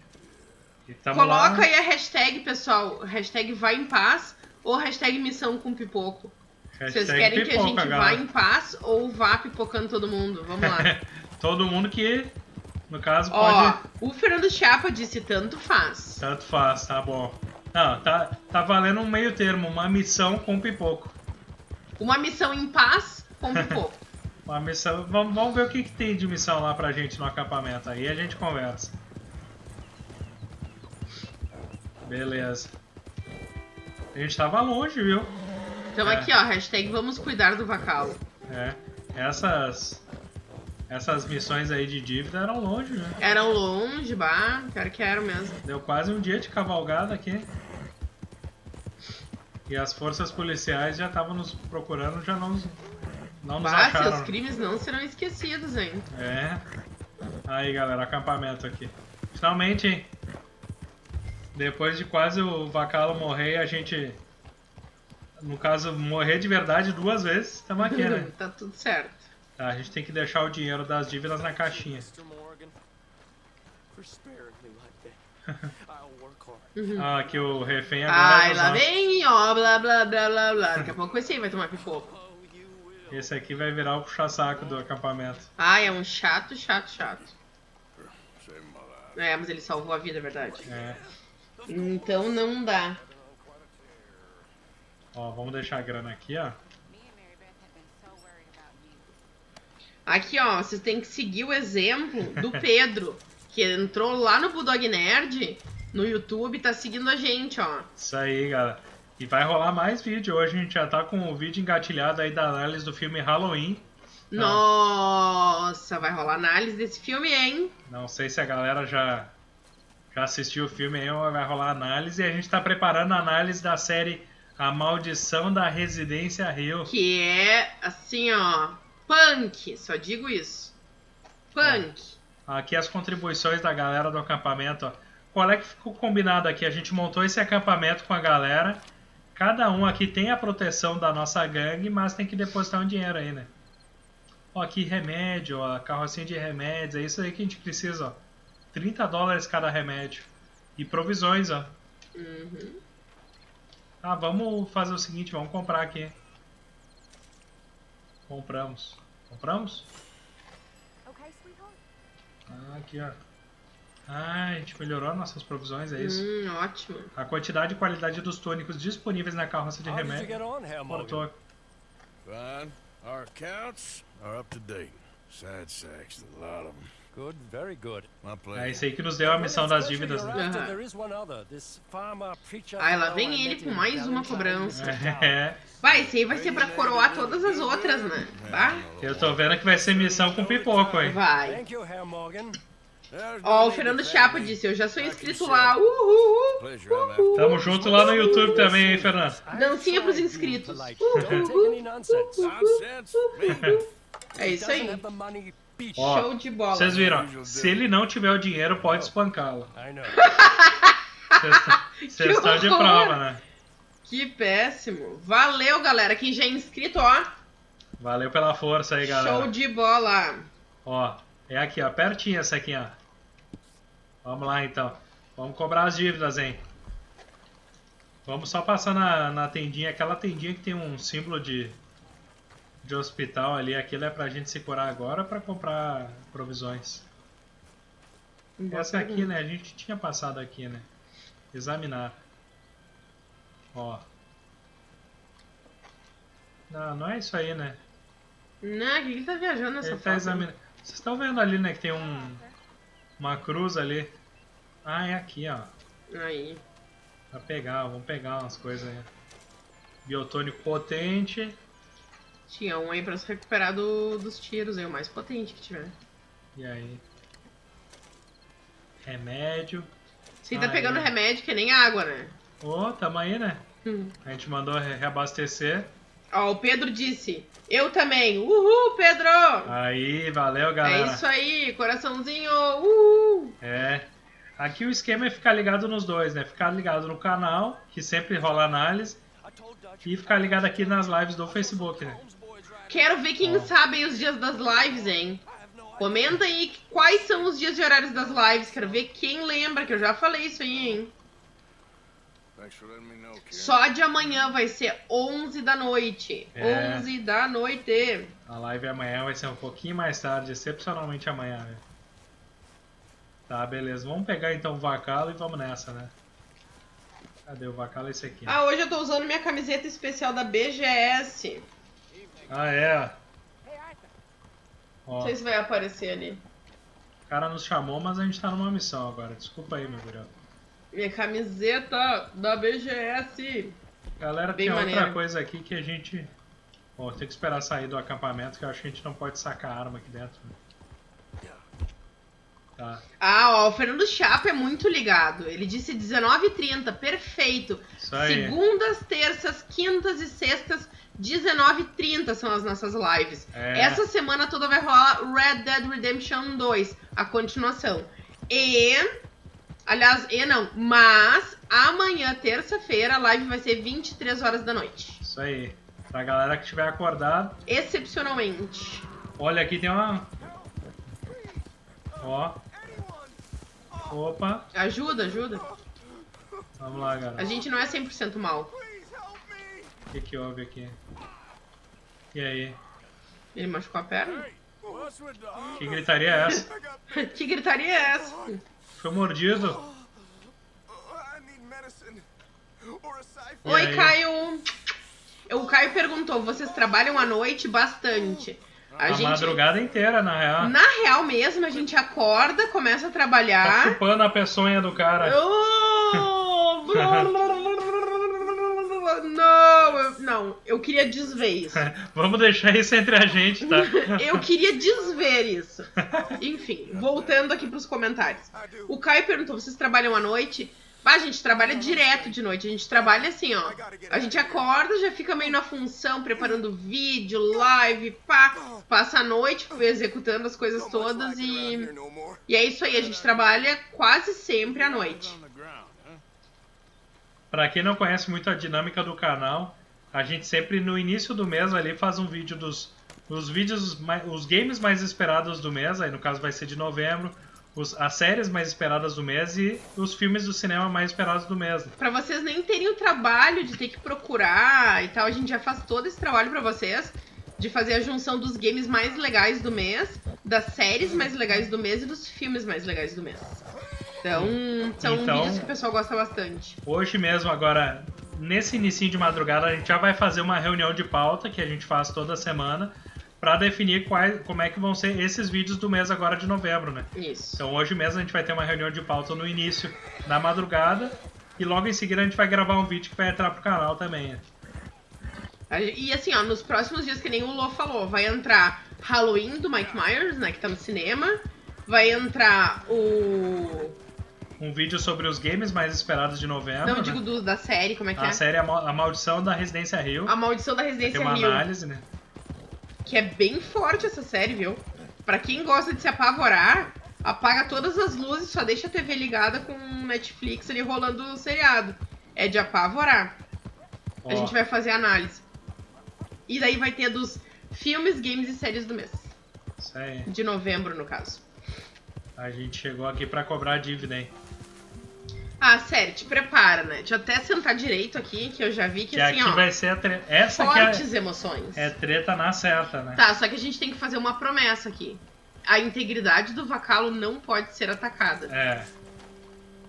Coloca lá. aí a hashtag, pessoal. Hashtag vai em paz ou hashtag missão com pipoco. Vocês Hashtag querem que a pipoca, gente vá galera. em paz ou vá pipocando todo mundo? Vamos lá. Todo mundo que, no caso, Ó, pode. o Fernando Chapa disse tanto faz. Tanto faz, tá bom. Não, tá, tá valendo um meio termo, uma missão com pipoco. Uma missão em paz com pipoco. Uma missão. Vamos, vamos ver o que, que tem de missão lá pra gente no acampamento. Aí a gente conversa. Beleza. A gente tava longe, viu? Então É. aqui, ó, hashtag vamos cuidar do vacalo. É. Essas. Essas missões aí de dívida eram longe, né? Eram longe, bah, quero que eram mesmo. Deu quase um dia de cavalgada aqui. E as forças policiais já estavam nos procurando, já não, nos- não nos Bah, acharam. seus crimes não serão esquecidos, hein? É. Aí, galera, acampamento aqui. Finalmente, hein? Depois de quase o Vacalo morrer, a gente. No caso, morrer de verdade duas vezes, estamos aqui, né? tá tudo certo. Tá, a gente tem que deixar o dinheiro das dívidas na caixinha. work Ah, que o refém agora é Ai, lá vem, ó, blá blá blá blá blá. Daqui a pouco esse aí vai tomar pipoco. Esse aqui vai virar o puxa-saco do acampamento. Ai, é um chato, chato, chato. É, mas ele salvou a vida, é verdade. É. Então não dá. Ó, vamos deixar a grana aqui, ó. Aqui, ó, vocês têm que seguir o exemplo do Pedro, que entrou lá no Bulldog Nerd, no YouTube, tá seguindo a gente, ó. Isso aí, galera. E vai rolar mais vídeo. Hoje a gente já tá com o vídeo engatilhado aí da análise do filme Halloween. Nossa, vai rolar análise desse filme, hein? Não sei se a galera já, já assistiu o filme aí vai rolar análise. E a gente tá preparando a análise da série A Maldição da Residência Rio. Que é, assim, ó, punk, só digo isso. Punk. Aqui as contribuições da galera do acampamento. Ó. Qual é que ficou combinado aqui? A gente montou esse acampamento com a galera. Cada um aqui tem a proteção da nossa gangue, mas tem que depositar um dinheiro aí, né? Ó, aqui remédio, ó, carrocinha de remédios, é isso aí que a gente precisa, ó. 30 dólares cada remédio. E provisões, ó. Uhum. Ah, vamos fazer o seguinte, vamos comprar aqui. Compramos. Compramos? Okay, sweetheart? Ah, aqui, ó. Ah, a gente melhorou nossas provisões, é isso. Hum, ótimo. A quantidade e qualidade dos tônicos disponíveis na carroça de remédio. Faltou. Fine. Our accounts are up to date. Sad sacks, a lot of them. Good, very good. My É pleasure. isso aí que nos deu a missão das dívidas, né? preacher Ai, lá vem ele com mais uma cobrança. É, Vai, esse aí vai ser pra coroar todas as outras, né? Tá? eu tô vendo que vai ser missão com pipoco, hein? Vai. Thank you, Herr Morgan. Ó, no o Fernando me. disse, eu já sou inscrito lá. Uhul. I'm after. Tamo junto lá no YouTube também, hein, Fernando? Dancinha pros inscritos. Nonsense. Me. É isso aí. Ó, Show de bola. Vocês viram? ó, Se ele não tiver o dinheiro, pode espancá-lo. I know. Vocês estão de horror. prova, né? Que péssimo. Valeu, galera. Quem já é inscrito, ó. Valeu pela força aí, Show galera. de bola. Ó, é aqui, ó, pertinho essa aqui, ó. Vamos lá, então. Vamos cobrar as dívidas, hein? Vamos só passar na, na tendinha, aquela tendinha que tem um símbolo de, de hospital ali. Aquilo é pra gente se curar agora pra comprar provisões. Boa Essa aqui, né? A gente tinha passado aqui, né? Examinar. Ó. Não, não é isso aí, né? Não, o que ele tá viajando nessa Ele foto? tá examinando. Vocês estão vendo ali, né? Que tem um, uma cruz ali. Ah, é aqui, ó. Aí. Pra pegar, vamos pegar umas coisas aí. Biotônico potente. Tinha um aí pra se recuperar do- dos tiros, aí, o mais potente que tiver. E aí? Remédio. Você tá Aí. pegando remédio que é nem água, né? Ô, tamo aí, né? Hum. A gente mandou re- reabastecer. Ó, o Pedro disse, eu também. Uhul, Pedro! Aí, valeu, é galera. isso aí, coraçãozinho. Uhul! É. Aqui o esquema é ficar ligado nos dois, né? Ficar ligado no canal, que sempre rola análise, e ficar ligado aqui nas lives do Facebook, né? Quero ver quem sabe os dias das lives, hein? Comenta aí quais são os dias e horários das lives. Quero ver quem lembra, que eu já falei isso aí, hein? Só de amanhã vai ser 11 da noite. É. 11 da noite. A live amanhã vai ser um pouquinho mais tarde, excepcionalmente amanhã, né? Tá, beleza. Vamos pegar então o Vacalo e vamos nessa, né? Cadê o Vacalo? Esse aqui. Ah, hoje eu tô usando minha camiseta especial da BGS. Ah, é. Ó, Não sei se vai aparecer ali. o cara nos chamou, mas a gente tá numa missão agora. Desculpa aí, meu gurião. Minha camiseta da BGS. Galera, Bem tem outra maneiro. coisa aqui que a gente... Bom, tem que esperar sair do acampamento, que eu acho que a gente não pode sacar arma aqui dentro. né? Tá, Ah, ó, o Fernando Chapa é muito ligado. Ele disse 19h30, perfeito. isso aí. Segundas, terças, quintas e sextas, 19h30 são as nossas lives. É. Essa semana toda vai rolar Red Dead Redemption 2, a continuação. E. Aliás, e não, mas amanhã, terça-feira, a live vai ser 23 horas da noite. Isso aí. Pra galera que estiver acordado, Excepcionalmente. Olha, aqui tem uma. Ó. Opa. Ajuda, ajuda. Vamos lá, A galera. gente não é 100% mal. O que, que houve aqui? E aí? Ele machucou a perna? Que gritaria é essa? Que gritaria é essa? Foi mordido. A Oi? Caio. O Caio perguntou: vocês trabalham à noite bastante? A A gente. madrugada inteira, na real. Na real mesmo, a gente acorda, começa a Tá trabalhar. chupando a peçonha do cara. Oh, não, eu, não, eu queria desver isso. Vamos deixar isso entre a gente, tá? Eu queria desver isso. Enfim, voltando aqui pros comentários. O Caio perguntou: vocês trabalham à noite? A gente trabalha direto de noite. A gente trabalha assim, ó. A gente acorda, já fica meio na função, preparando vídeo, live, pá. Passa a noite executando as coisas todas e. E é isso aí, a gente trabalha quase sempre à noite. Pra quem não conhece muito a dinâmica do canal, a gente sempre no início do mês ali faz um vídeo dos os vídeos, os games mais esperados do mês, aí no caso vai ser de novembro, os, as séries mais esperadas do mês e os filmes do cinema mais esperados do mês. né? Pra vocês nem terem o trabalho de ter que procurar e tal, a gente já faz todo esse trabalho pra vocês. De fazer a junção dos games mais legais do mês, das séries mais legais do mês e dos filmes mais legais do mês. Então, são Então- vídeos que o pessoal gosta bastante. Hoje mesmo, agora, nesse início de madrugada, a gente já vai fazer uma reunião de pauta que a gente faz toda semana pra definir quais, como é que vão ser esses vídeos do mês agora de novembro, né? Isso. Então hoje mesmo a gente vai ter uma reunião de pauta no início da madrugada e logo em seguida a gente vai gravar um vídeo que vai entrar pro canal também. né? E assim, ó, nos próximos dias, que nem o Lô falou, vai entrar Halloween do Mike Myers, né, que tá no cinema. Vai entrar o. Um vídeo sobre os games mais esperados de novembro. Não, né? digo do, da série, como é que A é? série A Mal- A Maldição da Residência Rio. A Maldição da Tem Residência uma Rio. análise, né? Que é bem forte essa série, viu? Pra quem gosta de se apavorar, apaga todas as luzes, só deixa a TV ligada com Netflix ali rolando o seriado. É de apavorar. Ó, A gente vai fazer análise. E daí vai ter dos filmes, games e séries do mês. Isso aí. De novembro, no caso. A gente chegou aqui pra cobrar a dívida, hein? Ah, sério, te prepara, né? Deixa eu até sentar direito aqui, que eu já vi que, Que assim, aqui ó. vai ser a treta. Essa aqui Fortes emoções. é, é treta na certa, né? Tá, só que a gente tem que fazer uma promessa aqui. A integridade do Vacalo não pode ser atacada. É.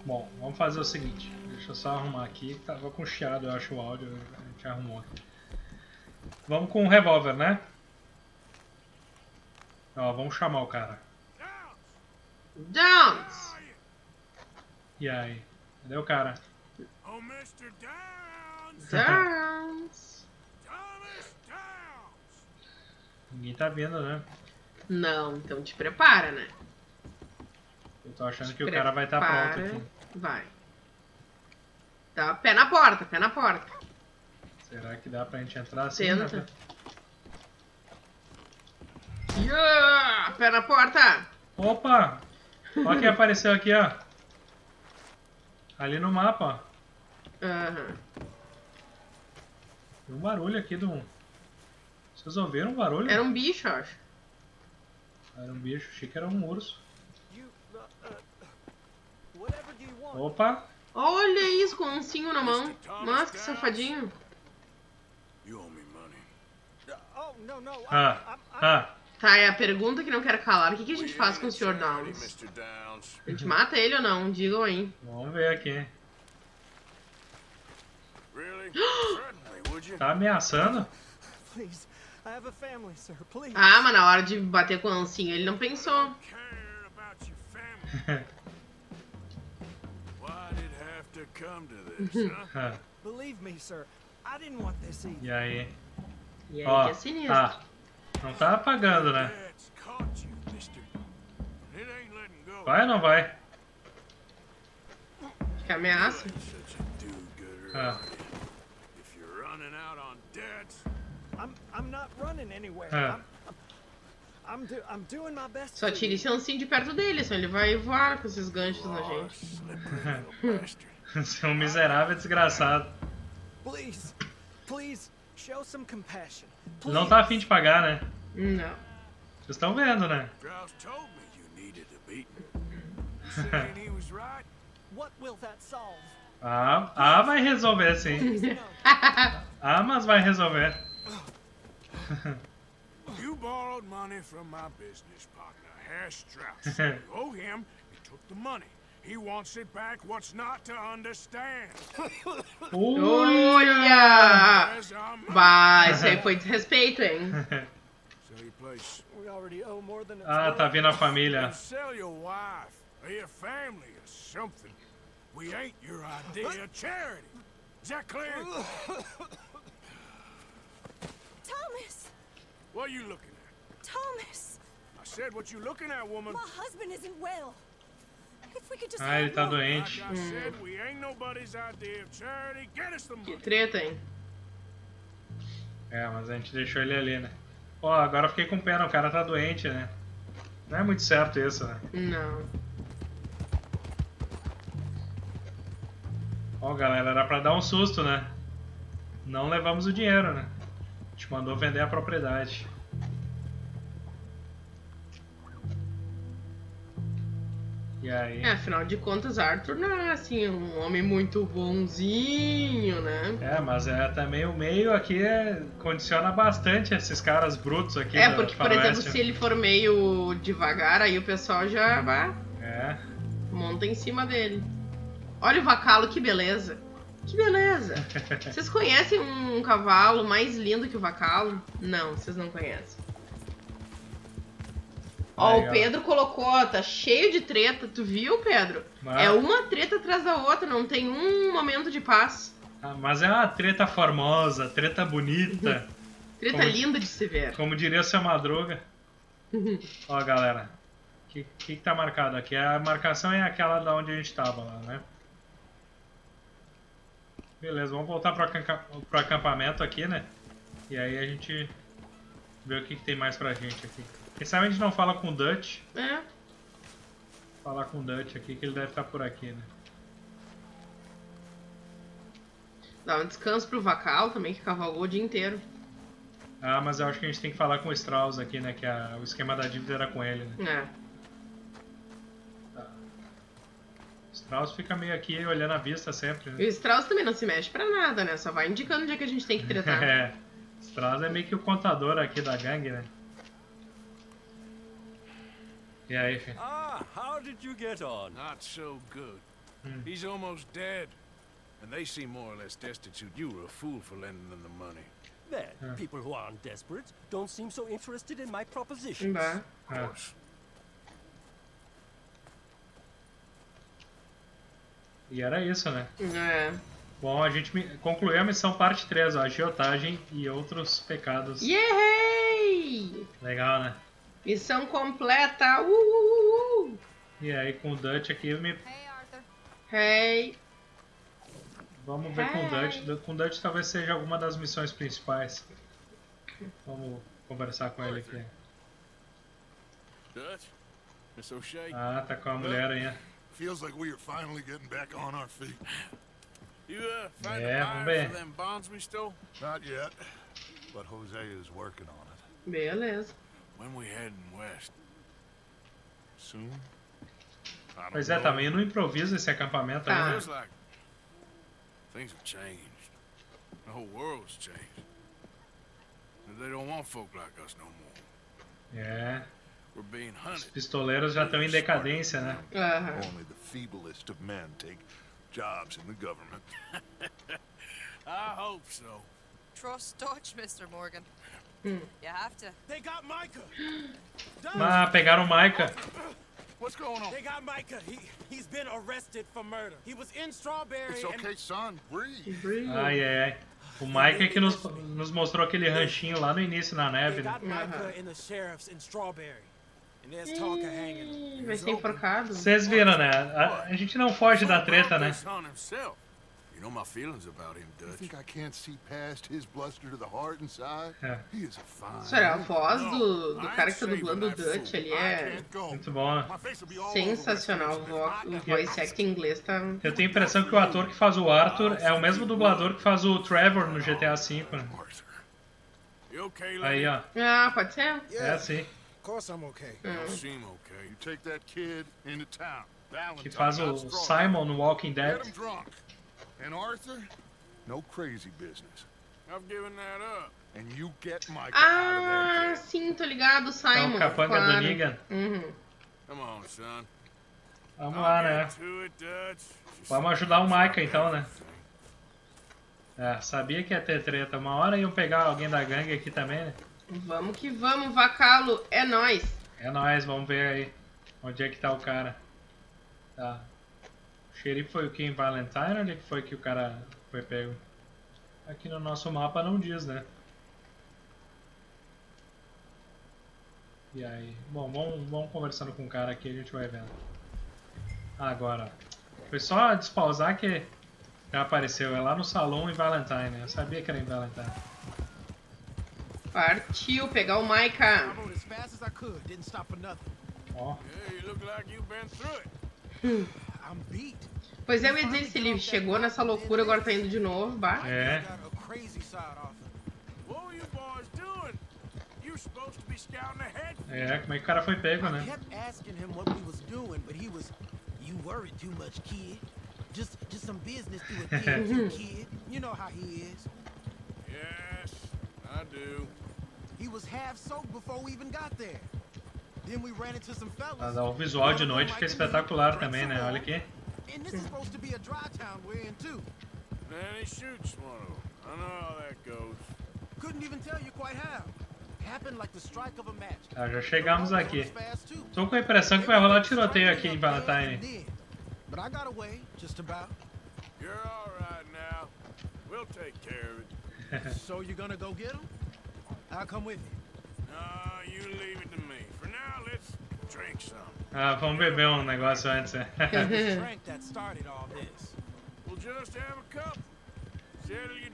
Bom, vamos fazer o seguinte. Deixa eu só arrumar aqui. que Tava com chiado, eu acho, o áudio. A gente arrumou aqui. Vamos com o revólver, né? Ó, vamos chamar o cara. Downs! E aí? Cadê o cara? Oh, Mr. Downs! Downs! Thomas Downs! Ninguém tá vendo, né? Não, então te prepara, né? Eu tô achando Te que o cara vai estar tá prepara. pronto aqui. Vai. Tá, pé na porta, pé na porta. Será que dá pra gente entrar assim? Tenta. né? Yeah! Pé na porta! Opa! Olha quem apareceu aqui, ó. Ali no mapa, ó. Aham. Tem um barulho aqui do. Vocês ouviram um barulho? Era um bicho, eu acho. Era um bicho, achei que era um urso. Uh, uh? Opa! Olha isso, com um ancinho na mão. Nossa, que safadinho. You owe me money. Oh, Ah, ah. Tá, é a pergunta que não quero calar. O que, que a gente faz com o Sr. Downs? A gente mata ele ou não? Digam aí. Vamos ver aqui. Tá ameaçando? Ah, mas na hora de bater com o ancinho, ele não pensou. Ah. E aí? E aí Ó, que é sinistro. tá. Não tá apagando, né? Vai ou não vai? Que ameaça. Ah, If you're running out on debts, I'm, I'm not running anywhere. Ah. Best. Só you. esse ancinho de perto dele, senão ele vai voar com esses ganchos na gente. você é um miserável desgraçado. Please, please, show some compassion. Please. Não tá afim de pagar, né? Não. Vocês estão vendo, né? You. You? Ah, ah, vai resolver sim. Ah, mas vai resolver. You borrowed money from my business partner, Herr Strauss. You owe him, he took the money. He wants it back. What's not to understand? Olha! Where's our money? Bah, isso aí foi desrespeito, hein? Sell place. We already owe more than it's Ah, tá worth. vindo a família. Sell your wife or your family or something. We ain't your idea of charity. Is that clear? Thomas! What are you looking at? Thomas! I said what you looking at, woman. My husband isn't well. Ah, ele tá doente. The Que treta, hein? É, mas a gente deixou ele ali, né? Ó, agora eu fiquei com pena, o cara tá doente, né? Não é muito certo isso, né? Não. Ó, galera, era pra dar um susto, né? Não levamos o dinheiro, né? A gente mandou vender a propriedade. E aí? É, afinal de contas, Arthur não é assim um homem muito bonzinho, né? É, mas é também o meio aqui é, condiciona bastante esses caras brutos aqui É, porque, por exemplo, se ele for meio devagar, aí o pessoal já vai, É. monta em cima dele. Olha o vacalo, que beleza. Que beleza. Vocês conhecem um cavalo mais lindo que o vacalo? Não, vocês não conhecem. Ó, Aí, o ó. Pedro colocou, ó, tá cheio de treta. Tu viu, Pedro? Mas, É uma treta atrás da outra, não tem um momento de paz. ah, mas é uma treta formosa, treta bonita, Treta Como- linda de se ver. como diria o seu Madruga. Ó, galera, o que, que, que tá marcado aqui? A marcação é aquela da onde a gente tava lá, né? Beleza, vamos voltar pro acampamento aqui, né? E aí a gente vê o que, que tem mais pra gente aqui. Gente não fala com o Dutch. É, Falar com o Dutch aqui, que ele deve estar por aqui, né? dá um descanso pro vacal também, que cavalgou o dia inteiro. Ah, mas eu acho que a gente tem que falar com o Strauss aqui, né? Que a- o esquema da dívida era com ele, né? É. O Strauss fica meio aqui olhando a vista sempre, E o né? Strauss também não se mexe pra nada, né? Só vai indicando onde é que a gente tem que tretar. É. Strauss é meio que o contador aqui da gangue, né? E aí, filho? Ah, how did you get on? Not so good. Hmm. He's almost dead. And they seem more or less destitute. You were a fool for lending them the money. Well, Yeah. people who aren't desperate don't seem so interested in my propositions. Of Ah. course. E era isso, né? É. Bom, a gente concluiu a missão parte 3, ó, agiotagem e outros pecados. Yay! Legal, né? Missão completa! Uh, uh, uh, uh. E aí com o Dutch aqui, me... Hey, Arthur. Hey! vamos ver com o. Dutch. Com o Dutch talvez seja alguma das missões principais. Vamos conversar com ele aqui. Dutch? Miss O'Shea? Ah, tá com a mulher aí. Feels like we are finally getting back on our feet. you, uh, find Yeah, a buyer for them bonds we stole? Not yet, but Jose is working on it. Beleza. When we heading west? Soon? I don't Pois é, know. tá meio no improviso esse acampamento Tá. aí, né? Things have changed. The whole world's changed. They don't want folk like us no more. É, We're being os hunted. pistoleiros já estão em decadência, né? Only the feeblest of men take jobs in the government. I hope so. Trust Dutch, Mr. Morgan. Micah. Ah, pegaram o Micah. What's going on? They got Micah. He he's been arrested for murder. He was in Strawberry. It's okay, son. Breathe. Ai, ai, ai. O Micah que nos, nos mostrou aquele ranchinho lá no início na neve, né? got Micah in the sheriff's in Strawberry. And there's talk of hanging. Ih, Vai ser enforcado. Vocês viram, né? A, a gente não foge da treta, né? You know my feelings about him, You Dutch. think I can't see past his bluster to the heart inside? É. He is a fine. Sério, a voz do, do cara que tá dublando o Dutch ali é. Muito né? Over sensacional. O, vo- o voice acting em inglês tá. Eu tenho a impressão que o ator que faz o Arthur é o mesmo dublador que faz o Trevor no GTA V, né? You Aí, ó. Ah, pode ser? É assim. You. You. Valentine, Que faz o. Simon no Walking Dead. And Arthur, no crazy business. I've given that up. And you get Micah out of there. Ah, sim, tô ligado, Simon. Então, capanga do claro. Negan. Uhum. Come on, son. Vamos lá, né? Vamos ajudar o Micah então, né? É, sabia que ia ter treta. Uma hora iam pegar alguém da gangue aqui também, né? Vamos que vamos, Vacalo. É nóis. É nóis, vamos ver aí. Onde é que tá o cara? Tá. O xerife foi o que em Valentine ou foi que o cara foi pego? Aqui no nosso mapa não diz, né? E aí? Bom, vamos, vamos conversando com o cara aqui, a gente vai vendo. Agora, foi só despausar que já apareceu. É lá no salão em Valentine, né? Eu sabia que era em Valentine. Partiu pegar o Micah. Ó, Yeah, Pois é, eu ia dizer, se ele chegou nessa loucura, agora tá indo de novo, bah. é. A. É, como é que o cara foi pego, né? kid. Just, just some business to attend to, kid. You know how he is. Yes, I do. He was half soaked before we even got there. Mas, ó, o visual de noite fica espetacular também, né? Olha aqui. Ah, já chegamos aqui. Tô com a impressão que vai rolar tiroteio aqui em Valentine. But I got away, just about. You're all right now. We'll take care of it. So you're gonna go get him? I'll come with you. No, you leave it to me. Ah, vamos beber um negócio antes.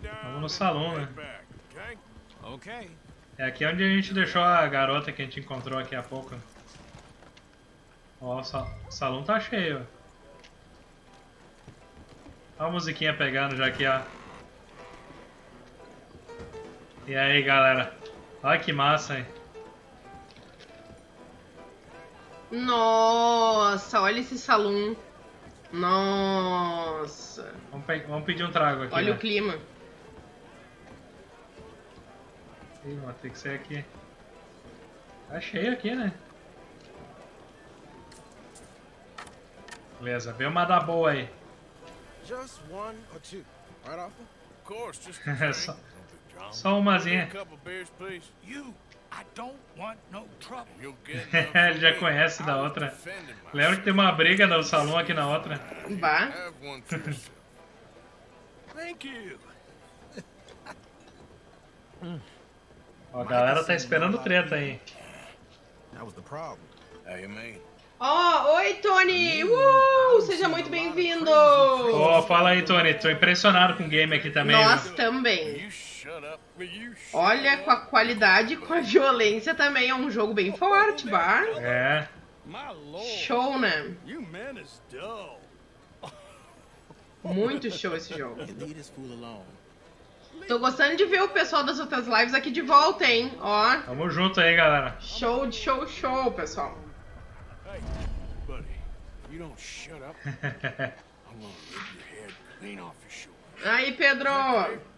né? Vamos no salão, né? É aqui onde a gente deixou a garota que a gente encontrou aqui há pouco. Ó, o sa- o salão tá cheio. Ó a musiquinha pegando já aqui, ó. E aí, galera? Olha que massa, hein? Nossa, olha esse salão. Nossa. Vamos, pe- vamos pedir um trago aqui. Olha né? o clima. Ih, mano, tem que ser aqui. Tá cheio aqui, né? Beleza, vê uma da boa aí. Just one or two, right, Arthur? Of course, just É. só, umazinha. Ele já conhece da outra. Lembra que tem uma briga no salão aqui na outra? Vá. Ó, a galera tá esperando treta aí. Ó, oi, Tony! Uh, seja muito bem-vindo! Ó, fala aí, Tony. Tô impressionado com o game aqui também. Nós viu? também. Olha, com a qualidade e com a violência também. É um jogo bem forte, bah. É. Show, né? Muito show esse jogo. Tô gostando de ver o pessoal das outras lives aqui de volta, hein? Ó, Tamo junto aí, galera. show de show, show, pessoal. Hey, buddy,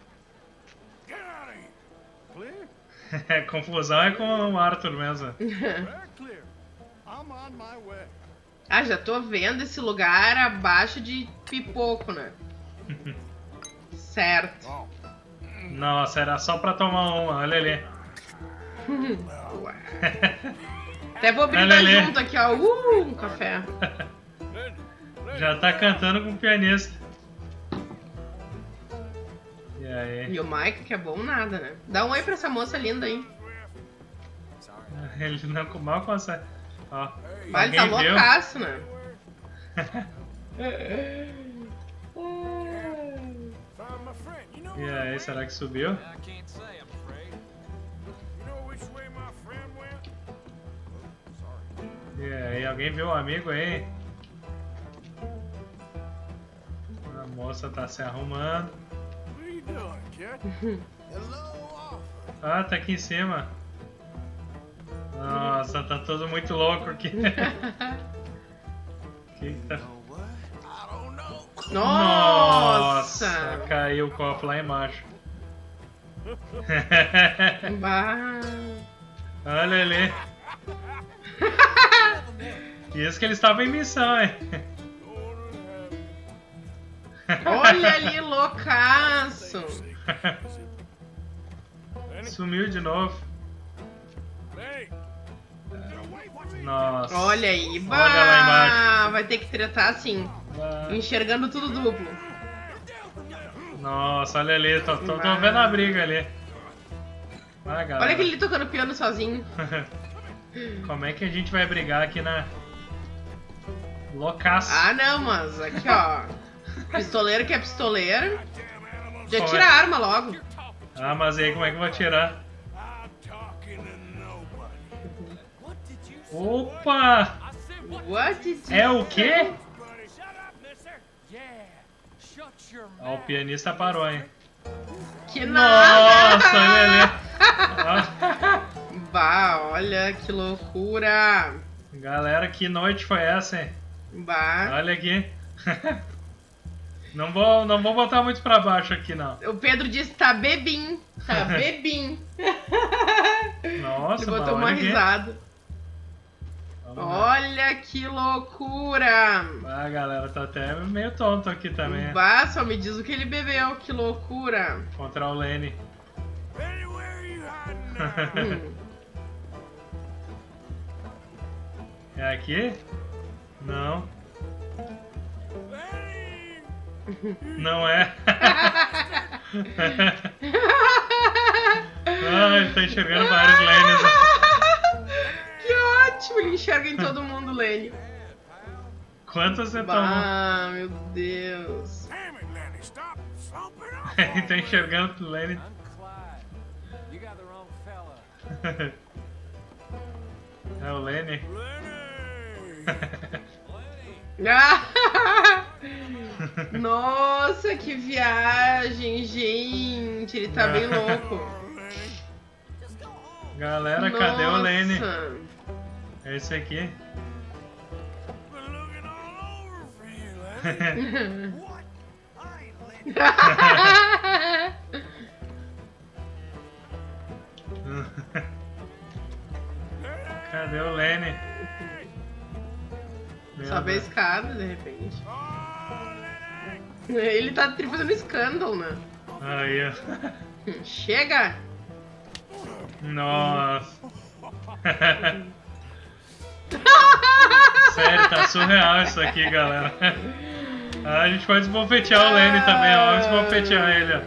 Confusão é com o Arthur mesmo. Ah, já tô vendo esse lugar abaixo de pipoco, né? Certo. Nossa, era só pra tomar uma. Olha ali. Até vou brindar junto aqui, ó. Uh, um café. Já tá cantando com o pianista. E aí? E o Mike, que é bom nada, né? Dá um oi pra essa moça linda aí. Ele não mal consegue. Ó. Vai, ele tá loucaço, né? E aí, será que subiu? E aí, alguém viu o amigo aí? A moça tá se arrumando. Ah, tá aqui em cima. Nossa, tá tudo muito louco aqui. que que tá... I don't know. Nossa! aí o copo lá embaixo. Olha ali. Isso que eles estavam em missão, hein? Olha ali, loucaço. Sumiu de novo. Nossa. Olha aí, bah. Olha lá embaixo. Vai ter que tretar assim, Bah. enxergando tudo duplo. Nossa, olha ali, tô, tô, tô vendo a briga ali. Ah. Olha aquele tocando piano sozinho. Como é que a gente vai brigar aqui na. Loucaço. Ah, não, mas aqui, ó. Pistoleiro que é pistoleiro. Já tira é? a arma logo. Ah, mas aí como é que eu vou tirar? Opa! What did you É o quê? Ó, o pianista parou, hein? Que nada! Nossa, olha ali. Bah, olha que loucura! Galera, que noite foi essa, hein? Bah. Olha aqui. Não vou, não vou botar muito pra baixo aqui, não. O Pedro disse tá bebim. Tá bebim. Nossa, Ele botou uma risada. Olha que loucura! Ah, galera, tá até meio tonto aqui também. Bah, só me diz o que ele bebeu, que loucura! Contra o Lenny. Hum. É aqui? Não. Não é. ah, ele tá enxergando vários Lennys. que ótimo! Ele enxerga em todo mundo, Lenny. Quantos você tomou? Bah, meu Deus. ele tá enxergando o Lenny. É o Lenny. Nossa, que viagem, gente! Ele tá bem louco. Galera, cadê o Lenny? Nossa. É esse aqui. Cadê o Lenny? Sobe a escada, de repente. Ele tá fazendo escândalo, né? Aí, ó. Chega! Nossa. Sério, tá surreal isso aqui, galera. Ah, a gente pode esbofetear o Lenny também, ó. Vamos esbofetear ele, ó.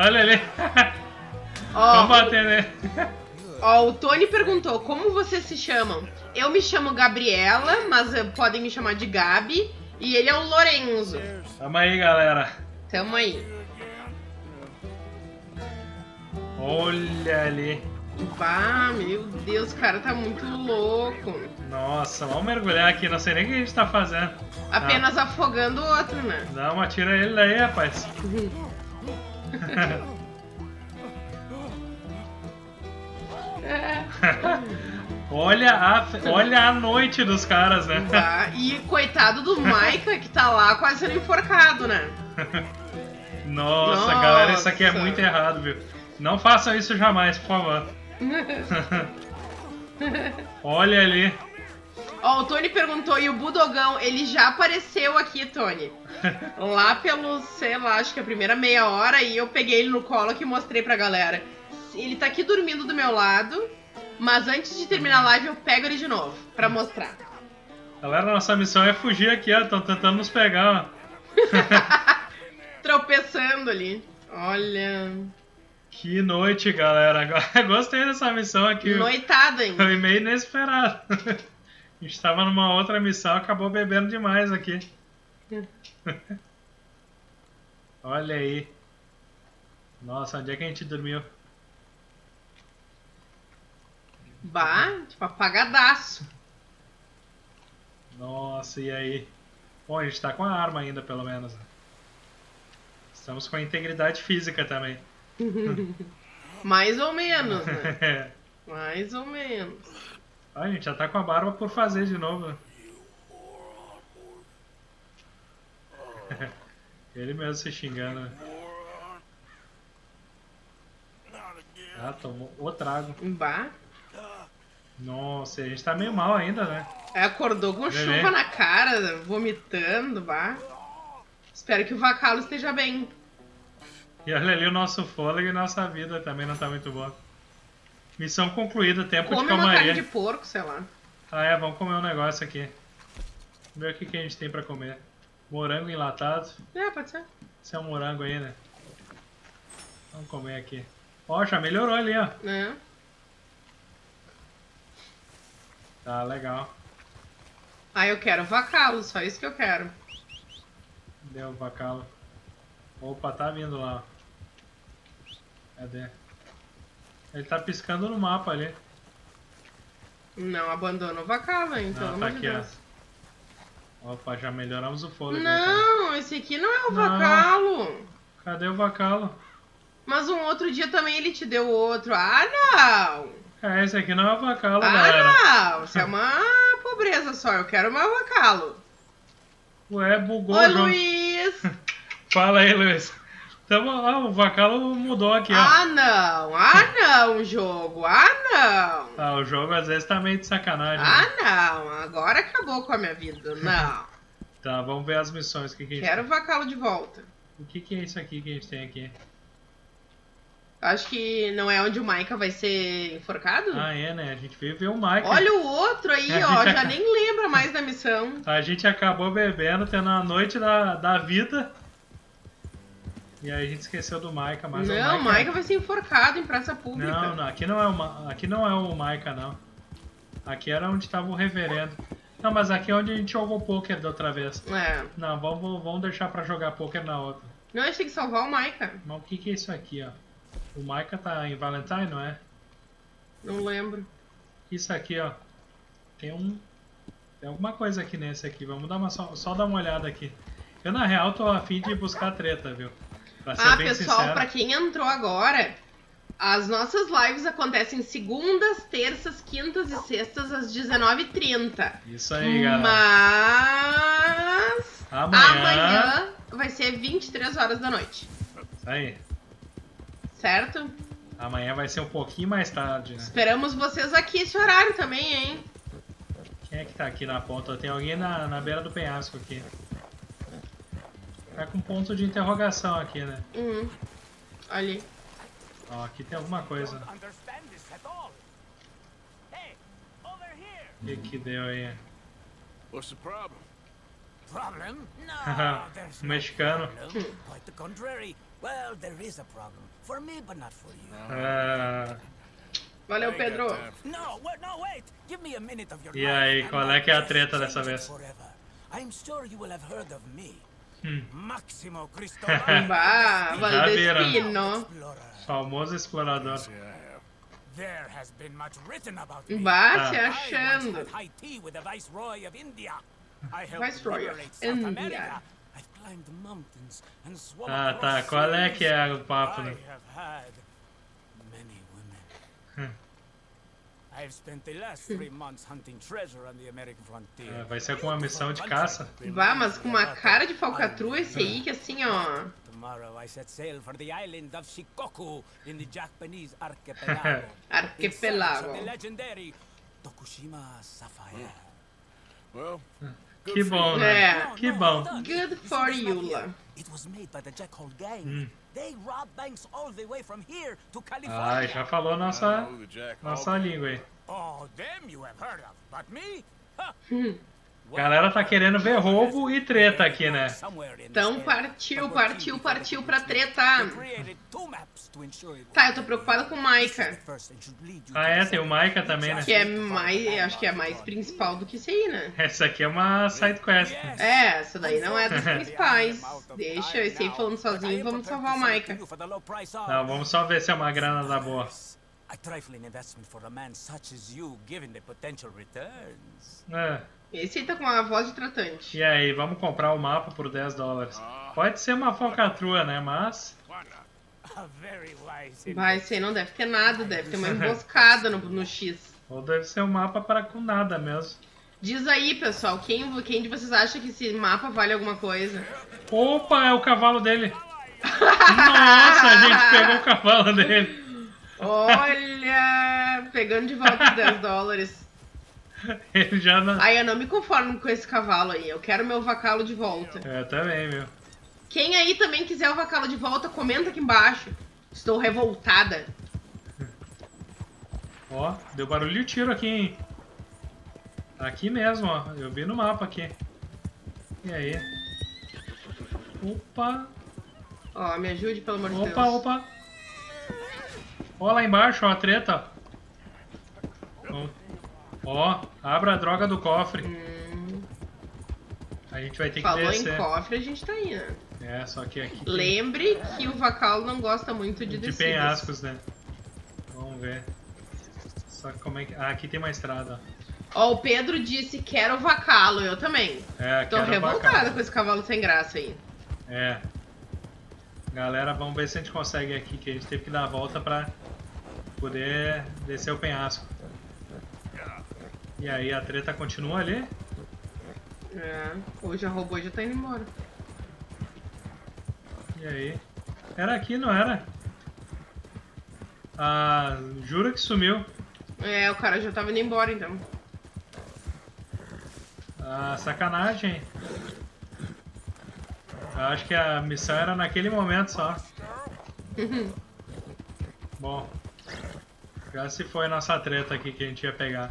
Olha ali. Ó, Vamos bater nele. ó, o Tony perguntou como vocês se chamam. Eu me chamo Gabriela, mas eh, podem me chamar de Gabi. E ele é o Lorenzo. Tamo aí, galera. Tamo aí. Olha ali. Bah, meu Deus, o cara tá muito louco. Nossa, vamos mergulhar aqui. Não sei nem o que a gente tá fazendo. Apenas afogando o outro, né? Dá uma tira ele daí, rapaz. olha, a, olha a noite dos caras, né? E coitado do Maika que tá lá quase sendo enforcado, né? Nossa, Nossa. galera, isso aqui é muito errado, viu? Não façam isso jamais, por favor. Olha ali. Ó, o Tony perguntou, e o Budogão, ele já apareceu aqui, Tony. Lá pelo, sei lá, acho que a primeira meia hora, e eu peguei ele no colo aqui e mostrei pra galera. Ele tá aqui dormindo do meu lado, mas antes de terminar a live eu pego ele de novo, pra mostrar. Galera, nossa missão é fugir aqui, ó. Estão tentando nos pegar, ó. Tropeçando ali. Olha. Que noite, galera. Agora, gostei dessa missão aqui. Noitada ainda. Foi meio inesperado. A gente tava numa outra missão, acabou bebendo demais aqui. Olha aí. Nossa, onde é que a gente dormiu? Bah, tipo, apagadaço. Nossa, e aí? Bom, a gente tá com a arma ainda, pelo menos. Né? Estamos com a integridade física também. Mais ou menos, né? Mais ou menos. A gente já tá com a barba por fazer de novo. Ele mesmo se xingando. Ah, tomou o trago. bar? Nossa, a gente tá meio mal ainda, né? Aí acordou com Bebê. chuva na cara, vomitando, bah. Espero que o Vacalo esteja bem. E olha ali o nosso fôlego e nossa vida também não tá muito boa. Missão concluída, tempo de Come uma carne de porco, sei lá. Ah é, vamos comer um negócio aqui. Ver o que, que a gente tem pra comer. Morango enlatado. É, pode ser. Esse é um morango aí, né? Vamos comer aqui. Ó, já melhorou ali, ó. Né? Tá legal. Ah, eu quero Vacalo, só isso que eu quero. Deu o bacalo. Opa, tá vindo lá. Cadê? Ele tá piscando no mapa ali. Não abandona o Vacalo, pelo Não, tá aqui, Deus. ó. Opa, já melhoramos o fôlego. aí, Não, esse aqui não é o Não. Vacalo. Cadê o bacalo? Mas um outro dia também ele te deu outro. Ah, não! É, esse aqui não é o bacalo, galera. Ah, não! Isso é uma pobreza só. Eu quero meu Vacalo. Ué, bugou Oi, o jogo. Luiz! Fala aí, Luiz. Tamo, ah, o bacalo mudou aqui, ó. Ah, não! Ah, não, jogo! Ah, não! Ah, o jogo às vezes tá meio de sacanagem. né? Ah, não! Agora acabou com a minha vida. Não! Tá, vamos ver as missões. Que, que, a gente- Quero o Vacalo de volta. o que, que é isso aqui que a gente tem aqui? Acho que não é onde o Maika vai ser enforcado? Ah, é, né? A gente veio ver o Mike. Olha o outro aí, A ó. Já nem lembra mais da missão. A gente acabou bebendo, tendo a noite da, da vida. E aí a gente esqueceu do Maika, mas não, o Maika... Maika vai ser enforcado em praça pública. Não, não, aqui não é o, Ma- aqui não é o Maika, não. Aqui era onde tava o reverendo. Não, mas aqui é onde a gente jogou poker da outra vez. É. Não, vamos, vamos deixar pra jogar poker na outra. Não, a gente tem que salvar o Maika. Mas o que, que é isso aqui, ó? O Maika tá em Valentine, não é? Não lembro. Isso aqui, ó. Tem um. Tem alguma coisa aqui nesse aqui. Vamos dar uma só, só dar uma olhada aqui. Eu na real tô afim de buscar treta, viu? Pra ser Ah, bem pessoal, sincero. pra quem entrou agora, as nossas lives acontecem segundas, terças, quintas e sextas às 19h30. Isso aí, galera. Mas Amanhã. amanhã vai ser 23 horas da noite. Isso aí. Certo? Amanhã vai ser um pouquinho mais tarde, né? Esperamos vocês aqui esse horário também, hein? Quem é que tá aqui na ponta? Tem alguém na, na beira do penhasco aqui. Tá com ponto de interrogação aqui, né? Hum. Ali. Ó, aqui tem alguma coisa. O que que deu aí? What's the problem? Problem? No, there's o no mexicano. problem. Quite the contrary. Well, there is a problem. For me, but not for you. Ah, Valeu, Pedro. No, wait, no, wait. Give me a minute of your E aí, qual é que é a treta dessa vez? I'm sure you will have heard of me. Hum. Maximo Cristobal. Bah. Valdespino. famoso explorador. There has been much written about me. Bah, se I once achando. had high tea with the Viceroy of India. I helped liberate South. America. Ah, tá. Qual é que é o papo, I né? have had many women. Hum. I've spent the last three months hunting treasure on the American frontier. Ah, vai ser com uma missão de caça? Bah, mas com uma cara de falcatrua esse aí que assim, ó. Tomorrow I set sail for the island of Shikoku in the Japanese archipelago. Of the legendary Tokushima Sapphire. Well, Que bom, né? É. Que bom. Good for you, La. It was made by the Jackhole Gang. Hum. They rob banks all the way from here to Ah, California. já falou nossa, the Jack nossa língua aí. Oh, them you have heard of, but me? Galera tá querendo ver roubo e treta aqui, né? Então partiu, partiu, partiu pra treta. Tá, eu tô preocupada com o Maika. Ah, é, tem o Maika também, né? Que é mais, acho que é mais principal do que isso aí, né? Essa aqui é uma side quest. É, essa daí não é das principais. Deixa esse aí falando sozinho, vamos salvar o Maika. Não, vamos só ver se é uma grana da boa. A trifling investment for a man such as you, given the potential returns. É. Esse aí tá com uma voz de tratante. E aí, vamos comprar o mapa por 10 dólares. Pode ser uma falcatrua, né? Mas. A Vai, aí não deve ter nada, deve ter uma emboscada no, no X. Ou deve ser um mapa para com nada mesmo. Diz aí, pessoal, quem, quem de vocês acha que esse mapa vale alguma coisa? Opa, é o cavalo dele. Nossa, a gente pegou o cavalo dele. Olha, pegando de volta os 10 dólares. Ele já não... Ai, eu não me conformo com esse cavalo aí. Eu quero meu vacalo de volta. É, também, meu. Quem aí também quiser o vacalo de volta, comenta aqui embaixo. Estou revoltada. Ó, deu barulho de tiro aqui, hein? Aqui mesmo, ó. Eu vi no mapa aqui. E aí? Opa! Ó, me ajude, pelo amor de Opa, Deus. opa! Ó lá embaixo, ó, a treta. Ó, abra a droga do cofre. Hum, A gente vai ter que falou em descer. cofre, a gente tá aí, né? É, só que aqui tem Lembre que o vacalo não gosta muito de de descidas. penhascos, né? Vamos ver. Só que como é que... Ah, aqui tem uma estrada. Ó, o Pedro disse quero vacalo, eu também. É, Tô revoltada com esse cavalo sem graça aí. É. Galera, vamos ver se a gente consegue aqui, que a gente teve que dar a volta pra poder descer o penhasco. E aí, a treta continua ali? É, hoje a robô já tá indo embora. E aí? Era aqui, não era? Ah, jura que sumiu. É, o cara já tava indo embora então. Ah, sacanagem. Eu acho que a missão era naquele momento só. Bom, já se foi nossa treta aqui que a gente ia pegar.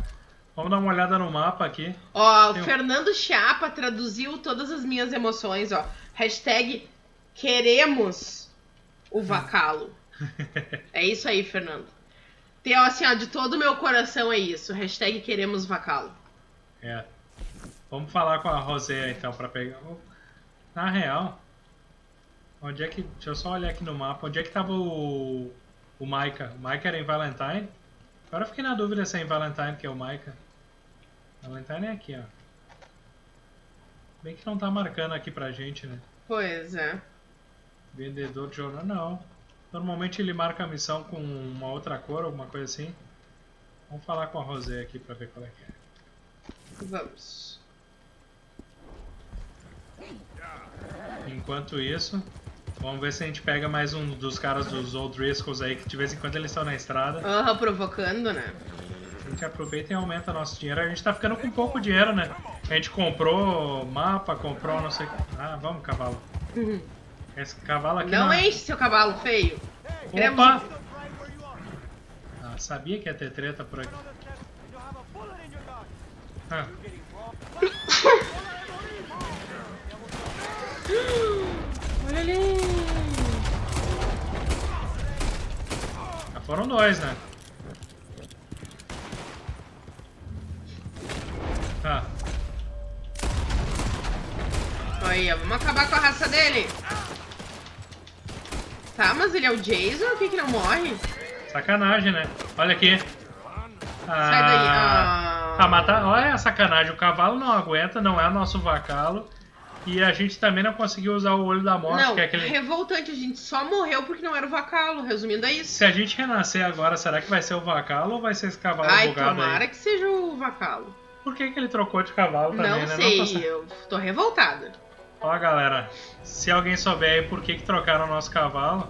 Vamos dar uma olhada no mapa aqui. Ó, o Tem Fernando Chapa traduziu todas as minhas emoções, ó. Hashtag queremos o vacalo. É isso aí, Fernando. Tem, ó, assim, ó, de todo o meu coração é isso. Hashtag queremos vacalo. É. Vamos falar com a Rosé então pra pegar. Na real, onde é que. Deixa eu só olhar aqui no mapa. Onde é que tava o. O Maika? O Maika era em Valentine? Agora eu fiquei na dúvida se é em Valentine que é o Maika. Valentine é aqui, ó. Bem que não tá marcando aqui pra gente, né? Pois é. Vendedor de jornal, não. Normalmente ele marca a missão com uma outra cor, alguma coisa assim. Vamos falar com a Rosé aqui pra ver qual é que é. Vamos. Enquanto isso, vamos ver se a gente pega mais um dos caras dos Old Driscolls aí, que de vez em quando eles estão na estrada. Aham, provocando, né? A gente aproveita e aumenta nosso dinheiro. A gente tá ficando com pouco dinheiro, né? A gente comprou mapa, comprou não sei o que. Ah, vamos, cavalo. Esse cavalo aqui Não não... enche seu cavalo feio. Queremos- Opa! Ah, sabia que ia ter treta por aqui. Ah, Ali. já foram dois, né? Tá. Aí, ó, vamos acabar com a raça dele. Tá, mas ele é o Jason? Por que, que não morre? Sacanagem, né? Olha aqui. Ah, Sai daí. Ah. Ah, mas tá, olha a sacanagem. O cavalo não aguenta, não é nosso vacalo. E a gente também não conseguiu usar o olho da morte, não, que é aquele. revoltante, a gente só morreu porque não era o vacalo. Resumindo, é isso. Se a gente renascer agora, será que vai ser o vacalo ou vai ser esse cavalo Ai, bugado tomara aí? que seja o vacalo. Por que, que ele trocou de cavalo também, não né? sei, tô sa- eu tô revoltada. Ó, galera, se alguém souber aí por que, que trocaram o nosso cavalo.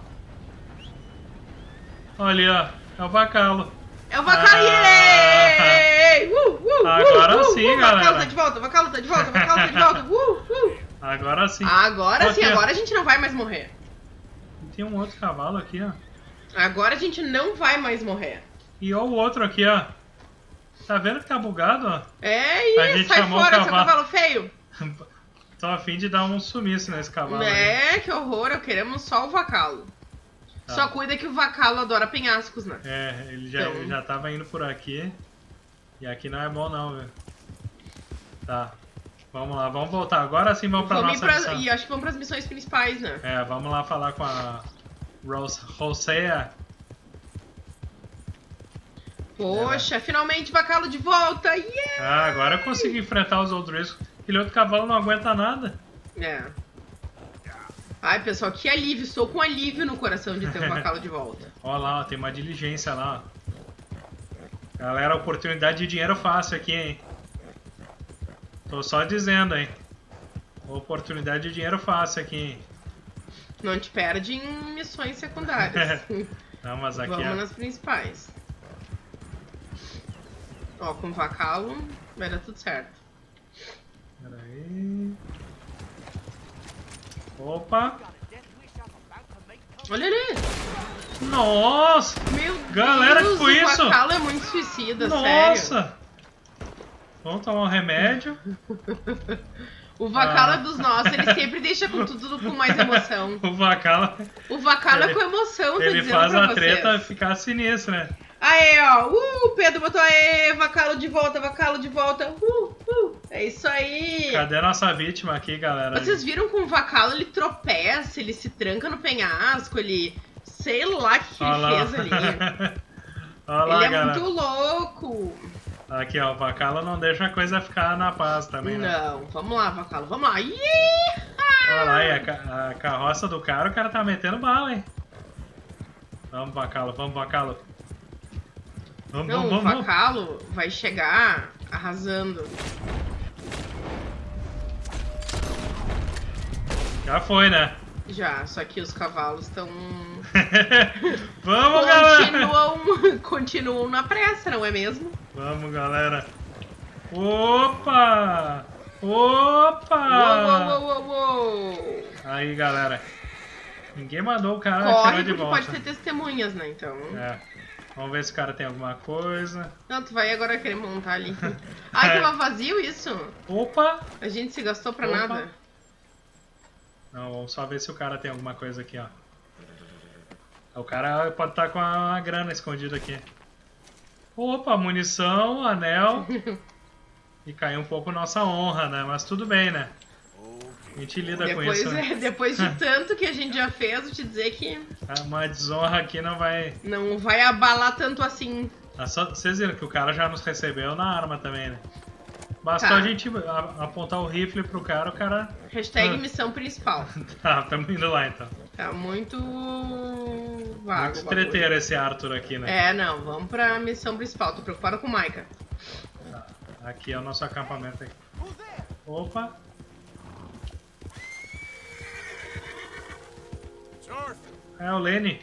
Olha, ó, é o vacalo. É o vacalo! Ah. Uh, uh, uh, Agora uh, sim, uh, O vacalo galera. tá de volta, o vacalo tá de volta, o vacalo tá de volta. Uh, uh. Agora sim. Agora sim, Aqui, ó. agora a gente não vai mais morrer. Tem um outro cavalo aqui, ó. Agora a gente não vai mais morrer. E ó o outro aqui, ó. Tá vendo que tá bugado, ó? É A isso, gente sai chamou o fora, seu cavalo. cavalo feio. Tô a fim de dar um sumiço nesse cavalo. aí. É, que horror, eu queremos só o vacalo. Tá. Só cuida que o vacalo adora penhascos, né? É, ele já, Então. ele já tava indo por aqui. E aqui não é bom não, velho. Tá. Vamos lá, vamos voltar. Agora sim vamos pra Vamos nossa pra- missão. E acho que vamos pras missões principais, né? É, vamos lá falar com a Rose Rosea. Poxa, finalmente vacalo de volta! Yeah! Ah, agora eu consegui enfrentar os Risco. Aquele outro cavalo não aguenta nada. É. Ai, pessoal, que alívio. Estou com alívio no coração de ter o vacalo de volta. Ó lá, ó, tem uma diligência lá, ó. Galera, oportunidade de dinheiro fácil aqui, hein? Tô só dizendo, hein? Oportunidade de dinheiro fácil aqui, hein? Não te perde em missões secundárias. Não, mas aqui Vamos é... nas principais. Ó, com vacalo vai dar tudo certo. Peraí. Opa! Olha ali! Nossa! Meu Galera, Deus, que foi o isso? vacalo é muito suicida, sério. Nossa! Vamos tomar um remédio. O vacalo Ah. é dos nossos, ele sempre deixa com tudo com mais emoção. O Vacala, O vacalo é Ele- com emoção, ele faz a vocês. treta ficar sinistra, né? Aê, ó. Uh, o Pedro botou aê, vacalo de volta, vacalo de volta. Uh, uh. É isso aí. Cadê a nossa vítima aqui, galera? Vocês viram com o vacalo ele tropeça, ele se tranca no penhasco, ele. Sei lá o que, que ele lá. fez ali. Olha lá, ele é galera. muito louco. Aqui, ó, o Vacala não deixa a coisa ficar na paz também, né? Não, vamos lá, vacalo, vamos lá. Ih! Olha lá, e a, ca- a carroça do cara, o cara tá metendo bala, hein? Vamos, Vacalo, vamos, Vacalo. Vamos, Não, vamos, o vamos, vamos. vacalo vai chegar arrasando. Já foi, né? Já, só que os cavalos estão. vamos, galera! continuam, continuam na pressa, não é mesmo? Vamos, galera. Opa! Opa! Uou, uou, uou. Aí, galera. Ninguém mandou o cara Corre, tirou de volta. pode ter testemunhas, né? Então. É. Vamos ver se o cara tem alguma coisa. Não, tu vai agora querer montar ali. Ai, tava vazio isso? Opa! A gente se gastou pra Opa. nada. Não, vamos só ver se o cara tem alguma coisa aqui, ó. O cara pode estar com a grana escondida aqui. Opa, munição, anel. E caiu um pouco nossa honra, né? Mas tudo bem, né? A gente lida com Depois, isso. né? é, depois de tanto que a gente já fez, vou te dizer que Uma desonra aqui não vai. não vai abalar tanto assim. Ah, só- Vocês viram que o cara já nos recebeu na arma também, né? Bastou Tá. a gente apontar o rifle pro cara, o cara. Hashtag Ah. missão principal. Tá, tamo indo lá então. Tá muito vago. Muito treteiro esse Arthur aqui, né? É, não, vamos pra missão principal. Tô preocupado com o Maika. Aqui é o nosso acampamento aqui. Opa! É o Lenny.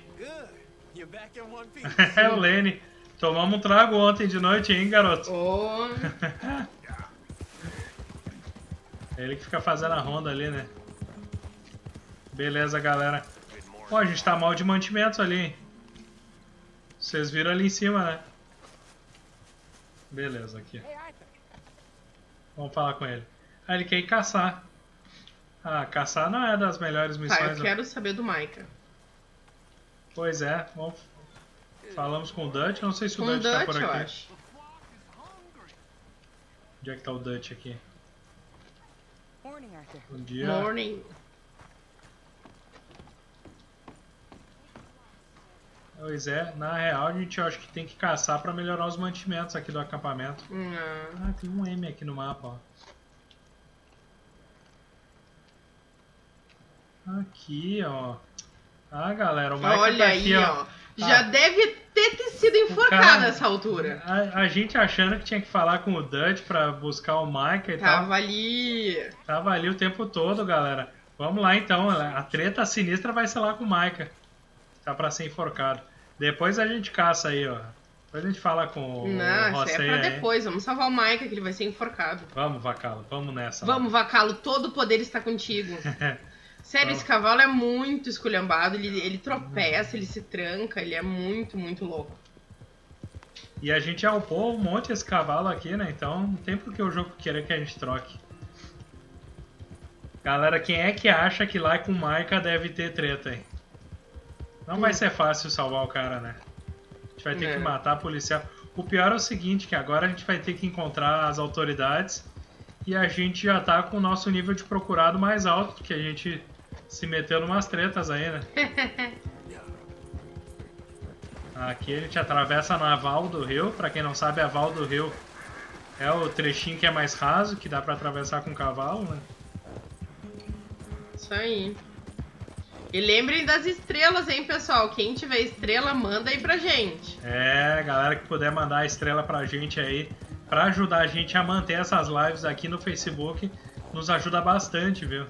É o Lenny. Tomamos um trago ontem de noite, hein, garoto? Ô, Ele que fica fazendo a ronda ali, né? Beleza, galera. Pô, a gente tá mal de mantimentos ali, hein? Vocês viram ali em cima, né? Beleza, aqui. Vamos falar com ele. Ah, ele quer ir caçar. Ah, caçar não é das melhores tá, missões. eu né? quero saber do Maika. Pois é, vamos... falamos com o Dutch. Não sei se o Com o Dutch tá Dutch, por eu aqui. acho. Onde é que tá o Dutch aqui? Bom dia. Morning. Pois é, na real a gente acho que tem que caçar pra melhorar os mantimentos aqui do acampamento. Não. Ah, tem um M aqui no mapa, ó. Aqui, ó. Ah, galera, o Michael Olha tá aí, aqui, ó. ó. Já Ah. deve ter, ter sido enforcado cara- nessa altura. A, a gente achando que tinha que falar com o Dutch pra buscar o Michael e tal. Tava ali. Tava ali o tempo todo, galera. Vamos lá então. A treta sinistra vai ser lá com o Maika. Tá pra ser enforcado. Depois a gente caça aí, ó. Depois a gente fala com o Não, isso Rosé aí é pra aí. depois. Vamos salvar o Maika, que ele vai ser enforcado. Vamos, Vacalo. Vamos nessa. Vamos, Vacalo, todo o poder está contigo. Sério, Vamos. esse cavalo é muito esculhambado. Ele, ele tropeça, ele se tranca, ele é muito, muito louco. E a gente já upou um monte esse cavalo aqui, né? Então não tem por que o jogo querer que a gente troque. Galera, quem é que acha que lá com o Maika deve ter treta, hein? Não vai Hum. ser fácil salvar o cara, né? A gente vai ter É. que matar policial. O pior é o seguinte, que agora a gente vai ter que encontrar as autoridades e a gente já tá com o nosso nível de procurado mais alto, porque a gente se meteu numas tretas aí, né? Aqui a gente atravessa a naval do rio. Pra quem não sabe, a val do rio é o trechinho que é mais raso, que dá pra atravessar com cavalo, né? Isso aí. E lembrem das estrelas, hein, pessoal? Quem tiver estrela, manda aí pra gente. É, galera que puder mandar a estrela pra gente aí, pra ajudar a gente a manter essas lives aqui no Facebook, nos ajuda bastante, viu?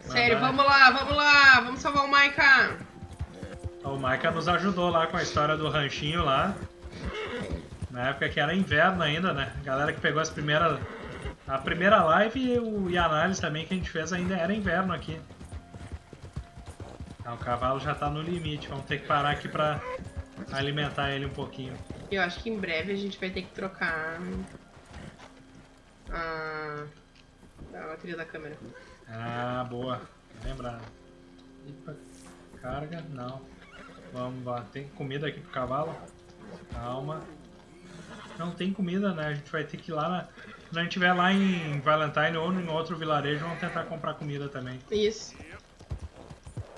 Sério, Mandar- vamos lá, vamos lá, vamos salvar o Maika. Maika nos ajudou lá com a história do ranchinho lá. Na época que era inverno ainda, né? A galera que pegou as primeiras. A primeira live e, o, e a análise também que a gente fez ainda era inverno aqui. Ah, o cavalo já tá no limite, vamos ter que parar aqui pra alimentar ele um pouquinho. Eu acho que em breve a gente vai ter que trocar a, a bateria da câmera. Ah, boa. Lembrado. Epa, carga, não. Vamos lá, tem comida aqui pro cavalo? Calma. Não tem comida, né? A gente vai ter que ir lá na... Quando a gente estiver lá em Valentine ou em outro vilarejo, vamos tentar comprar comida também. Isso.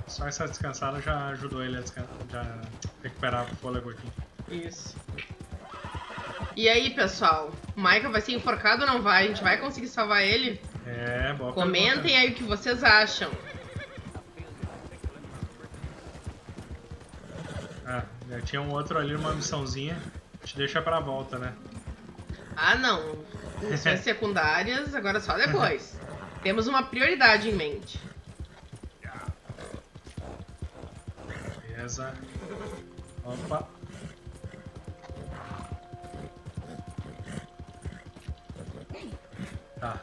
Só essa descansada já ajudou ele a já recuperar o fôlego aqui. Isso. E aí, pessoal? O Michael vai ser enforcado ou não vai? A gente vai conseguir salvar ele? É, boa Comentem pergunta. aí o que vocês acham. Ah, já tinha um outro ali numa missãozinha. A gente deixa pra volta, né? Ah, não. Missões secundárias, agora só depois. Temos uma prioridade em mente. Beleza. Opa. Tá.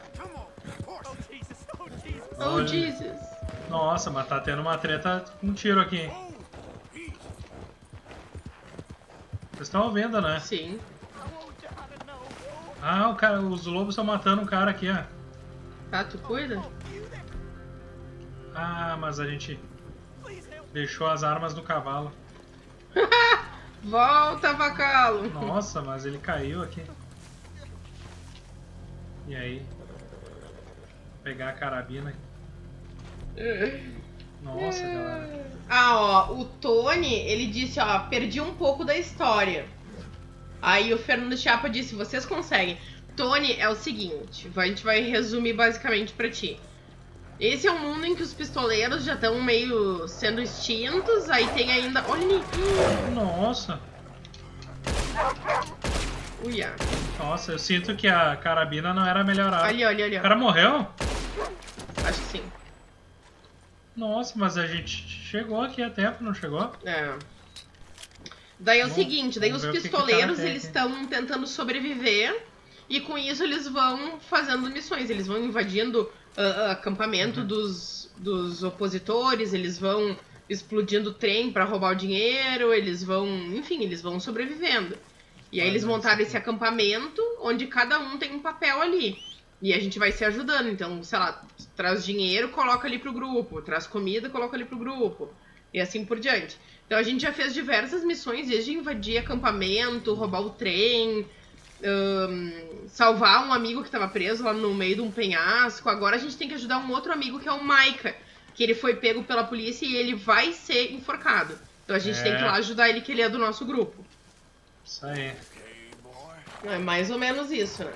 Oh, Olha. Jesus. Nossa, mas tá tendo uma treta com tiro aqui. Vocês estão ouvindo, né? Sim. Ah, o cara, os lobos estão matando um cara aqui, ó. Tá, tu cuida? Ah, mas a gente deixou as armas no cavalo. Volta, vacalo. Nossa, mas ele caiu aqui. E aí? Vou pegar a carabina. Nossa, galera. Ah, ó, o Tony, ele disse, ó, perdi um pouco da história. Aí o Fernando Chapa disse, vocês conseguem. Tony, é o seguinte, a gente vai resumir basicamente pra ti. Esse é um mundo em que os pistoleiros já estão meio sendo extintos, aí tem ainda... Olha ali! Nossa, Uia. nossa, eu sinto que a carabina não era melhorada. Ali, ali, ali, O cara morreu? Acho que sim. Nossa, mas a gente chegou aqui a tempo, não chegou? É. Daí é o Vamos- seguinte, daí os o que que o pistoleiros, eles estão tentando sobreviver e com isso eles vão fazendo missões, eles vão invadindo ah, ah, acampamento Uhum. dos, dos opositores, eles vão explodindo trem pra roubar o dinheiro, eles vão, enfim, eles vão sobrevivendo. E aí Olha eles montaram esse acampamento onde cada um tem um papel ali. E a gente vai se ajudando. Então, sei lá, traz dinheiro, coloca ali pro grupo. Traz comida, coloca ali pro grupo. E assim por diante. Então a gente já fez diversas missões, desde invadir acampamento, roubar o trem, ahn, salvar um amigo que estava preso lá no meio de um penhasco. Agora a gente tem que ajudar um outro amigo que é o Maika, que ele foi pego pela polícia e ele vai ser enforcado. Então a gente É. tem que ir lá ajudar ele, que ele é do nosso grupo. Isso aí. É mais ou menos isso, né?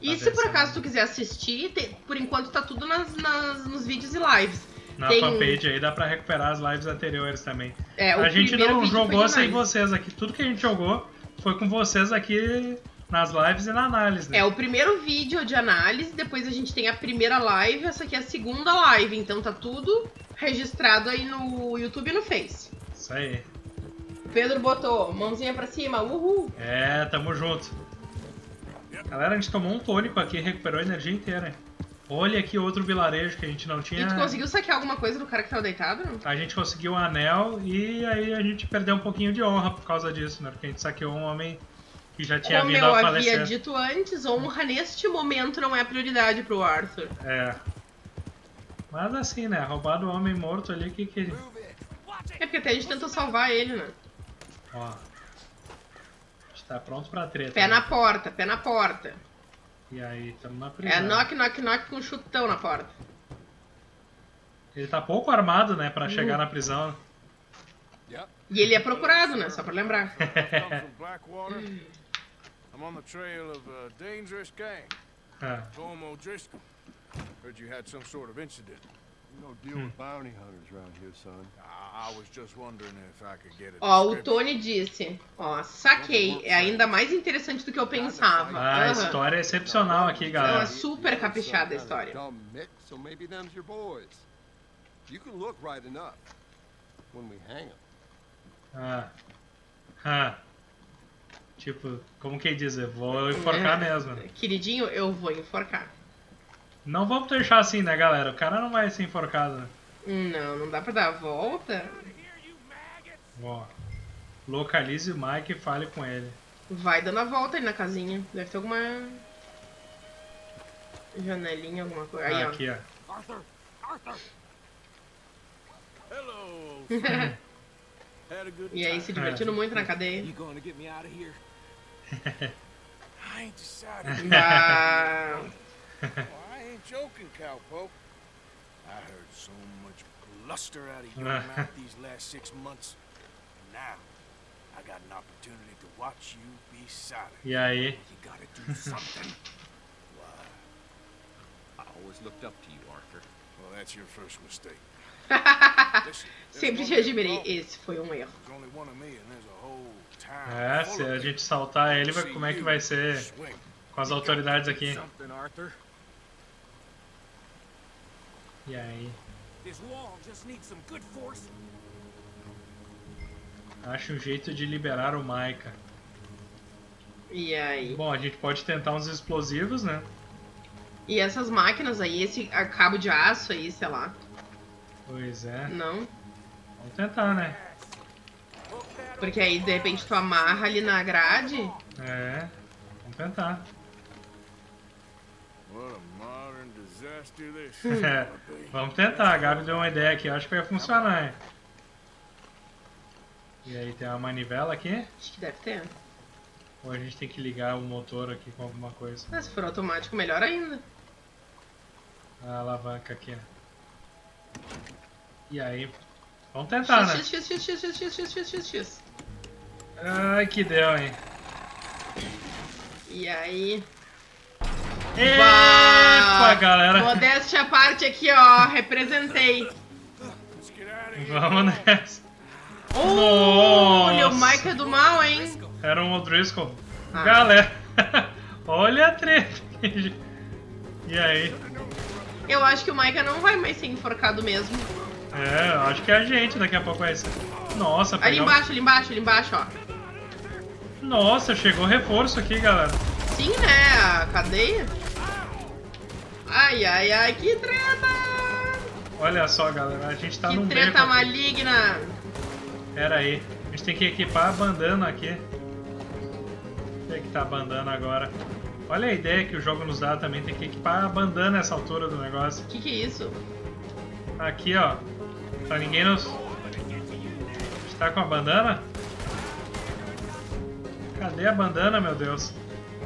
E Tá se por acaso tu quiser assistir, tem- por enquanto tá tudo nas, nas- nos vídeos e lives. Na tem- fanpage aí dá pra recuperar as lives anteriores também. É, a gente não jogou sem vocês aqui. Tudo que a gente jogou foi com vocês aqui nas lives e na análise, né? É, o primeiro vídeo de análise, depois a gente tem a primeira live, essa aqui é a segunda live, então tá tudo registrado aí no YouTube e no Face. Isso aí. Pedro botou mãozinha pra cima, uhul. É, tamo junto. Galera, a gente tomou um tônico aqui recuperou a energia inteira. Olha aqui outro vilarejo que a gente não tinha. E tu conseguiu saquear alguma coisa do cara que tava deitado? A gente conseguiu um anel e aí a gente perdeu um pouquinho de honra por causa disso, né? Porque a gente saqueou um homem que já tinha Como vindo eu a havia falecer. dito antes, honra neste momento não é prioridade pro Arthur. É. Mas assim, né? Roubar do homem morto ali, que que. É porque até a gente tentou salvar ele, né? Ó. A gente tá pronto pra treta. Pé né? na porta, pé na porta. E aí, tamo na prisão. É knock, knock, knock com um chutão na porta. Ele tá pouco armado, né? Pra chegar na prisão. E ele é procurado, né? Só pra lembrar. I'm on the trail of a dangerous gang. Ah, Tom O'Driscoll. Heard you had some sort of incident. Ó, o Tony disse, ó, saquei. É ainda mais interessante do que eu pensava. Ah, a uhum. história é excepcional aqui, galera. Então, é super caprichada a história. Ah. Ah. Tipo, como que diz? Eu vou enforcar é, mesmo. Queridinho, eu vou enforcar. Não vamos deixar assim, né, galera? O cara não vai ser enforcado, né? Não, não dá pra dar a volta. Ó. Localize o Mike e fale com ele. Vai dando a volta aí na casinha. Deve ter alguma janelinha, alguma coisa. Aí, Ah, ó. aqui, ó. Arthur! Arthur! Hello. E aí, se divertindo muito na cadeia. You gonna get me out of here? I ain't decided. joking, cowpoke. I heard so much bluster out of your mouth these last six months. Now, I got an opportunity to watch you be silent. E aí? You gotta do something. I always looked up to you, Arthur. Well, that's your first mistake. Sempre te admirei. Esse foi um erro. É, se a gente saltar ele, vai, como é que vai ser com as autoridades aqui? E aí? This wall just needs some good force. Acho um jeito de liberar o Maika. E aí? Bom, a gente pode tentar uns explosivos, né? E essas máquinas aí, esse cabo de aço aí, sei lá. Pois é. Não? Vamos tentar, né? Porque aí, de repente, tu amarra ali na grade. É. Vamos tentar a modern disaster this É, Vamos tentar. A Gabi deu uma ideia aqui. Eu acho que vai funcionar, hein? E aí tem uma manivela aqui. Acho que deve ter. Ou a gente tem que ligar o motor aqui com alguma coisa. Ah, se for automático, melhor ainda. A alavanca aqui. E aí? Vamos tentar, né? X, X, X, X, X, X, X, X, X, X. Ai, que deu, hein? E aí? Epa, galera! Modéstia à parte aqui, ó. Representei. Vamos nessa. Olha, o. Mike é do mal, hein? Era um O'Driscoll. Ah. Galera! Olha a treta. E aí? Eu acho que o Micah não vai mais ser enforcado mesmo. É, acho que é a gente daqui a pouco vai ser. Nossa, Ali pegou... embaixo, ali embaixo, ali embaixo, ó. Nossa, chegou reforço aqui, galera. Sim, né? A cadeia. Ai, ai, ai, que treta! Olha só, galera, a gente tá que num treta maligna! Pera aí, a gente tem que equipar a bandana aqui. Tem que tá a bandana agora. Olha a ideia que o jogo nos dá também, tem que equipar a bandana nessa altura do negócio. O que, que é isso? Aqui, ó. Pra ninguém nos... Está com a bandana? Cadê a bandana, meu Deus?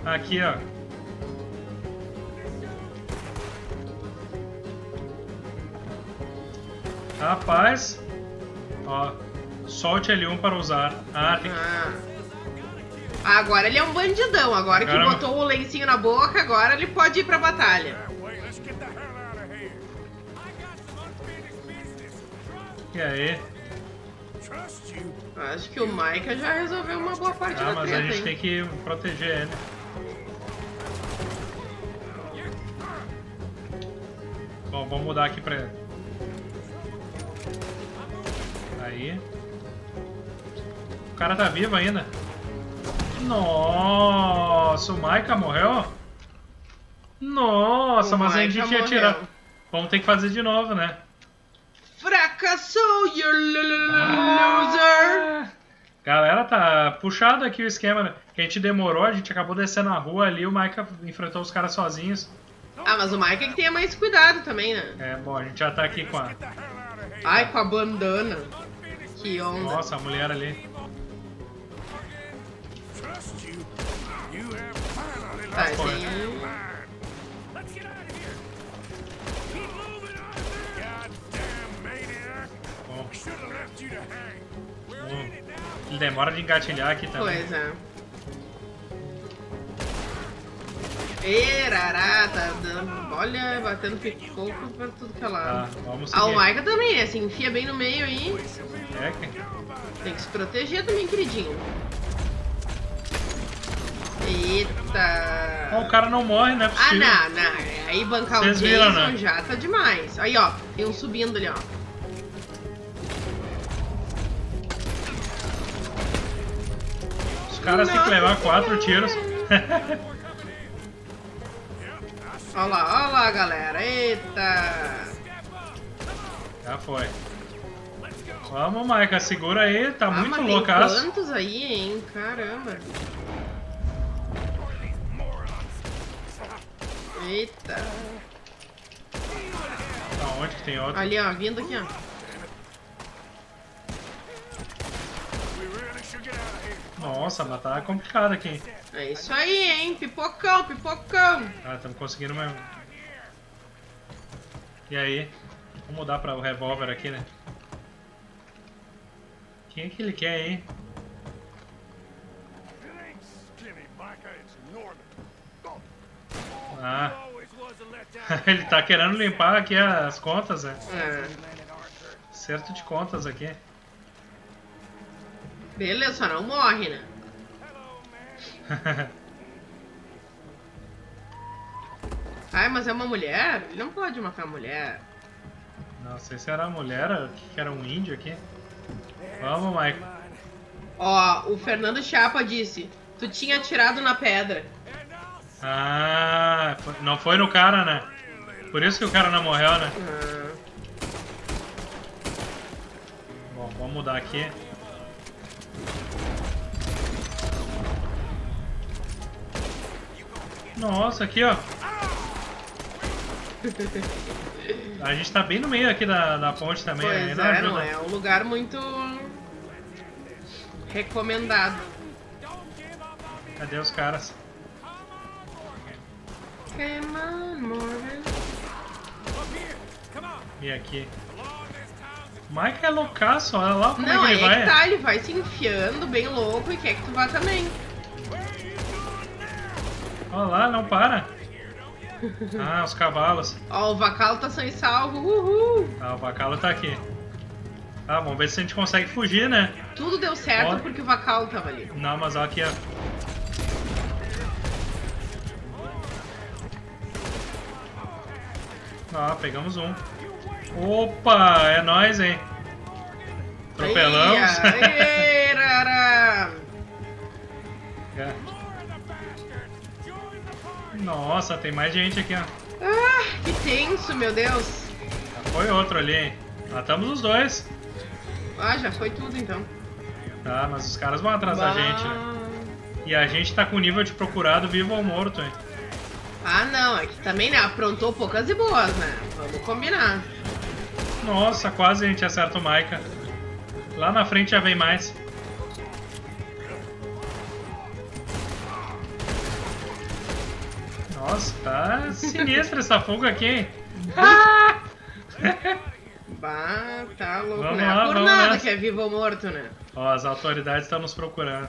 Aqui, ó. Rapaz. Ó. Solte L1 para usar. Ah, tem que... Ah. Agora ele é um bandidão. Agora, Agora- que botou o lencinho na boca, agora ele pode ir pra batalha. E aí? Acho que o Micah já resolveu uma boa parte Ah, da mas a gente hein? tem que proteger ele. Bom, vamos mudar aqui pra ele. Aí. O cara tá vivo ainda. Nossa, o Maika morreu? Nossa, O mas a Maika gente ia morreu. tirar. Vamos ter que fazer de novo, né? Fracassou, you loser! Galera, tá puxado aqui o esquema, né? Que a gente demorou, a gente acabou descendo a rua ali, o Maika enfrentou os caras sozinhos. Ah, mas o Micah é que tenha mais cuidado também, né? É, bom, a gente já tá aqui com a. Ai, com a bandana. Que onda. Nossa, a mulher ali. Tá, esse aí... Bom. Bom, Ele demora de engatilhar aqui também. Pois é. Erará, tá. Olha, batendo picoco pra tudo que é lado. Tá, vamos seguir. A Omega também, assim, enfia bem no meio aí. É, Tem que se proteger também, queridinho. Eita! o cara não morre, né? Ah, não, não. Aí bancar Vocês o Jason viram, né? já tá demais. Aí, ó, tem um subindo ali, ó. Os caras têm que levar quatro tiros. Olha lá, olha lá, galera. Eita. Já foi. Vamos, Maika, segura aí, tá Ah, muito mas tem loucaço. quantos aí, hein? Caramba. Eita. Tá onde que tem outro? Ali, ó, vindo aqui, ó. Nossa, mas tá complicado aqui. É isso aí, hein? Pipocão, pipocão. Ah, estamos conseguindo mesmo. E aí? Vamos mudar para o revólver aqui, né? Quem é que ele quer, hein? Ah. ele tá querendo limpar aqui as contas, né? É. Certo de contas aqui. Beleza, só não morre, né? Ai, mas é uma mulher? Ele não pode matar a mulher. Não sei se era a mulher, o que era um índio aqui. Vamos, Michael. Ó, o Fernando Chapa disse: Tu tinha atirado na pedra. Ah, não foi no cara, né? Por isso que o cara não morreu, né? Ah, Bom, vamos mudar aqui. Nossa, aqui ó. A gente tá bem no meio aqui da, da ponte também, pois não é, não é um lugar muito recomendado. Cadê os caras? Come on, Morgan. E aqui? Mike é loucaço, olha lá como Não, é que ele é vai. que tá, ele vai se enfiando bem louco e quer que tu vá também. Olha lá, não para. Ah, os cavalos. Ó, o Vacal tá e salvo, uhul! Ah, o Bacalo tá aqui. Ah, vamos ver se a gente consegue fugir, né? Tudo deu certo Olha. porque o Vacal tava ali. Não, mas olha aqui, ó. Ah, pegamos um. Opa, é nóis, hein? Atropelamos. Ia, erara. É. Nossa, tem mais gente aqui, ó. ah, que tenso, meu Deus. Já foi outro ali, hein? Matamos os dois. Ah, já foi tudo então. Tá, mas os caras vão atrás da Bah. gente, né? E a gente tá com o nível de procurado vivo ou morto, hein? Ah, não, é que também, né, aprontou poucas e boas, né? Vamos combinar. Nossa, quase a gente acerta o Maika. Lá na frente já vem mais. Nossa, tá sinistra essa fuga aqui, hein? Bah, tá louco, Vamos né? lá, Por vamos nada nessa. que é vivo ou morto, né? Ó, as autoridades estão nos procurando.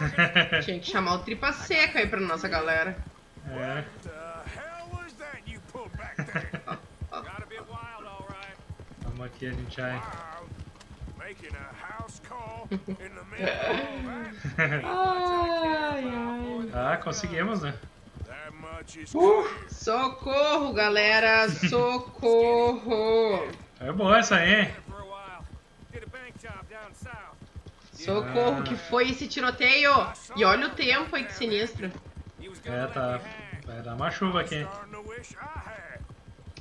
Tinha que chamar o tripa seca aí pra nossa galera. É. Vamos aqui, a gente vai. Ai, ai. Ah, conseguimos, né? Uh, socorro, galera, socorro. É boa essa aí? Socorro, que foi esse tiroteio? E olha o tempo aí, que sinistro. É, tá. Vai dar uma chuva aqui.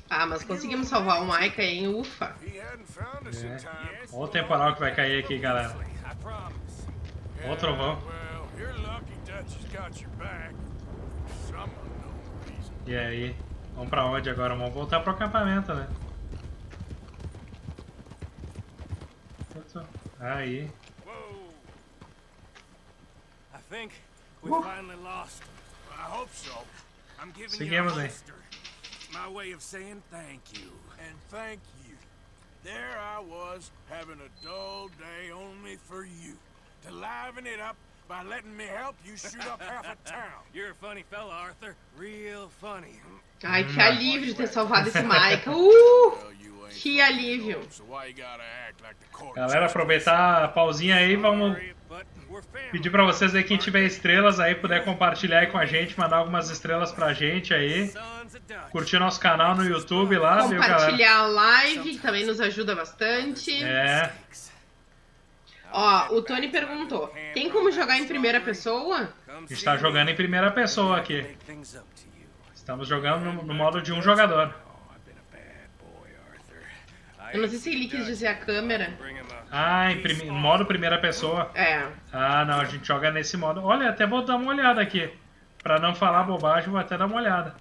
Ah, mas conseguimos salvar o Maika, hein? Ufa. É. Olha o temporal que vai cair aqui, galera. Olha o trovão. E aí? Vamos pra onde agora? Vamos voltar pro acampamento, né? Aí. I think we finally lost him. I hope so. I'm giving Seguimos aí. My way of saying thank you. And thank you. There I was, having a dull day only for you. To liven it up by letting me help you shoot up half a town. You're a funny fella, Arthur. Real funny. Ai, que alívio de ter salvado esse Maika. Uh! Que alívio. Galera, aproveitar a pausinha aí, vamos pedir pra vocês aí, quem tiver estrelas aí, puder compartilhar aí com a gente, mandar algumas estrelas pra gente aí. Curtir nosso canal no YouTube lá, viu, galera? Compartilhar a live, que também nos ajuda bastante. É. Ó, o Tony perguntou: tem como jogar em primeira pessoa? A gente tá jogando em primeira pessoa aqui. Estamos jogando no, no modo de um jogador. Eu não sei se ele quis dizer a câmera. Ah, em prime- modo primeira pessoa. É. Ah, não, a gente joga nesse modo. Olha, até vou dar uma olhada aqui. Pra não falar bobagem, vou até dar uma olhada.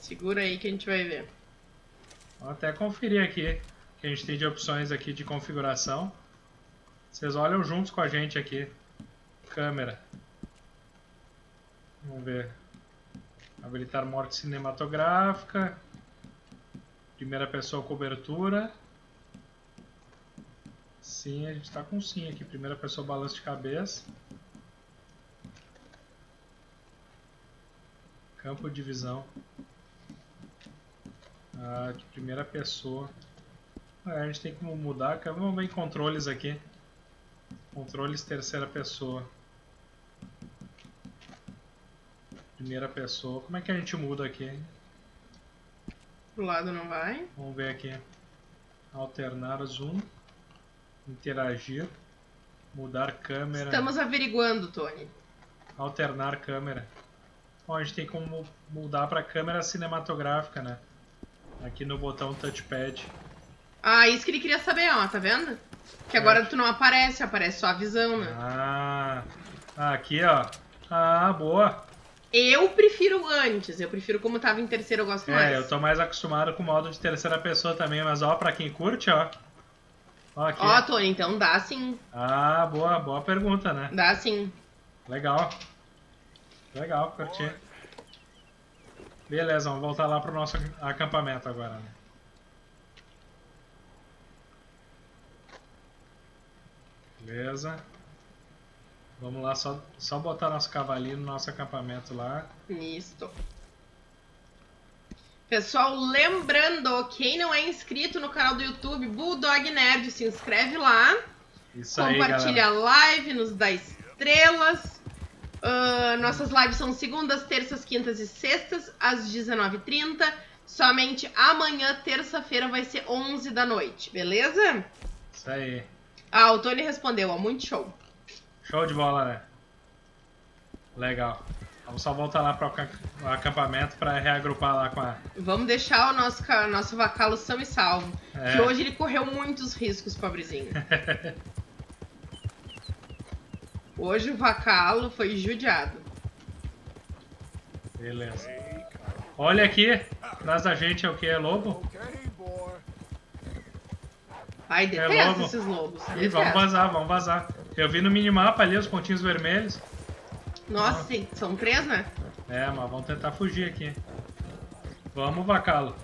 Segura aí que a gente vai ver. Vou até conferir aqui. Que a gente tem de opções aqui de configuração. Vocês olham juntos com a gente aqui. Câmera. Vamos ver. Habilitar morte cinematográfica. Primeira pessoa cobertura. Sim, a gente tá com sim aqui. Primeira pessoa balanço de cabeça. Campo de visão. Ah, de primeira pessoa. Ah, a gente tem que mudar. Vamos ver em controles aqui. Controles terceira pessoa. Primeira pessoa. Como é que a gente muda aqui? Pro lado não vai. Vamos ver aqui. Alternar zoom. Interagir. Mudar câmera. Estamos averiguando, Tony. Alternar câmera. Bom, a gente tem como mudar para câmera cinematográfica, né? Aqui no botão touchpad. Ah, isso que ele queria saber, ó, tá vendo? Que agora tu não aparece, aparece só a visão, né? Ah, ah, aqui ó. Ah, boa. Eu prefiro antes, eu prefiro como tava em terceiro, eu gosto mais. É, eu tô mais acostumado com o modo de terceira pessoa também, mas ó, pra quem curte, ó. Ó, aqui. Ó, Tony, então dá sim, Ah, boa, boa pergunta, né? dá sim. Legal. Legal, curti. Beleza, vamos voltar lá pro nosso acampamento agora, né? Beleza. Vamos lá, só, só botar nosso cavalinho no nosso acampamento lá. Isto. Pessoal, lembrando, quem não é inscrito no canal do YouTube Bulldog Nerd, se inscreve lá. Isso aí, compartilha galera. a live, nos dá estrelas. Ah, nossas lives são segundas, terças, quintas e sextas, às 19h30. Somente amanhã, terça-feira, vai ser 11 da noite, beleza? Isso aí. Ah, o Tony respondeu, ó, muito show. Show de bola, né? Legal. Vamos só voltar lá pro aca- o acampamento pra reagrupar lá com a. Vamos deixar o nosso, nosso vacalo são e salvo. É. Que hoje ele correu muitos riscos, pobrezinho. Hoje o vacalo foi judiado. Beleza. Olha aqui, atrás da gente é o que? É lobo? Ai, É detesto lobo. esses lobos. Ih, vamos detesto. vazar, vamos vazar. Eu vi no minimapa ali os pontinhos vermelhos. Nossa, sim, são três, né? É, mas vamos tentar fugir aqui. Vamos, vacalo.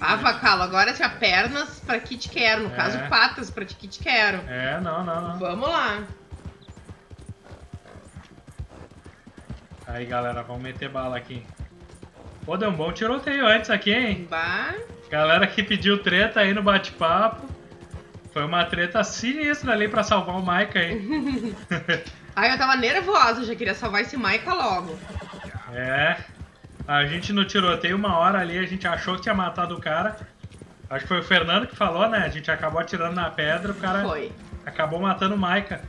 Ah, vacalo, agora tinha pernas pra que te quero. No É. caso, patas pra que te quero. É, não, não, não. Vamos lá. Aí, galera, vamos meter bala aqui. Pô, deu um bom tiroteio antes aqui, hein? Bah. Galera que pediu treta aí no bate-papo. Foi uma treta sinistra ali pra salvar o Mike aí. Ai, eu tava nervosa, já queria salvar esse Maika logo. É. A gente no tiroteio, uma hora ali, a gente achou que tinha matado o cara. Acho que foi o Fernando que falou, né? A gente acabou atirando na pedra, o cara Foi. acabou matando o Maika.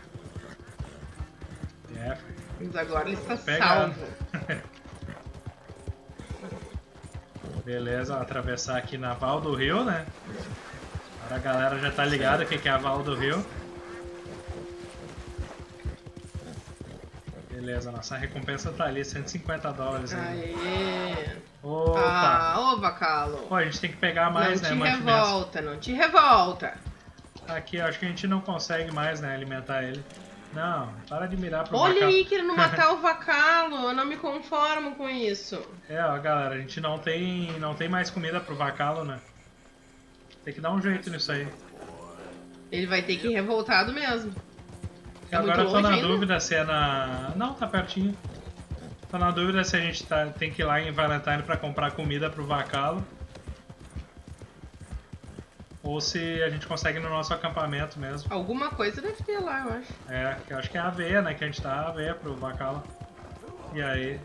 É, Mas agora ele está salvo. beleza, atravessar aqui na Val do Rio, né? Agora a galera já tá ligada o que que é a Val do Rio. Beleza, nossa recompensa tá ali, 150 dólares. ainda. Aê. Opa! Ah, ô vacalo. Pô, a gente tem que pegar mais, não né? te mantimentos. revolta, não te revolta. Aqui, eu acho que a gente não consegue mais, né, alimentar ele. Não, para de mirar pro Olha aí querendo matar o vacalo. Eu não me conformo com isso. É, ó, galera, a gente não tem, não tem mais comida pro vacalo, né? Tem que dar um jeito nisso aí. Ele vai ter que ir revoltado mesmo. É agora eu tô na ainda? dúvida se é na... Não, tá pertinho. Tô na dúvida se a gente tá, tem que ir lá em Valentine pra comprar comida pro vacalo. Ou se a gente consegue no nosso acampamento mesmo. Alguma coisa deve ter lá, eu acho. É, eu acho que é a aveia, né? Que a gente tá aveia pro vacalo. E aí?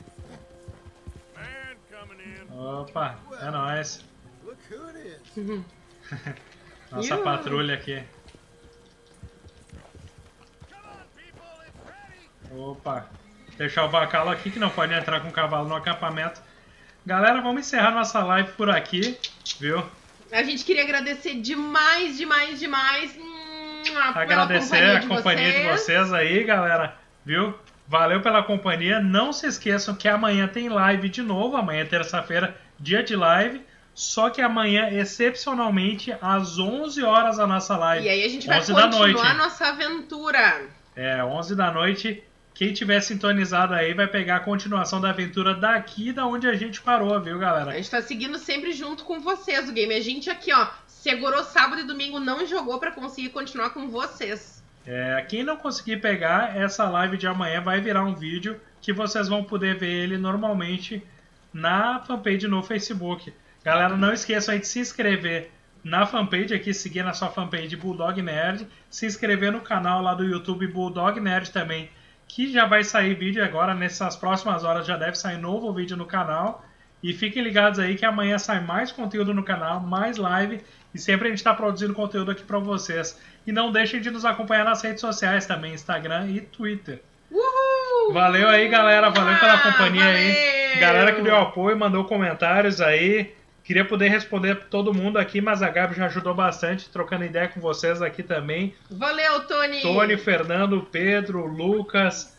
Opa, é nóis. Nossa patrulha aqui. Opa. Deixar o Bacalo aqui, que não pode entrar com o cavalo no acampamento. Galera, vamos encerrar nossa live por aqui, viu? A gente queria agradecer demais, demais, demais. hum, Agradecer companhia a companhia de vocês aí, galera, viu? Valeu pela companhia. Não se esqueçam que amanhã tem live de novo. Amanhã é terça-feira, dia de live. Só que amanhã, excepcionalmente, às 11 horas a nossa live. E aí a gente vai 11 da continuar noite. a nossa aventura. É, 11 da noite. Quem tiver sintonizado aí vai pegar a continuação da aventura daqui da onde a gente parou, viu, A galera? gente tá seguindo sempre junto com vocês o game. A gente aqui, ó, segurou sábado e domingo, não jogou pra conseguir continuar com vocês. É, quem não conseguir pegar essa live de amanhã vai virar um vídeo que vocês vão poder ver ele normalmente na fanpage no Facebook. Galera, não esqueçam aí de se inscrever na fanpage aqui, seguir na sua fanpage Bulldog Nerd, se inscrever no canal lá do YouTube Bulldog Nerd também, que já vai sair vídeo agora, nessas próximas horas já deve sair novo vídeo no canal. E fiquem ligados aí que amanhã sai mais conteúdo no canal, mais live, e sempre a gente está produzindo conteúdo aqui para vocês. E não deixem de nos acompanhar nas redes sociais também, Instagram e Twitter. Uhul! Valeu aí, galera. Valeu pela Ah, companhia aí. valeu! Galera que deu apoio, mandou comentários aí. Queria poder responder todo mundo aqui, mas a Gabi já ajudou bastante, trocando ideia com vocês aqui também. Valeu, Tony! Tony, Fernando, Pedro, Lucas,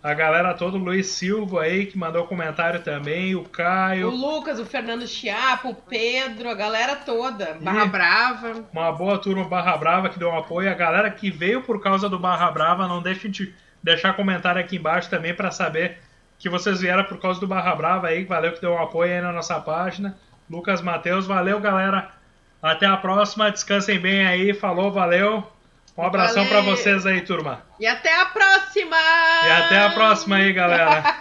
a galera toda, o Luiz Silva aí que mandou comentário também, o O Caio. Lucas, o Fernando Chiapo, o Pedro, a galera toda. Barra Brava. Uma boa turma Barra Brava que deu um apoio. A galera que veio por causa do Barra Brava, não deixem de deixar comentário aqui embaixo também para saber que vocês vieram por causa do Barra Brava aí. Valeu que deu um apoio aí na nossa página. Lucas Matheus, valeu galera. Até a próxima. Descansem bem aí. Falou, valeu. Um abração para vocês aí, turma. E até a próxima! E até a próxima aí, galera.